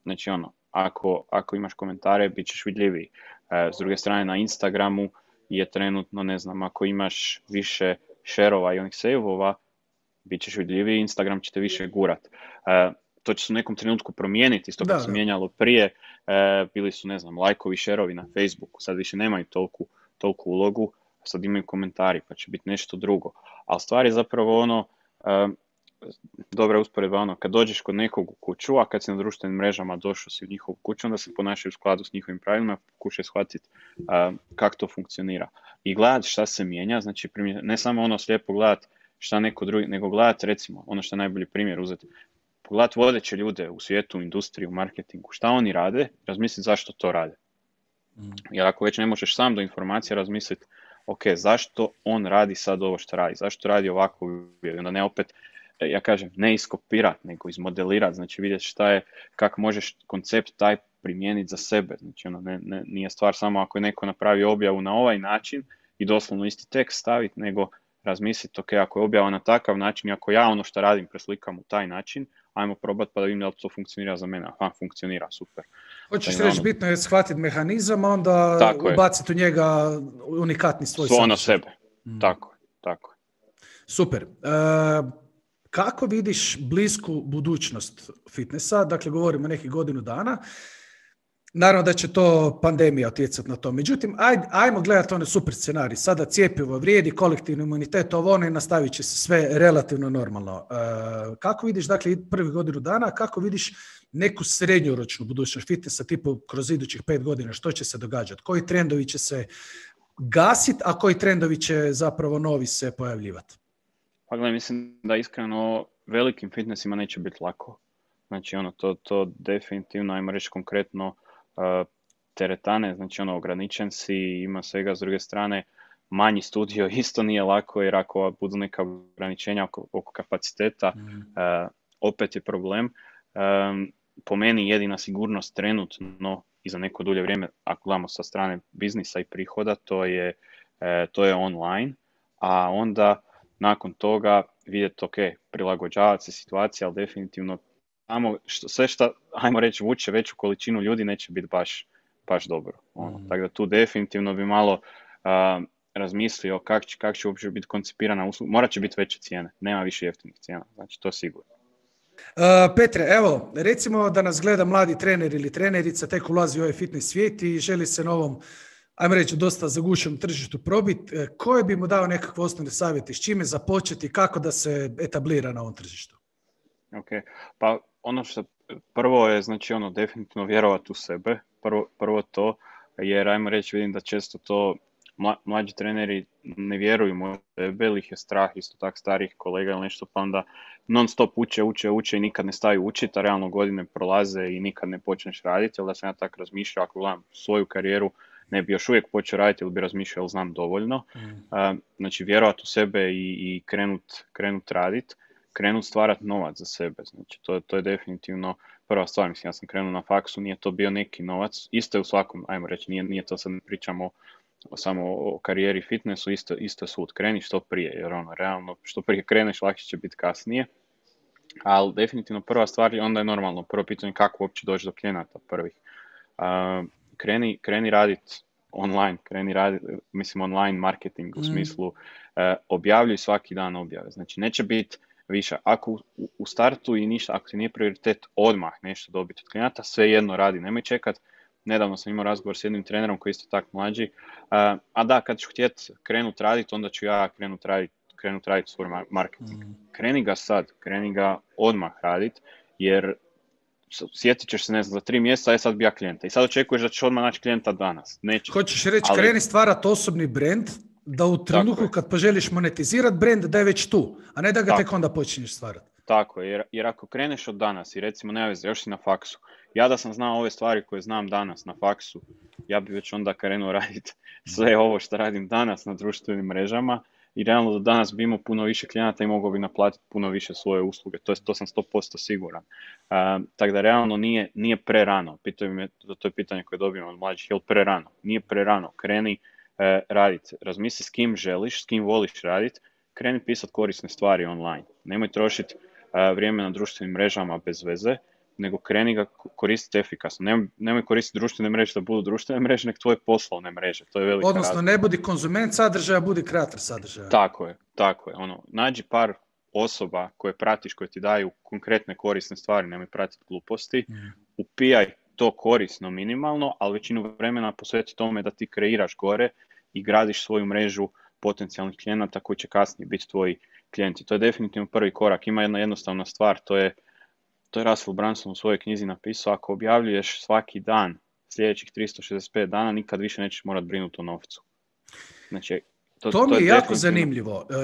Znači ono, ako, ako imaš komentare, bit ćeš vidljiviji. S druge strane, na Instagramu je trenutno, ne znam, ako imaš više šerova i onih save-ova, bit ćeš vidljiviji, Instagram će te više gurat. To će se u nekom trenutku promijeniti, isto kako se mijenjalo prije, bili su, ne znam, lajkovi, šerovi na Facebooku, sad više nemaju tolku, tolku ulogu, sad imaju komentari, pa će biti nešto drugo. Ali stvar je zapravo ono, dobra usporedba ono, kad dođeš kod nekog u kuću, a kad si na društvenim mrežama došao si u njihovu kuću, onda se ponašaju u skladu s njihovim pravilima, pokušaj shvatiti uh, kako to funkcionira. I gledat šta se mijenja, znači ne samo ono slijepo gledat šta neko drugi, nego gledat recimo, ono što je najbolji primjer uzeti, pogledat vodeće ljude u svijetu, u industriji, u marketingu, šta oni rade, razmisliti zašto to rade. Mm. Jer ako već ne možeš sam do informacije razmisliti ok, zašto on radi sad ovo što radi, zašto radi ovako i onda ne opet, e, ja kažem, ne iskopirat, nego izmodelirat, znači vidjeti šta je, kako možeš koncept taj primijeniti za sebe, znači ono, ne, ne, nije stvar samo ako je neko napravi objavu na ovaj način i doslovno isti tekst staviti, nego razmisliti, ok, ako je objava na takav način, ako ja ono što radim preslikam u taj način, ajmo probati pa da vidim da li to funkcionira za mene. Aha, funkcionira, super. Hoćeš reći, ono- bitno je shvatiti mehanizam, onda tako ubaciti u njega unikatni svoj Svo ono sebe. Mm. Tako je, tako je. Super. E, kako vidiš blisku budućnost fitnessa? Dakle, govorimo nekih godinu dana. Naravno da će to pandemija utjecati na to. Međutim, aj, ajmo gledati one super scenarij. Sada cijepivo vrijedi, kolektivni imunitet, ovo ono i nastavit će se sve relativno normalno. E, kako vidiš, dakle, prvih godinu dana, kako vidiš neku srednjoročnu budućnost fitnessa, tipu kroz idućih pet godina, što će se događati? Koji trendovi će se gasiti, a koji trendovi će zapravo novi se pojavljivati? Pa gledaj, mislim da iskreno velikim fitnessima neće biti lako. Znači, ono, to, to definitivno, ajmo reći konkretno, teretane, znači ono ograničen si, ima svega s druge strane, manji studio [laughs] isto nije lako jer ako budu neka ograničenja oko, oko kapaciteta, mm. opet je problem. po meni jedina sigurnost trenutno i za neko dulje vrijeme, ako gledamo sa strane biznisa i prihoda, to je, e, to je online, a onda nakon toga vidjeti, ok, prilagođavati se situaciji, ali definitivno tamo što, sve što, ajmo reći, vuče veću količinu ljudi neće biti baš, baš dobro. Ono. Mm. Tako da tu definitivno bi malo uh, razmislio kako će, kak će uopće biti koncipirana usluga. Morat će biti veće cijene, nema više jeftinih cijena, znači to sigurno. Uh, Petre, evo, recimo da nas gleda mladi trener ili trenerica, tek ulazi u ovaj fitness svijet i želi se na ovom, ajmo reći, dosta zagušenom tržištu probit. E, koje bi mu dao nekakve osnovne savjete, s čime započeti, kako da se etablira na ovom tržištu? Ok, pa ono što prvo je znači ono definitivno vjerovati u sebe, prvo, prvo to, jer ajmo reći vidim da često to mlađi treneri ne vjeruju u sebe ili ih je strah isto tak starih kolega ili nešto pa onda non stop uče, uče, uče i nikad ne staju učiti, a realno godine prolaze i nikad ne počneš raditi, ali da sam ja tako razmišljao, ako gledam svoju karijeru, ne bi još uvijek počeo raditi ili bi razmišljao, znam dovoljno. Mm. znači vjerovati u sebe i, i krenut, krenut raditi krenut stvarati novac za sebe. Znači, to, to je definitivno prva stvar. Mislim, ja sam krenuo na faksu, nije to bio neki novac. Isto je u svakom, ajmo reći, nije, nije to sad ne pričamo o, samo o karijeri fitnessu, isto, isto svud. Kreni što prije, jer ono, realno, što prije kreneš, lakše će biti kasnije. Ali definitivno prva stvar je onda je normalno, prvo pitanje kako uopće doći do klijenata prvih. kreni, kreni raditi online, kreni raditi, mislim online marketing u Mm. smislu e, objavljuj svaki dan objave. Znači neće biti više. Ako u, startu i ništa, ako ti nije prioritet odmah nešto dobiti od klijenata, sve jedno radi. Nemoj čekat, nedavno sam imao razgovor s jednim trenerom koji je isto tako mlađi, a, da, kad ću htjet krenut raditi, onda ću ja krenut raditi krenut raditi svoj mar- marketing. Mm. Kreni ga sad, kreni ga odmah raditi, jer sjetit ćeš se, ne znam, za tri mjeseca, aj sad bi ja klijenta. I sad očekuješ da ćeš odmah naći klijenta danas. Neće. Hoćeš reći, Ali- kreni stvarati osobni brand, da u trenutku kad poželiš monetizirati brand, da je već tu, a ne da ga Tako. tek onda počinješ stvarati. Tako je, jer, jer ako kreneš od danas i recimo ne veze, još si na faksu, ja da sam znao ove stvari koje znam danas na faksu, ja bi već onda krenuo [laughs] raditi sve ovo što radim danas na društvenim mrežama i realno do danas bi imao puno više klijenata i mogao bi naplatiti puno više svoje usluge, to, je, to sam 100% siguran. Um, tako da realno nije, nije prerano, pitaju me, to to je pitanje koje dobijem od mlađih, je li prerano? Nije prerano, kreni e, raditi, razmisli s kim želiš, s kim voliš raditi, kreni pisati korisne stvari online. Nemoj trošiti e, vrijeme na društvenim mrežama bez veze, nego kreni ga ko- koristiti efikasno. Nemoj, nemoj koristiti društvene mreže da budu društvene mreže, nek tvoje poslovne mreže. To je velika Odnosno, razlika. ne budi konzument sadržaja, budi kreator sadržaja. Tako je, tako je. Ono, nađi par osoba koje pratiš, koje ti daju konkretne korisne stvari, nemoj pratiti gluposti, Mm. upijaj to korisno minimalno, ali većinu vremena posveti tome da ti kreiraš gore i gradiš svoju mrežu potencijalnih klijenata koji će kasnije biti tvoji klijenti. To je definitivno prvi korak. Ima jedna jednostavna stvar, to je, to je Russell Brunson u svojoj knjizi napisao, ako objavljuješ svaki dan sljedećih 365 dana, nikad više nećeš morat brinuti o novcu. Znači, to, To mi je jako definitivno- zanimljivo. E,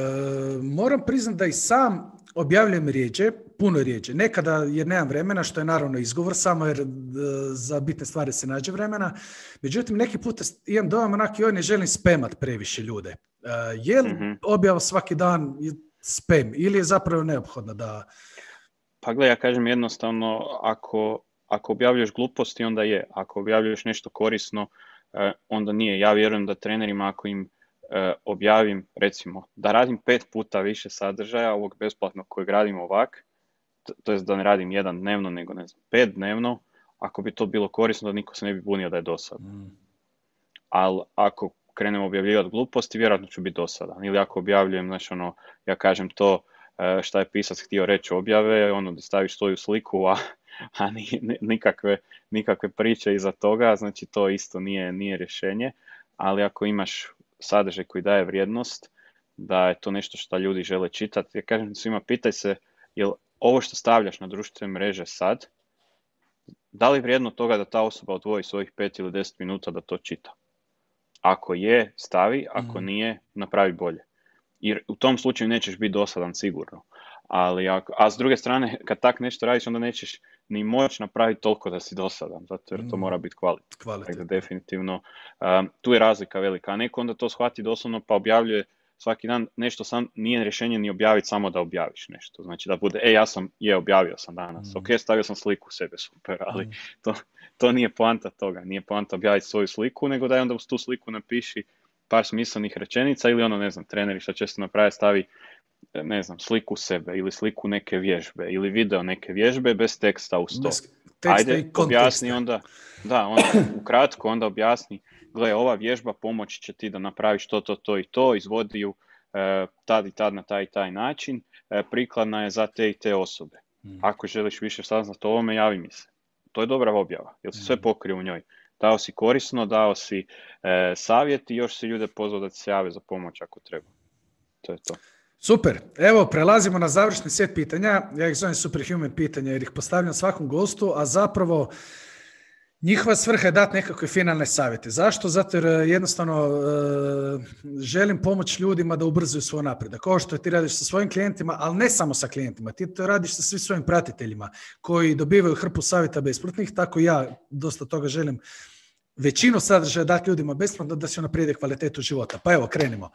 moram priznati da i sam objavljujem rijeđe, puno rijeđe. Nekada jer nemam vremena, što je naravno izgovor, samo jer e, za bitne stvari se nađe vremena. Međutim, neki puta imam dojam onak joj ne želim spemat previše ljude. E, je li Mhm. objava svaki dan spam ili je zapravo neophodno da... Pa gle, ja kažem jednostavno, ako, ako objavljuješ gluposti, onda je. Ako objavljuješ nešto korisno, eh, onda nije. Ja vjerujem da trenerima, ako im objavim, recimo, da radim pet puta više sadržaja ovog besplatnog kojeg radim ovak, to, jest da ne radim jedan dnevno, nego ne znam, pet dnevno, ako bi to bilo korisno, da niko se ne bi bunio da je dosadno. ali ako krenem objavljivati gluposti, vjerojatno ću biti dosadan. Ili ako objavljujem, znači ono, ja kažem to e, šta je pisac htio reći objave, ono da staviš svoju sliku, a, a ni- ni- nikakve, nikakve priče iza toga, znači to isto nije, nije rješenje, ali ako imaš sadržaj koji daje vrijednost, da je to nešto što ljudi žele čitati, ja kažem svima, pitaj se, jel ovo što stavljaš na društvene mreže sad, da li je vrijedno toga da ta osoba odvoji svojih 5 ili 10 minuta da to čita? Ako je, stavi, ako Mhm. nije, napravi bolje. Jer u tom slučaju nećeš biti dosadan sigurno. Ali ako, a s druge strane, kad tak nešto radiš, onda nećeš ni moći napraviti toliko da si dosadan, zato jer to Mhm. mora biti kvalitetno. Tako da Kvalitetno. definitivno um, tu je razlika velika. A neko onda to shvati doslovno pa objavljuje svaki dan nešto sam, nije rješenje ni objaviti samo da objaviš nešto. Znači da bude, e ja sam, je objavio sam danas, Mhm. ok, stavio sam sliku sebe, super, ali Mhm. to, to nije poanta toga, nije poanta objaviti svoju sliku, nego daj onda uz tu sliku napiši par smislenih rečenica ili ono, ne znam, treneri što često naprave stavi ne znam, sliku sebe ili sliku neke vježbe ili video neke vježbe bez teksta uz to. Bez teksta Ajde, objasni onda, da, onda ukratko onda objasni, gle, ova vježba pomoći će ti da napraviš to, to, to i to, izvodi ju e, tad i tad na taj i taj način, e, prikladna je za te i te osobe. Mhm. Ako želiš više saznati o ovome, javi mi se. To je dobra objava, jer si sve Mhm. pokrio u njoj. Dao si korisno, dao si e, savjet i još si ljude pozvao da ti se jave za pomoć ako treba. To je to. Super, evo prelazimo na završni set pitanja. Ja ih zovem superhuman pitanja jer ih postavljam svakom gostu, a zapravo njihova svrha je dati nekakve finalne savjete. Zašto? Zato jer e, jednostavno e, želim pomoći ljudima da ubrzaju svoj napredak. Kao što ti radiš sa svojim klijentima, ali ne samo sa klijentima, ti to radiš sa svim svojim pratiteljima koji dobivaju hrpu savjeta besplatnih, tako ja dosta toga želim većinu sadržaja dati ljudima besplatno da se unaprijede kvalitetu života. Pa evo, krenimo.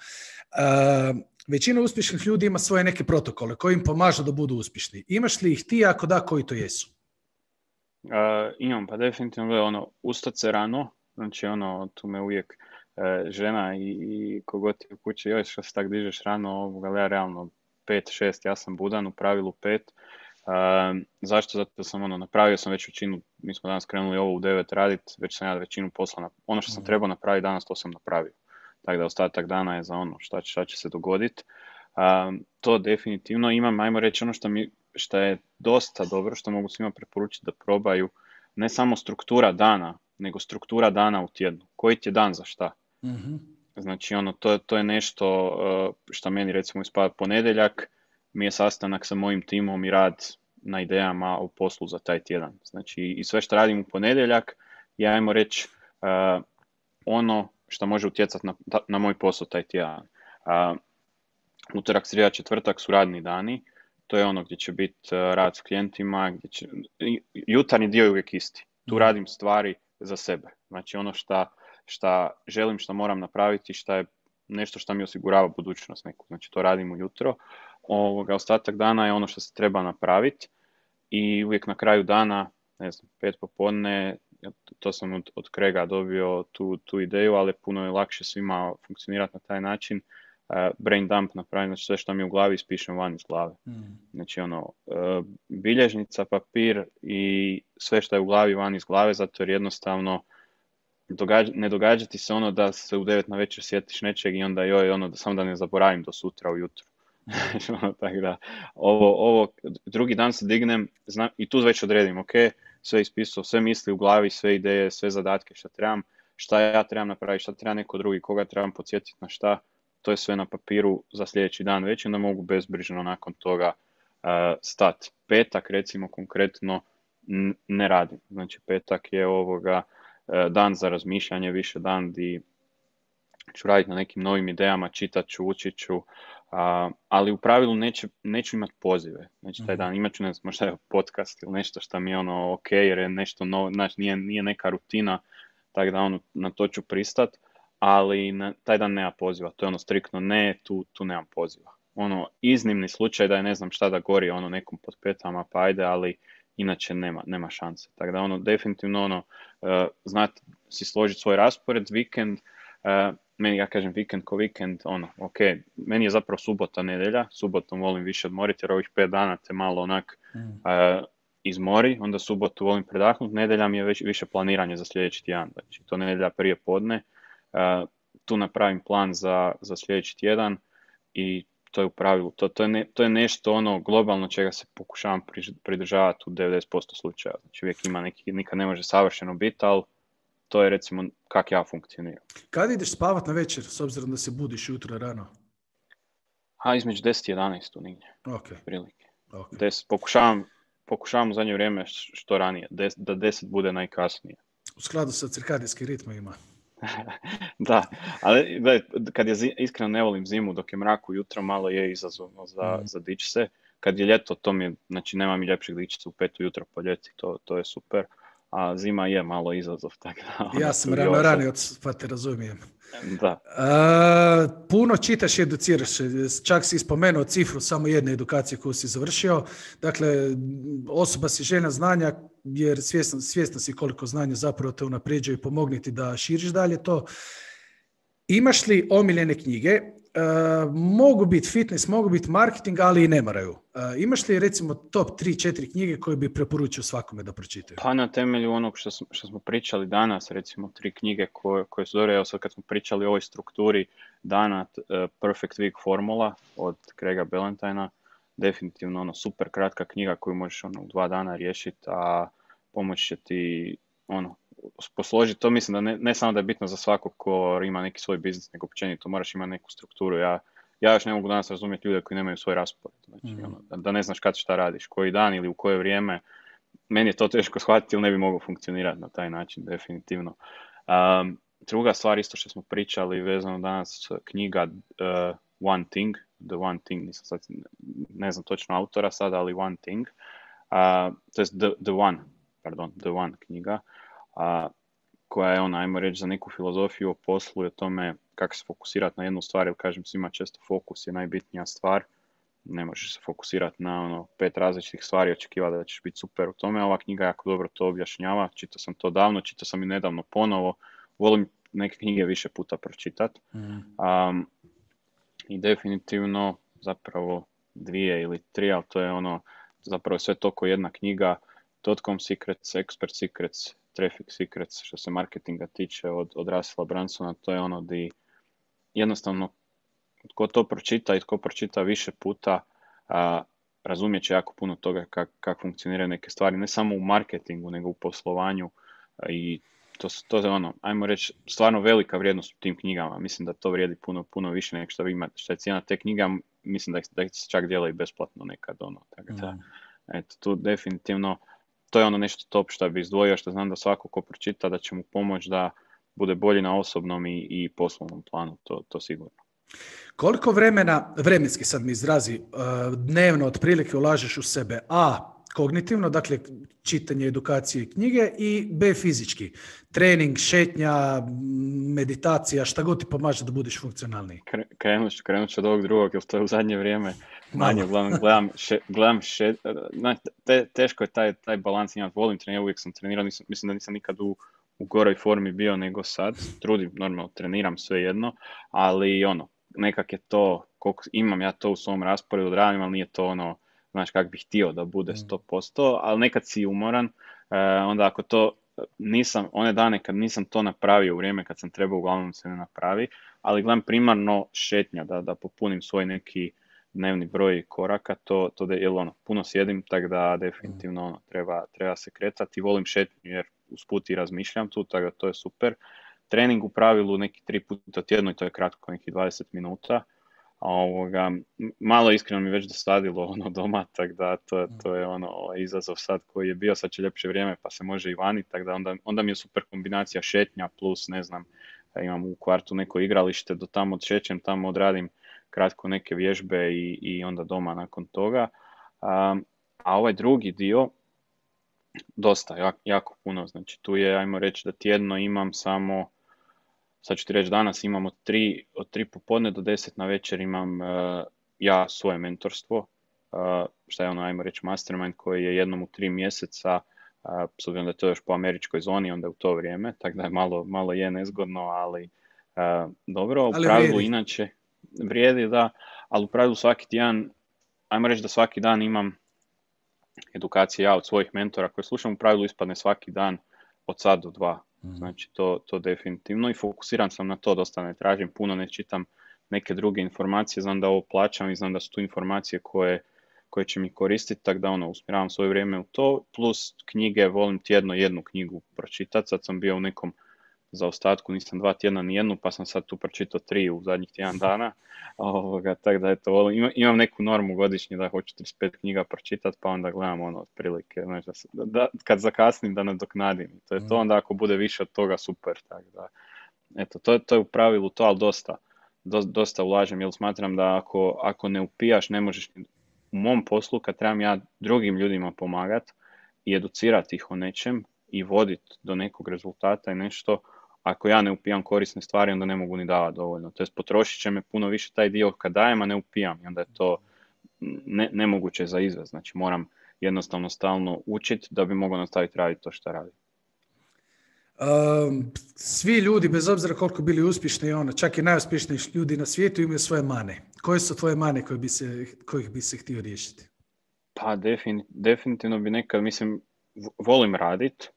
E, većina uspješnih ljudi ima svoje neke protokole koji im pomažu da budu uspješni. Imaš li ih ti, ako da, koji to jesu? E, imam, pa definitivno gle, ono, ustat se rano, znači ono, tu me uvijek e, žena i, i kogod ti u kući, joj što se tak dižeš rano, ovoga, ja realno 5, 6, ja sam budan, u pravilu 5, zašto? Zato sam ono, napravio sam već većinu, mi smo danas krenuli ovo u 9 raditi, već sam ja većinu posla, ono što sam mhm. trebao napraviti danas, to sam napravio. Tako da ostatak dana je za ono šta će, šta će se dogoditi. to definitivno imam, ajmo reći ono što, mi, što je dosta dobro, što mogu svima preporučiti da probaju, ne samo struktura dana, nego struktura dana u tjednu. Koji ti je dan za šta? mm Znači, ono, to, to je nešto uh, što meni recimo ispada ponedjeljak, mi je sastanak sa mojim timom i rad na idejama u poslu za taj tjedan. Znači, i sve što radim u ponedjeljak, ja ajmo reći uh, ono što može utjecati na, na moj posao taj tjedan. Uh, utorak, srijeda, četvrtak su radni dani, to je ono gdje će biti rad s klijentima, gdje će, jutarnji dio je uvijek isti. Tu mhm. radim stvari za sebe. Znači ono šta, šta želim, šta moram napraviti, šta je nešto što mi osigurava budućnost neku. Znači to radim ujutro. Ovoga, ostatak dana je ono što se treba napraviti i uvijek na kraju dana, ne znam, pet popodne, to sam od, od Krega dobio tu, tu ideju, ali puno je lakše svima funkcionirati na taj način brain dump napraviti, znači sve što mi u glavi ispišem van iz glave. Mm. Znači ono, uh, bilježnica, papir i sve što je u glavi van iz glave, zato jer jednostavno događa, ne događa ti se ono da se u devet na večer sjetiš nečeg i onda joj, ono da samo da ne zaboravim do sutra ujutro. [laughs] ono, tako da, ovo, ovo, drugi dan se dignem znam, i tu već odredim, ok, sve ispisao, sve misli u glavi, sve ideje, sve zadatke što trebam, šta ja trebam napraviti, šta treba neko drugi, koga trebam podsjetiti na šta, to je sve na papiru za sljedeći dan već onda mogu bezbrižno nakon toga uh, stat. Petak recimo konkretno ne radim. Znači petak je ovoga uh, dan za razmišljanje, više dan di ću raditi na nekim novim idejama, čitat ću, učit ću, ali u pravilu neće, neću imati pozive. Znači taj mhm. dan imat ću ne znam, možda podcast ili nešto što mi je ono ok, jer je nešto novo, znači nije, nije neka rutina, tako da ono, na to ću pristat ali na, taj dan nema poziva, to je ono striktno ne, tu, tu nemam poziva. Ono, iznimni slučaj da je ne znam šta da gori ono nekom pod petama, pa ajde, ali inače nema, nema šanse. Tako da ono, definitivno ono, uh, znati si složiti svoj raspored, vikend, uh, meni ja kažem vikend ko vikend, ono, ok, meni je zapravo subota, nedelja, subotom volim više odmoriti jer ovih pet dana te malo onak mm. uh, izmori, onda subotu volim predahnuti, nedelja mi je već, više planiranje za sljedeći tjedan, znači to nedelja prije podne, tu napravim plan za, za sljedeći tjedan i to je u pravilu, to, to, je, ne, to je nešto ono globalno čega se pokušavam pridržavati u 90% slučaja. Znači uvijek ima neki, nikad ne može savršeno biti, ali to je recimo kak ja funkcioniram. Kad ideš spavat na večer, s obzirom da se budiš jutro rano? A, između 10 i 11 tu nigdje. Ok. Prilike. Okay. pokušavam, pokušavam u zadnje vrijeme što ranije, des, da 10 bude najkasnije. U skladu sa cirkadijskim ritmima. [laughs] da, ali kad je iskreno ne volim zimu dok je mrak jutro malo je izazovno za, mm. za dići se. Kad je ljeto to mi je, znači nema mi ljepšeg dičica u petu jutro po ljeti, to, to je super. A zima je malo izazov. [laughs] Tako da, ja sam rano rani pa te razumijem. Da. puno čitaš i educiraš. Čak si spomenuo cifru samo jedne edukacije koju si završio. Dakle, osoba si željna znanja jer svjesna, svjesna si koliko znanja zapravo te unapređuje i pomogniti da širiš dalje to. Imaš li omiljene knjige? E, mogu biti fitness, mogu biti marketing, ali i ne moraju. E, imaš li recimo top 3-4 knjige koje bi preporučio svakome da pročitaju? Pa na temelju onog što, smo, što smo pričali danas, recimo tri knjige koje, koje su evo sad kad smo pričali o ovoj strukturi dana uh, Perfect Week Formula od Krega Balantina, definitivno ono super kratka knjiga koju možeš ono u dva dana riješiti, a pomoć će ti ono posložiti. To mislim da ne, ne samo da je bitno za svakog ko ima neki svoj biznis, nego općenito moraš imati neku strukturu. Ja, ja još ne mogu danas razumjeti ljude koji nemaju svoj raspored. Znači, mm. ono, da, ne znaš kad šta radiš, koji dan ili u koje vrijeme. Meni je to teško shvatiti ili ne bi mogao funkcionirati na taj način, definitivno. Um, druga stvar isto što smo pričali vezano danas knjiga uh, One Thing, The One Thing, nisam sad, ne znam točno autora sada, ali One Thing, uh, to je the, the One, pardon, The One knjiga, a, koja je ona, ajmo reći, za neku filozofiju o poslu i o tome kako se fokusirati na jednu stvar, jer kažem svima često fokus je najbitnija stvar, ne možeš se fokusirati na ono pet različitih stvari i očekivati da ćeš biti super u tome. Ova knjiga jako dobro to objašnjava, čitao sam to davno, čitao sam i nedavno ponovo, volim neke knjige više puta pročitati. Mm. I definitivno zapravo dvije ili tri, ali to je ono zapravo sve to ko jedna knjiga, Dotcom Secrets, Expert Secrets, Traffic Secrets, što se marketinga tiče od, od Russella Bransona, to je ono di jednostavno tko to pročita i tko pročita više puta, a, razumjet će jako puno toga kako kak funkcioniraju neke stvari, ne samo u marketingu, nego u poslovanju i to, to je ono, ajmo reći, stvarno velika vrijednost u tim knjigama. Mislim da to vrijedi puno, puno više nego što vi imate. Što je cijena te knjiga, mislim da, da se čak dijela i besplatno nekad. Ono, tako da, mm. eto, tu definitivno, to je ono nešto top što bi izdvojio, što znam da svako ko pročita da će mu pomoći da bude bolji na osobnom i, i poslovnom planu, to, to sigurno. Koliko vremena, vremenski sad mi izrazi, uh, dnevno otprilike ulažeš u sebe? A, kognitivno, dakle čitanje, edukacije knjige i B fizički. Trening, šetnja, meditacija, šta god ti pomaže da budeš funkcionalniji. Krenut ću, krenut ću od ovog drugog, jer to je u zadnje vrijeme manje, uglavnom gledam, še, gledam še, te, teško je taj, taj balans imati, volim trenirati, uvijek sam trenirao, nisam, mislim da nisam nikad u, u goroj formi bio nego sad, trudim, normalno treniram sve jedno, ali ono, nekak je to, koliko imam ja to u svom rasporedu radim, ali nije to ono, znaš kak bih htio da bude 100%, mm. ali nekad si umoran, e, onda ako to nisam, one dane kad nisam to napravio u vrijeme kad sam trebao, uglavnom se ne napravi, ali gledam primarno šetnja, da, da popunim svoj neki dnevni broj koraka, to, to da, je ono, puno sjedim, tako da definitivno ono, treba, treba se kretati, volim šetnju jer usput i razmišljam tu, tako da to je super. Trening u pravilu neki tri puta tjedno i to je kratko, neki 20 minuta. Ovoga, malo iskreno mi već dosadilo ono doma, tako da to, to je ono ovaj izazov sad koji je bio, sad će ljepše vrijeme pa se može i vani, tako da onda, onda mi je super kombinacija šetnja plus ne znam, imam u kvartu neko igralište, do tamo odšećem, tamo odradim kratko neke vježbe i, i onda doma nakon toga. A, a ovaj drugi dio, dosta, jako, jako puno, znači tu je, ajmo reći da tjedno imam samo sad ću ti reći danas imam od tri, od tri popodne do deset na večer imam uh, ja svoje mentorstvo, uh, šta je ono, ajmo reći, mastermind koji je jednom u tri mjeseca, uh, s obzirom da je to još po američkoj zoni, onda je u to vrijeme, tako da je malo, malo je nezgodno, ali uh, dobro, u pravilu inače vrijedi, da, ali u pravilu svaki tjedan, ajmo reći da svaki dan imam edukacije ja od svojih mentora koje slušam, u pravilu ispadne svaki dan od sad do dva Mhm. Znači to, to definitivno i fokusiran sam na to, dosta ne tražim, puno ne čitam neke druge informacije, znam da ovo plaćam i znam da su tu informacije koje, koje će mi koristiti, tako da ono, usmjeravam svoje vrijeme u to, plus knjige, volim tjedno jednu knjigu pročitati, sad sam bio u nekom za ostatku, nisam dva tjedna ni jednu, pa sam sad tu pročitao tri u zadnjih tjedan dana. [laughs] Ovoga, tako da eto, imam, imam neku normu godišnje da hoću 35 knjiga pročitati, pa onda gledam ono otprilike, znači, da, da, kad zakasnim da nadoknadim. To je to, mhm. onda ako bude više od toga super. Tako da, eto, to, to je u pravilu to, ali dosta, dosta ulažem, jer smatram da ako, ako ne upijaš, ne možeš u mom poslu, kad trebam ja drugim ljudima pomagati i educirati ih o nečem i voditi do nekog rezultata i nešto, ako ja ne upijam korisne stvari, onda ne mogu ni davati dovoljno. To jest potrošit će me puno više taj dio kad dajem, a ne upijam. I onda je to ne, nemoguće za izvez. Znači moram jednostavno stalno učiti da bi mogao nastaviti raditi to što radim. Um, svi ljudi, bez obzira koliko bili uspješni, ono, čak i najuspješniji ljudi na svijetu imaju svoje mane. Koje su tvoje mane koje bi se, kojih bi se htio riješiti? Pa definitivno bi nekad, mislim, volim raditi,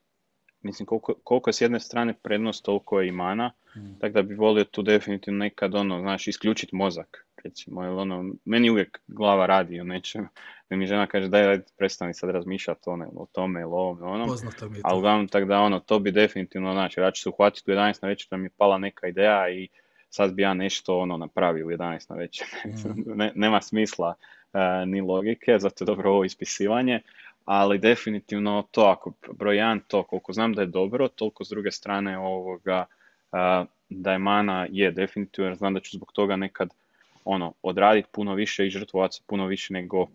mislim koliko, koliko je s jedne strane prednost, toliko je i mana, mm. tako da bi volio tu definitivno nekad ono, znaš, isključiti mozak, recimo, jer ono, meni uvijek glava radi o nečem, da mi žena kaže daj, daj prestani sad razmišljati ono, o tome ili ovom, onom, ali uglavnom tako da ono, to bi definitivno, znači, ja ću se uhvatiti u 11 na večer da mi je pala neka ideja i sad bi ja nešto ono napravio u 11 na večer, mm. [laughs] ne, nema smisla uh, ni logike, zato je dobro ovo ispisivanje, ali definitivno to, ako broj jedan to, koliko znam da je dobro, toliko s druge strane ovoga, da je mana je definitivno, jer znam da ću zbog toga nekad ono, odraditi puno više i žrtvovati se puno više nego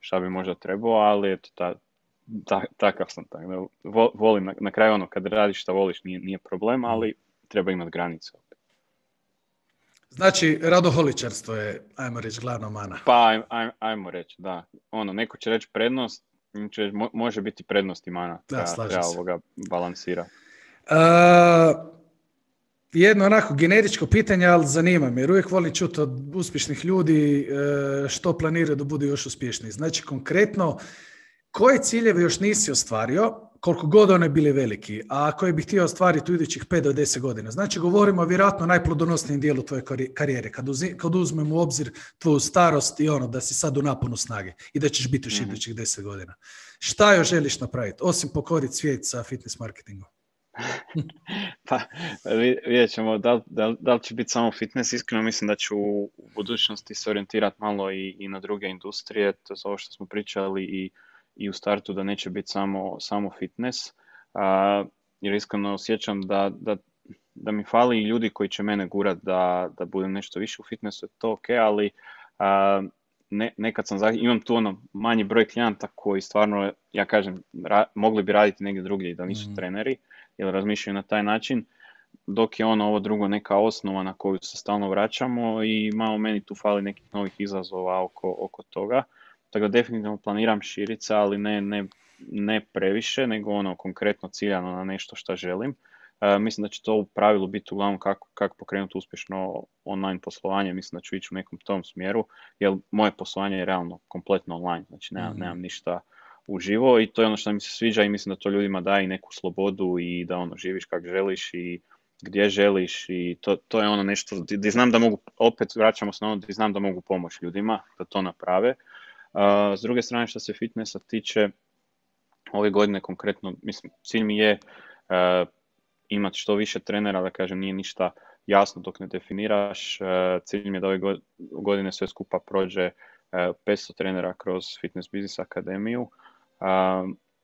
šta bi možda trebao, ali eto, ta, ta, takav sam tako. Volim, na, na, kraju ono, kad radiš šta voliš nije, nije problem, ali treba imati granice. Znači, radoholičarstvo je, ajmo reći, glavna mana. Pa, aj, ajmo reći, da. Ono, neko će reći prednost, Znači, može biti prednost i mana. Da, treba, ovoga balansira. Uh, jedno onako generičko pitanje, ali zanima me, jer uvijek volim čuti od uspješnih ljudi e, što planiraju da budu još uspješniji. Znači, konkretno, koje ciljeve još nisi ostvario, koliko god one bili veliki, a koje bih htio ostvariti u idućih 5 do 10 godina. Znači, govorimo o vjerojatno najplodonosnijem dijelu tvoje karijere, kad, kad uzmemo u obzir tvoju starost i ono da si sad u naponu snage i da ćeš biti u mm. idućih 10 godina. Šta još želiš napraviti, osim pokoriti svijet sa fitness marketingom? [laughs] pa, vidjet ćemo da, da, da, li će biti samo fitness. Iskreno mislim da ću u budućnosti se orijentirati malo i, i na druge industrije, to je ovo što smo pričali i i u startu da neće biti samo, samo fitness, a, jer iskreno osjećam da, da, da mi fali i ljudi koji će mene gurat da, da budem nešto više u fitnessu, je to ok, ali a, ne, nekad sam, imam tu ono manji broj klijenta koji stvarno, ja kažem, mogli bi raditi negdje drugdje i da nisu mm. treneri, jer razmišljaju na taj način, dok je ono ovo drugo neka osnova na koju se stalno vraćamo i malo meni tu fali nekih novih izazova oko, oko toga. Tako da definitivno planiram širiti ali ne, ne, ne previše, nego ono konkretno ciljano na nešto što želim. Uh, mislim da će to u pravilu biti uglavnom kako, kako pokrenuti uspješno online poslovanje, mislim da ću ići u nekom tom smjeru, jer moje poslovanje je realno kompletno online, znači nemam, mm nemam ništa uživo i to je ono što mi se sviđa i mislim da to ljudima daje i neku slobodu i da ono živiš kako želiš i gdje želiš i to, to je ono nešto gdje znam da mogu, opet vraćamo se na ono gdje znam da mogu pomoći ljudima da to naprave. S druge strane što se fitnessa tiče, ove godine konkretno, mislim, cilj mi je imati što više trenera, da kažem, nije ništa jasno dok ne definiraš. Cilj mi je da ove godine sve skupa prođe 500 trenera kroz Fitness Business Akademiju,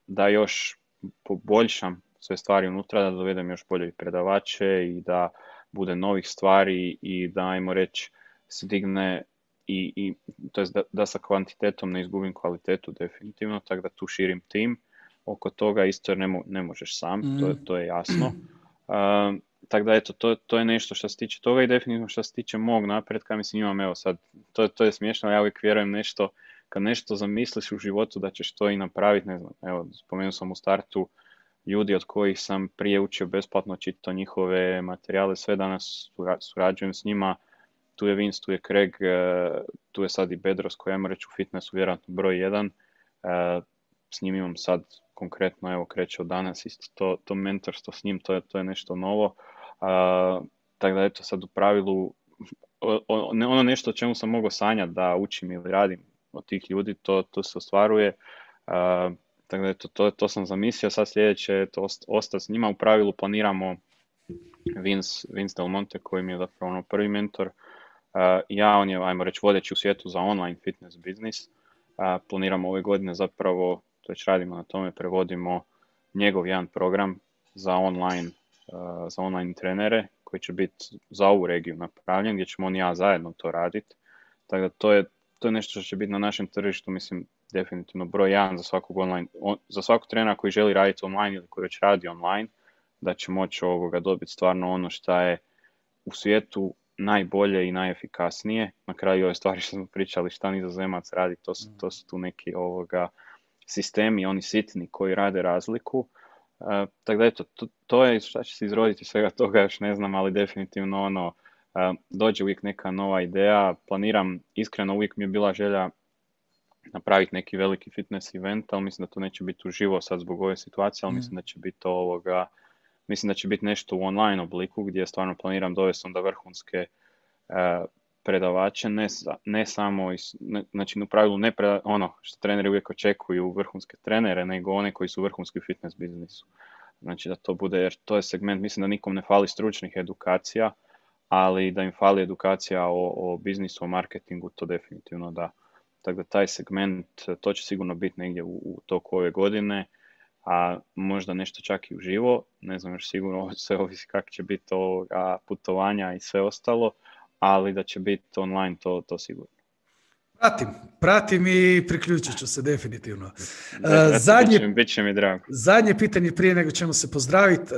da još poboljšam sve stvari unutra, da dovedem još bolje predavače i da bude novih stvari i da, ajmo reći, se digne i, i to jest da, da sa kvantitetom ne izgubim kvalitetu definitivno, tako da tu širim tim oko toga, isto jer ne, ne možeš sam, mm. to, to je jasno. Uh, tako da eto, to, to je nešto što se tiče toga i definitivno što se tiče mog napretka, mislim imam evo sad, to, to je smiješno, ja uvijek vjerujem nešto, kad nešto zamisliš u životu da ćeš to i napraviti, ne znam, evo spomenuo sam u startu ljudi od kojih sam prije učio besplatno čitao njihove materijale, sve danas surađujem s njima, tu je Vince, tu je Craig, e, tu je sad i Bedros koji ajmo reći u fitnessu vjerojatno broj jedan. E, s njim imam sad konkretno, evo kreće od danas isto to, to mentorstvo s njim, to je, to je nešto novo. tako da eto sad u pravilu ono nešto o čemu sam mogao sanjati da učim ili radim od tih ljudi, to, to se ostvaruje. tako da eto, to, to sam zamislio, sad sljedeće je ostati s njima. U pravilu planiramo Vince, Vince Del Monte koji mi je zapravo ono prvi mentor, ja, on je, ajmo reći, vodeći u svijetu za online fitness biznis. Planiramo ove godine zapravo, to već radimo na tome, prevodimo njegov jedan program za online, za online trenere koji će biti za ovu regiju napravljen, gdje ćemo on i ja zajedno to raditi. Tako da to je, to je nešto što će biti na našem tržištu, mislim, definitivno broj jedan za svakog online, za svakog trenera koji želi raditi online ili koji već radi online, da će moći ovoga dobiti stvarno ono što je u svijetu najbolje i najefikasnije. Na kraju ove stvari što smo pričali šta nizozemac radi, to su, to su tu neki ovoga sistemi, oni sitni koji rade razliku. Uh, tako da eto, to, to je šta će se izroditi svega toga, još ne znam, ali definitivno ono, uh, dođe uvijek neka nova ideja, planiram, iskreno uvijek mi je bila želja napraviti neki veliki fitness event, ali mislim da to neće biti uživo sad zbog ove situacije, ali mm. mislim da će biti ovoga Mislim da će biti nešto u online obliku gdje stvarno planiram dovesti onda vrhunske uh, predavače, ne, ne samo, iz, ne, znači u pravilu ne ono što treneri uvijek očekuju vrhunske trenere, nego one koji su vrhunski fitness biznisu. Znači da to bude, jer to je segment, mislim da nikom ne fali stručnih edukacija, ali da im fali edukacija o, o biznisu, o marketingu, to definitivno da. Tako da taj segment, to će sigurno biti negdje u, u toku ove godine a možda nešto čak i uživo, ne znam još sigurno, [laughs] sve ovisi kako će biti ovoga putovanja i sve ostalo, ali da će biti online to, to sigurno. Pratim, pratim i priključit ću se definitivno. Da, [laughs] zadnje, bit će mi drago. Zadnje pitanje prije nego ćemo se pozdraviti.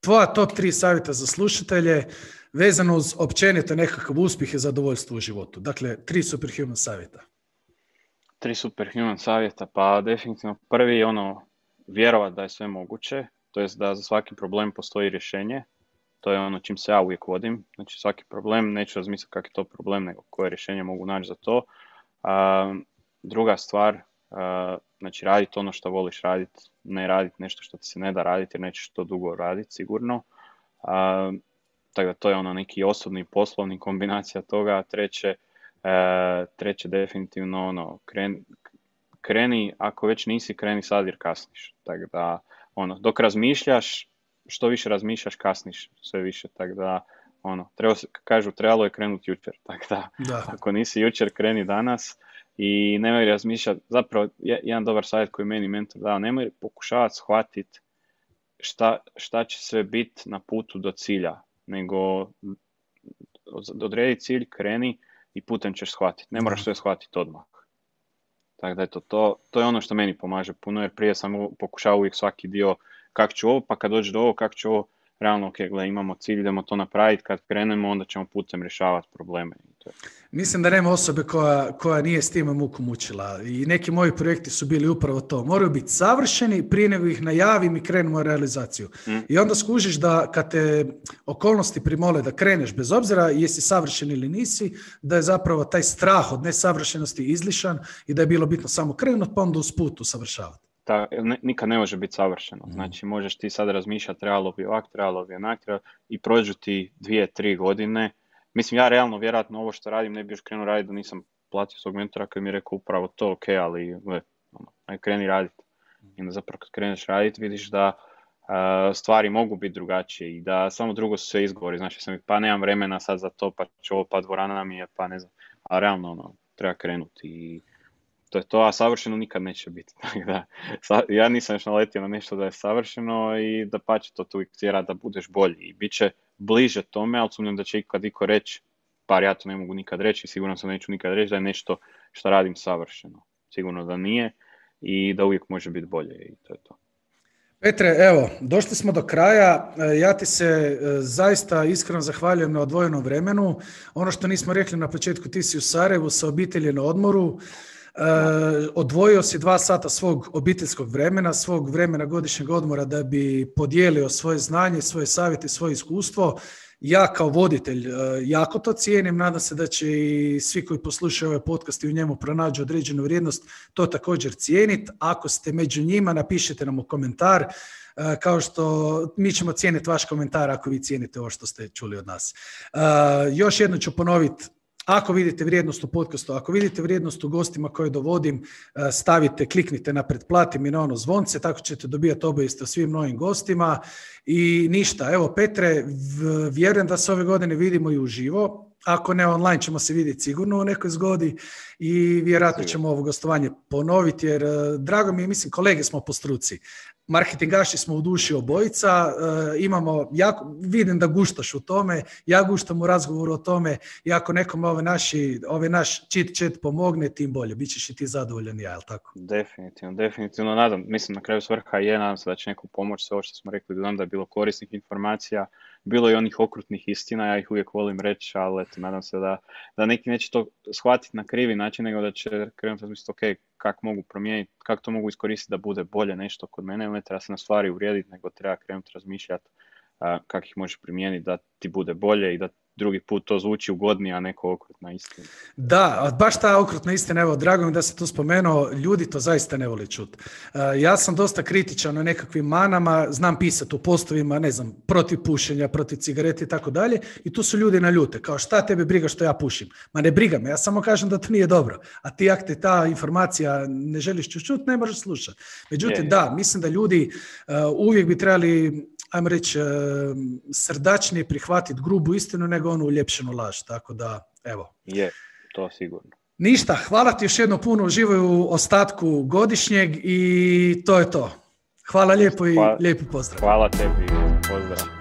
Tvoja top tri savjeta za slušatelje vezano uz općenito nekakav uspjeh i zadovoljstvo u životu. Dakle, tri superhuman savjeta. Tri superhuman savjeta, pa definitivno prvi ono vjerovati da je sve moguće, to jest da za svaki problem postoji rješenje. To je ono čim se ja uvijek vodim. Znači svaki problem, neću razmisliti kak je to problem, nego koje rješenje mogu naći za to. druga stvar, Znači raditi ono što voliš raditi, ne raditi nešto što ti se ne da raditi jer nećeš to dugo raditi sigurno. A, tako da to je ono neki osobni poslovni kombinacija toga. Treće, e, treće definitivno ono, kreni, kreni, ako već nisi, kreni sad jer kasniš. Tako da, ono, dok razmišljaš, što više razmišljaš, kasniš sve više. Tako da, ono, treba, kažu, trebalo je krenuti jučer. [laughs] Tako da, da, ako nisi jučer, kreni danas i nemoj razmišljati, zapravo jedan dobar savjet koji meni mentor dao, nemoj pokušavati shvatiti šta, šta će sve biti na putu do cilja, nego odredi cilj, kreni i putem ćeš shvatiti. Ne moraš sve shvatiti odmah. Tako da eto, to, to je ono što meni pomaže puno, jer prije sam pokušao uvijek svaki dio kako ću ovo, pa kad dođe do ovo, kako ću ovo, realno, ok, gle, imamo cilj, idemo to napraviti, kad krenemo, onda ćemo putem rješavati probleme. Mislim da nema osobe koja, koja nije s time muku mučila i neki moji projekti su bili upravo to. Moraju biti savršeni prije nego ih najavim i krenemo u realizaciju. Mm. I onda skužiš da kad te okolnosti primole da kreneš bez obzira jesi savršen ili nisi, da je zapravo taj strah od nesavršenosti izlišan i da je bilo bitno samo krenuti pa onda usput usavršavati ta, ne, nikad ne može biti savršeno. Mhm. Znači, možeš ti sad razmišljati trebalo bi ovak, trebalo bi onak, i prođu ti dvije, tri godine. Mislim, ja realno, vjerojatno, ovo što radim ne bi još krenuo raditi da nisam platio svog mentora koji mi je rekao upravo to, ok, ali le, ono, aj kreni raditi. Mhm. I onda zapravo kad kreneš raditi vidiš da stvari mogu biti drugačije i da samo drugo su sve izgovori. Znači, sam, pa nemam vremena sad za to, pa će ovo, pa dvorana mi je, pa ne znam. A realno, ono, treba krenuti i to je to, a savršeno nikad neće biti. [laughs] da, ja nisam još naletio na nešto da je savršeno i da pa to tu tjera da budeš bolji i bit će bliže tome, ali sumnjam da će ikad iko reći, par ja to ne mogu nikad reći, sigurno sam neću nikad reći da je nešto što radim savršeno. Sigurno da nije i da uvijek može biti bolje i to je to. Petre, evo, došli smo do kraja. E, ja ti se e, zaista iskreno zahvaljujem na odvojenom vremenu. Ono što nismo rekli na početku, ti si u Sarajevu sa obitelji na odmoru. Uh, odvojio si dva sata svog obiteljskog vremena, svog vremena godišnjeg odmora da bi podijelio svoje znanje, svoje savjete, svoje iskustvo. Ja kao voditelj uh, jako to cijenim, nadam se da će i svi koji poslušaju ovaj podcast i u njemu pronađu određenu vrijednost to također cijeniti. Ako ste među njima, napišite nam u komentar, uh, kao što mi ćemo cijeniti vaš komentar ako vi cijenite ovo što ste čuli od nas. Još jedno ću ponoviti, ako vidite vrijednost u podcastu, ako vidite vrijednost u gostima koje dovodim, e, stavite, kliknite na pretplati mi na ono zvonce, tako ćete dobijati obavijesti o svim novim gostima. I ništa, evo Petre, vjerujem da se ove godine vidimo i uživo. Ako ne online ćemo se vidjeti sigurno u nekoj zgodi i vjerojatno ćemo ovo gostovanje ponoviti jer e, drago mi je, mislim kolege smo po struci marketingaši smo u duši obojica, e, imamo, jako, vidim da guštaš u tome, ja guštam u razgovoru o tome i ako nekom ove naši, ove naš chit chat pomogne, tim bolje, bit ćeš i ti zadovoljan ja, jel tako? Definitivno, definitivno, nadam, mislim na kraju svrha je, nadam se da će neko pomoći sve ovo što smo rekli, da je bilo korisnih informacija, bilo je onih okrutnih istina, ja ih uvijek volim reći, ali eto, nadam se da, da neki neće to shvatiti na krivi način, nego da će krenuti razmisliti, ok, kako mogu promijeniti, kako to mogu iskoristiti da bude bolje nešto kod mene, ne treba se na stvari uvrijediti, nego treba krenuti razmišljati kako ih možeš primijeniti da ti bude bolje i da drugi put to zvuči ugodnije, a neko okrutna istina. Da, baš ta okrutna istina, evo, drago mi da se tu spomenuo, ljudi to zaista ne vole čuti. E, ja sam dosta kritičan na nekakvim manama, znam pisati u postovima, ne znam, protiv pušenja, protiv cigarete i tako dalje, i tu su ljudi na ljute, kao šta tebe briga što ja pušim? Ma ne briga me, ja samo kažem da to nije dobro, a ti ako te ta informacija ne želiš čuti, ne možeš slušati. Međutim, da, mislim da ljudi uh, uvijek bi trebali ajmo reći, e, srdačnije prihvatiti grubu istinu nego onu uljepšenu laž. Tako da, evo. Je, to sigurno. Ništa, hvala ti još jedno puno, uživaju u ostatku godišnjeg i to je to. Hvala lijepo i lijepi pozdrav. Hvala tebi, pozdrav.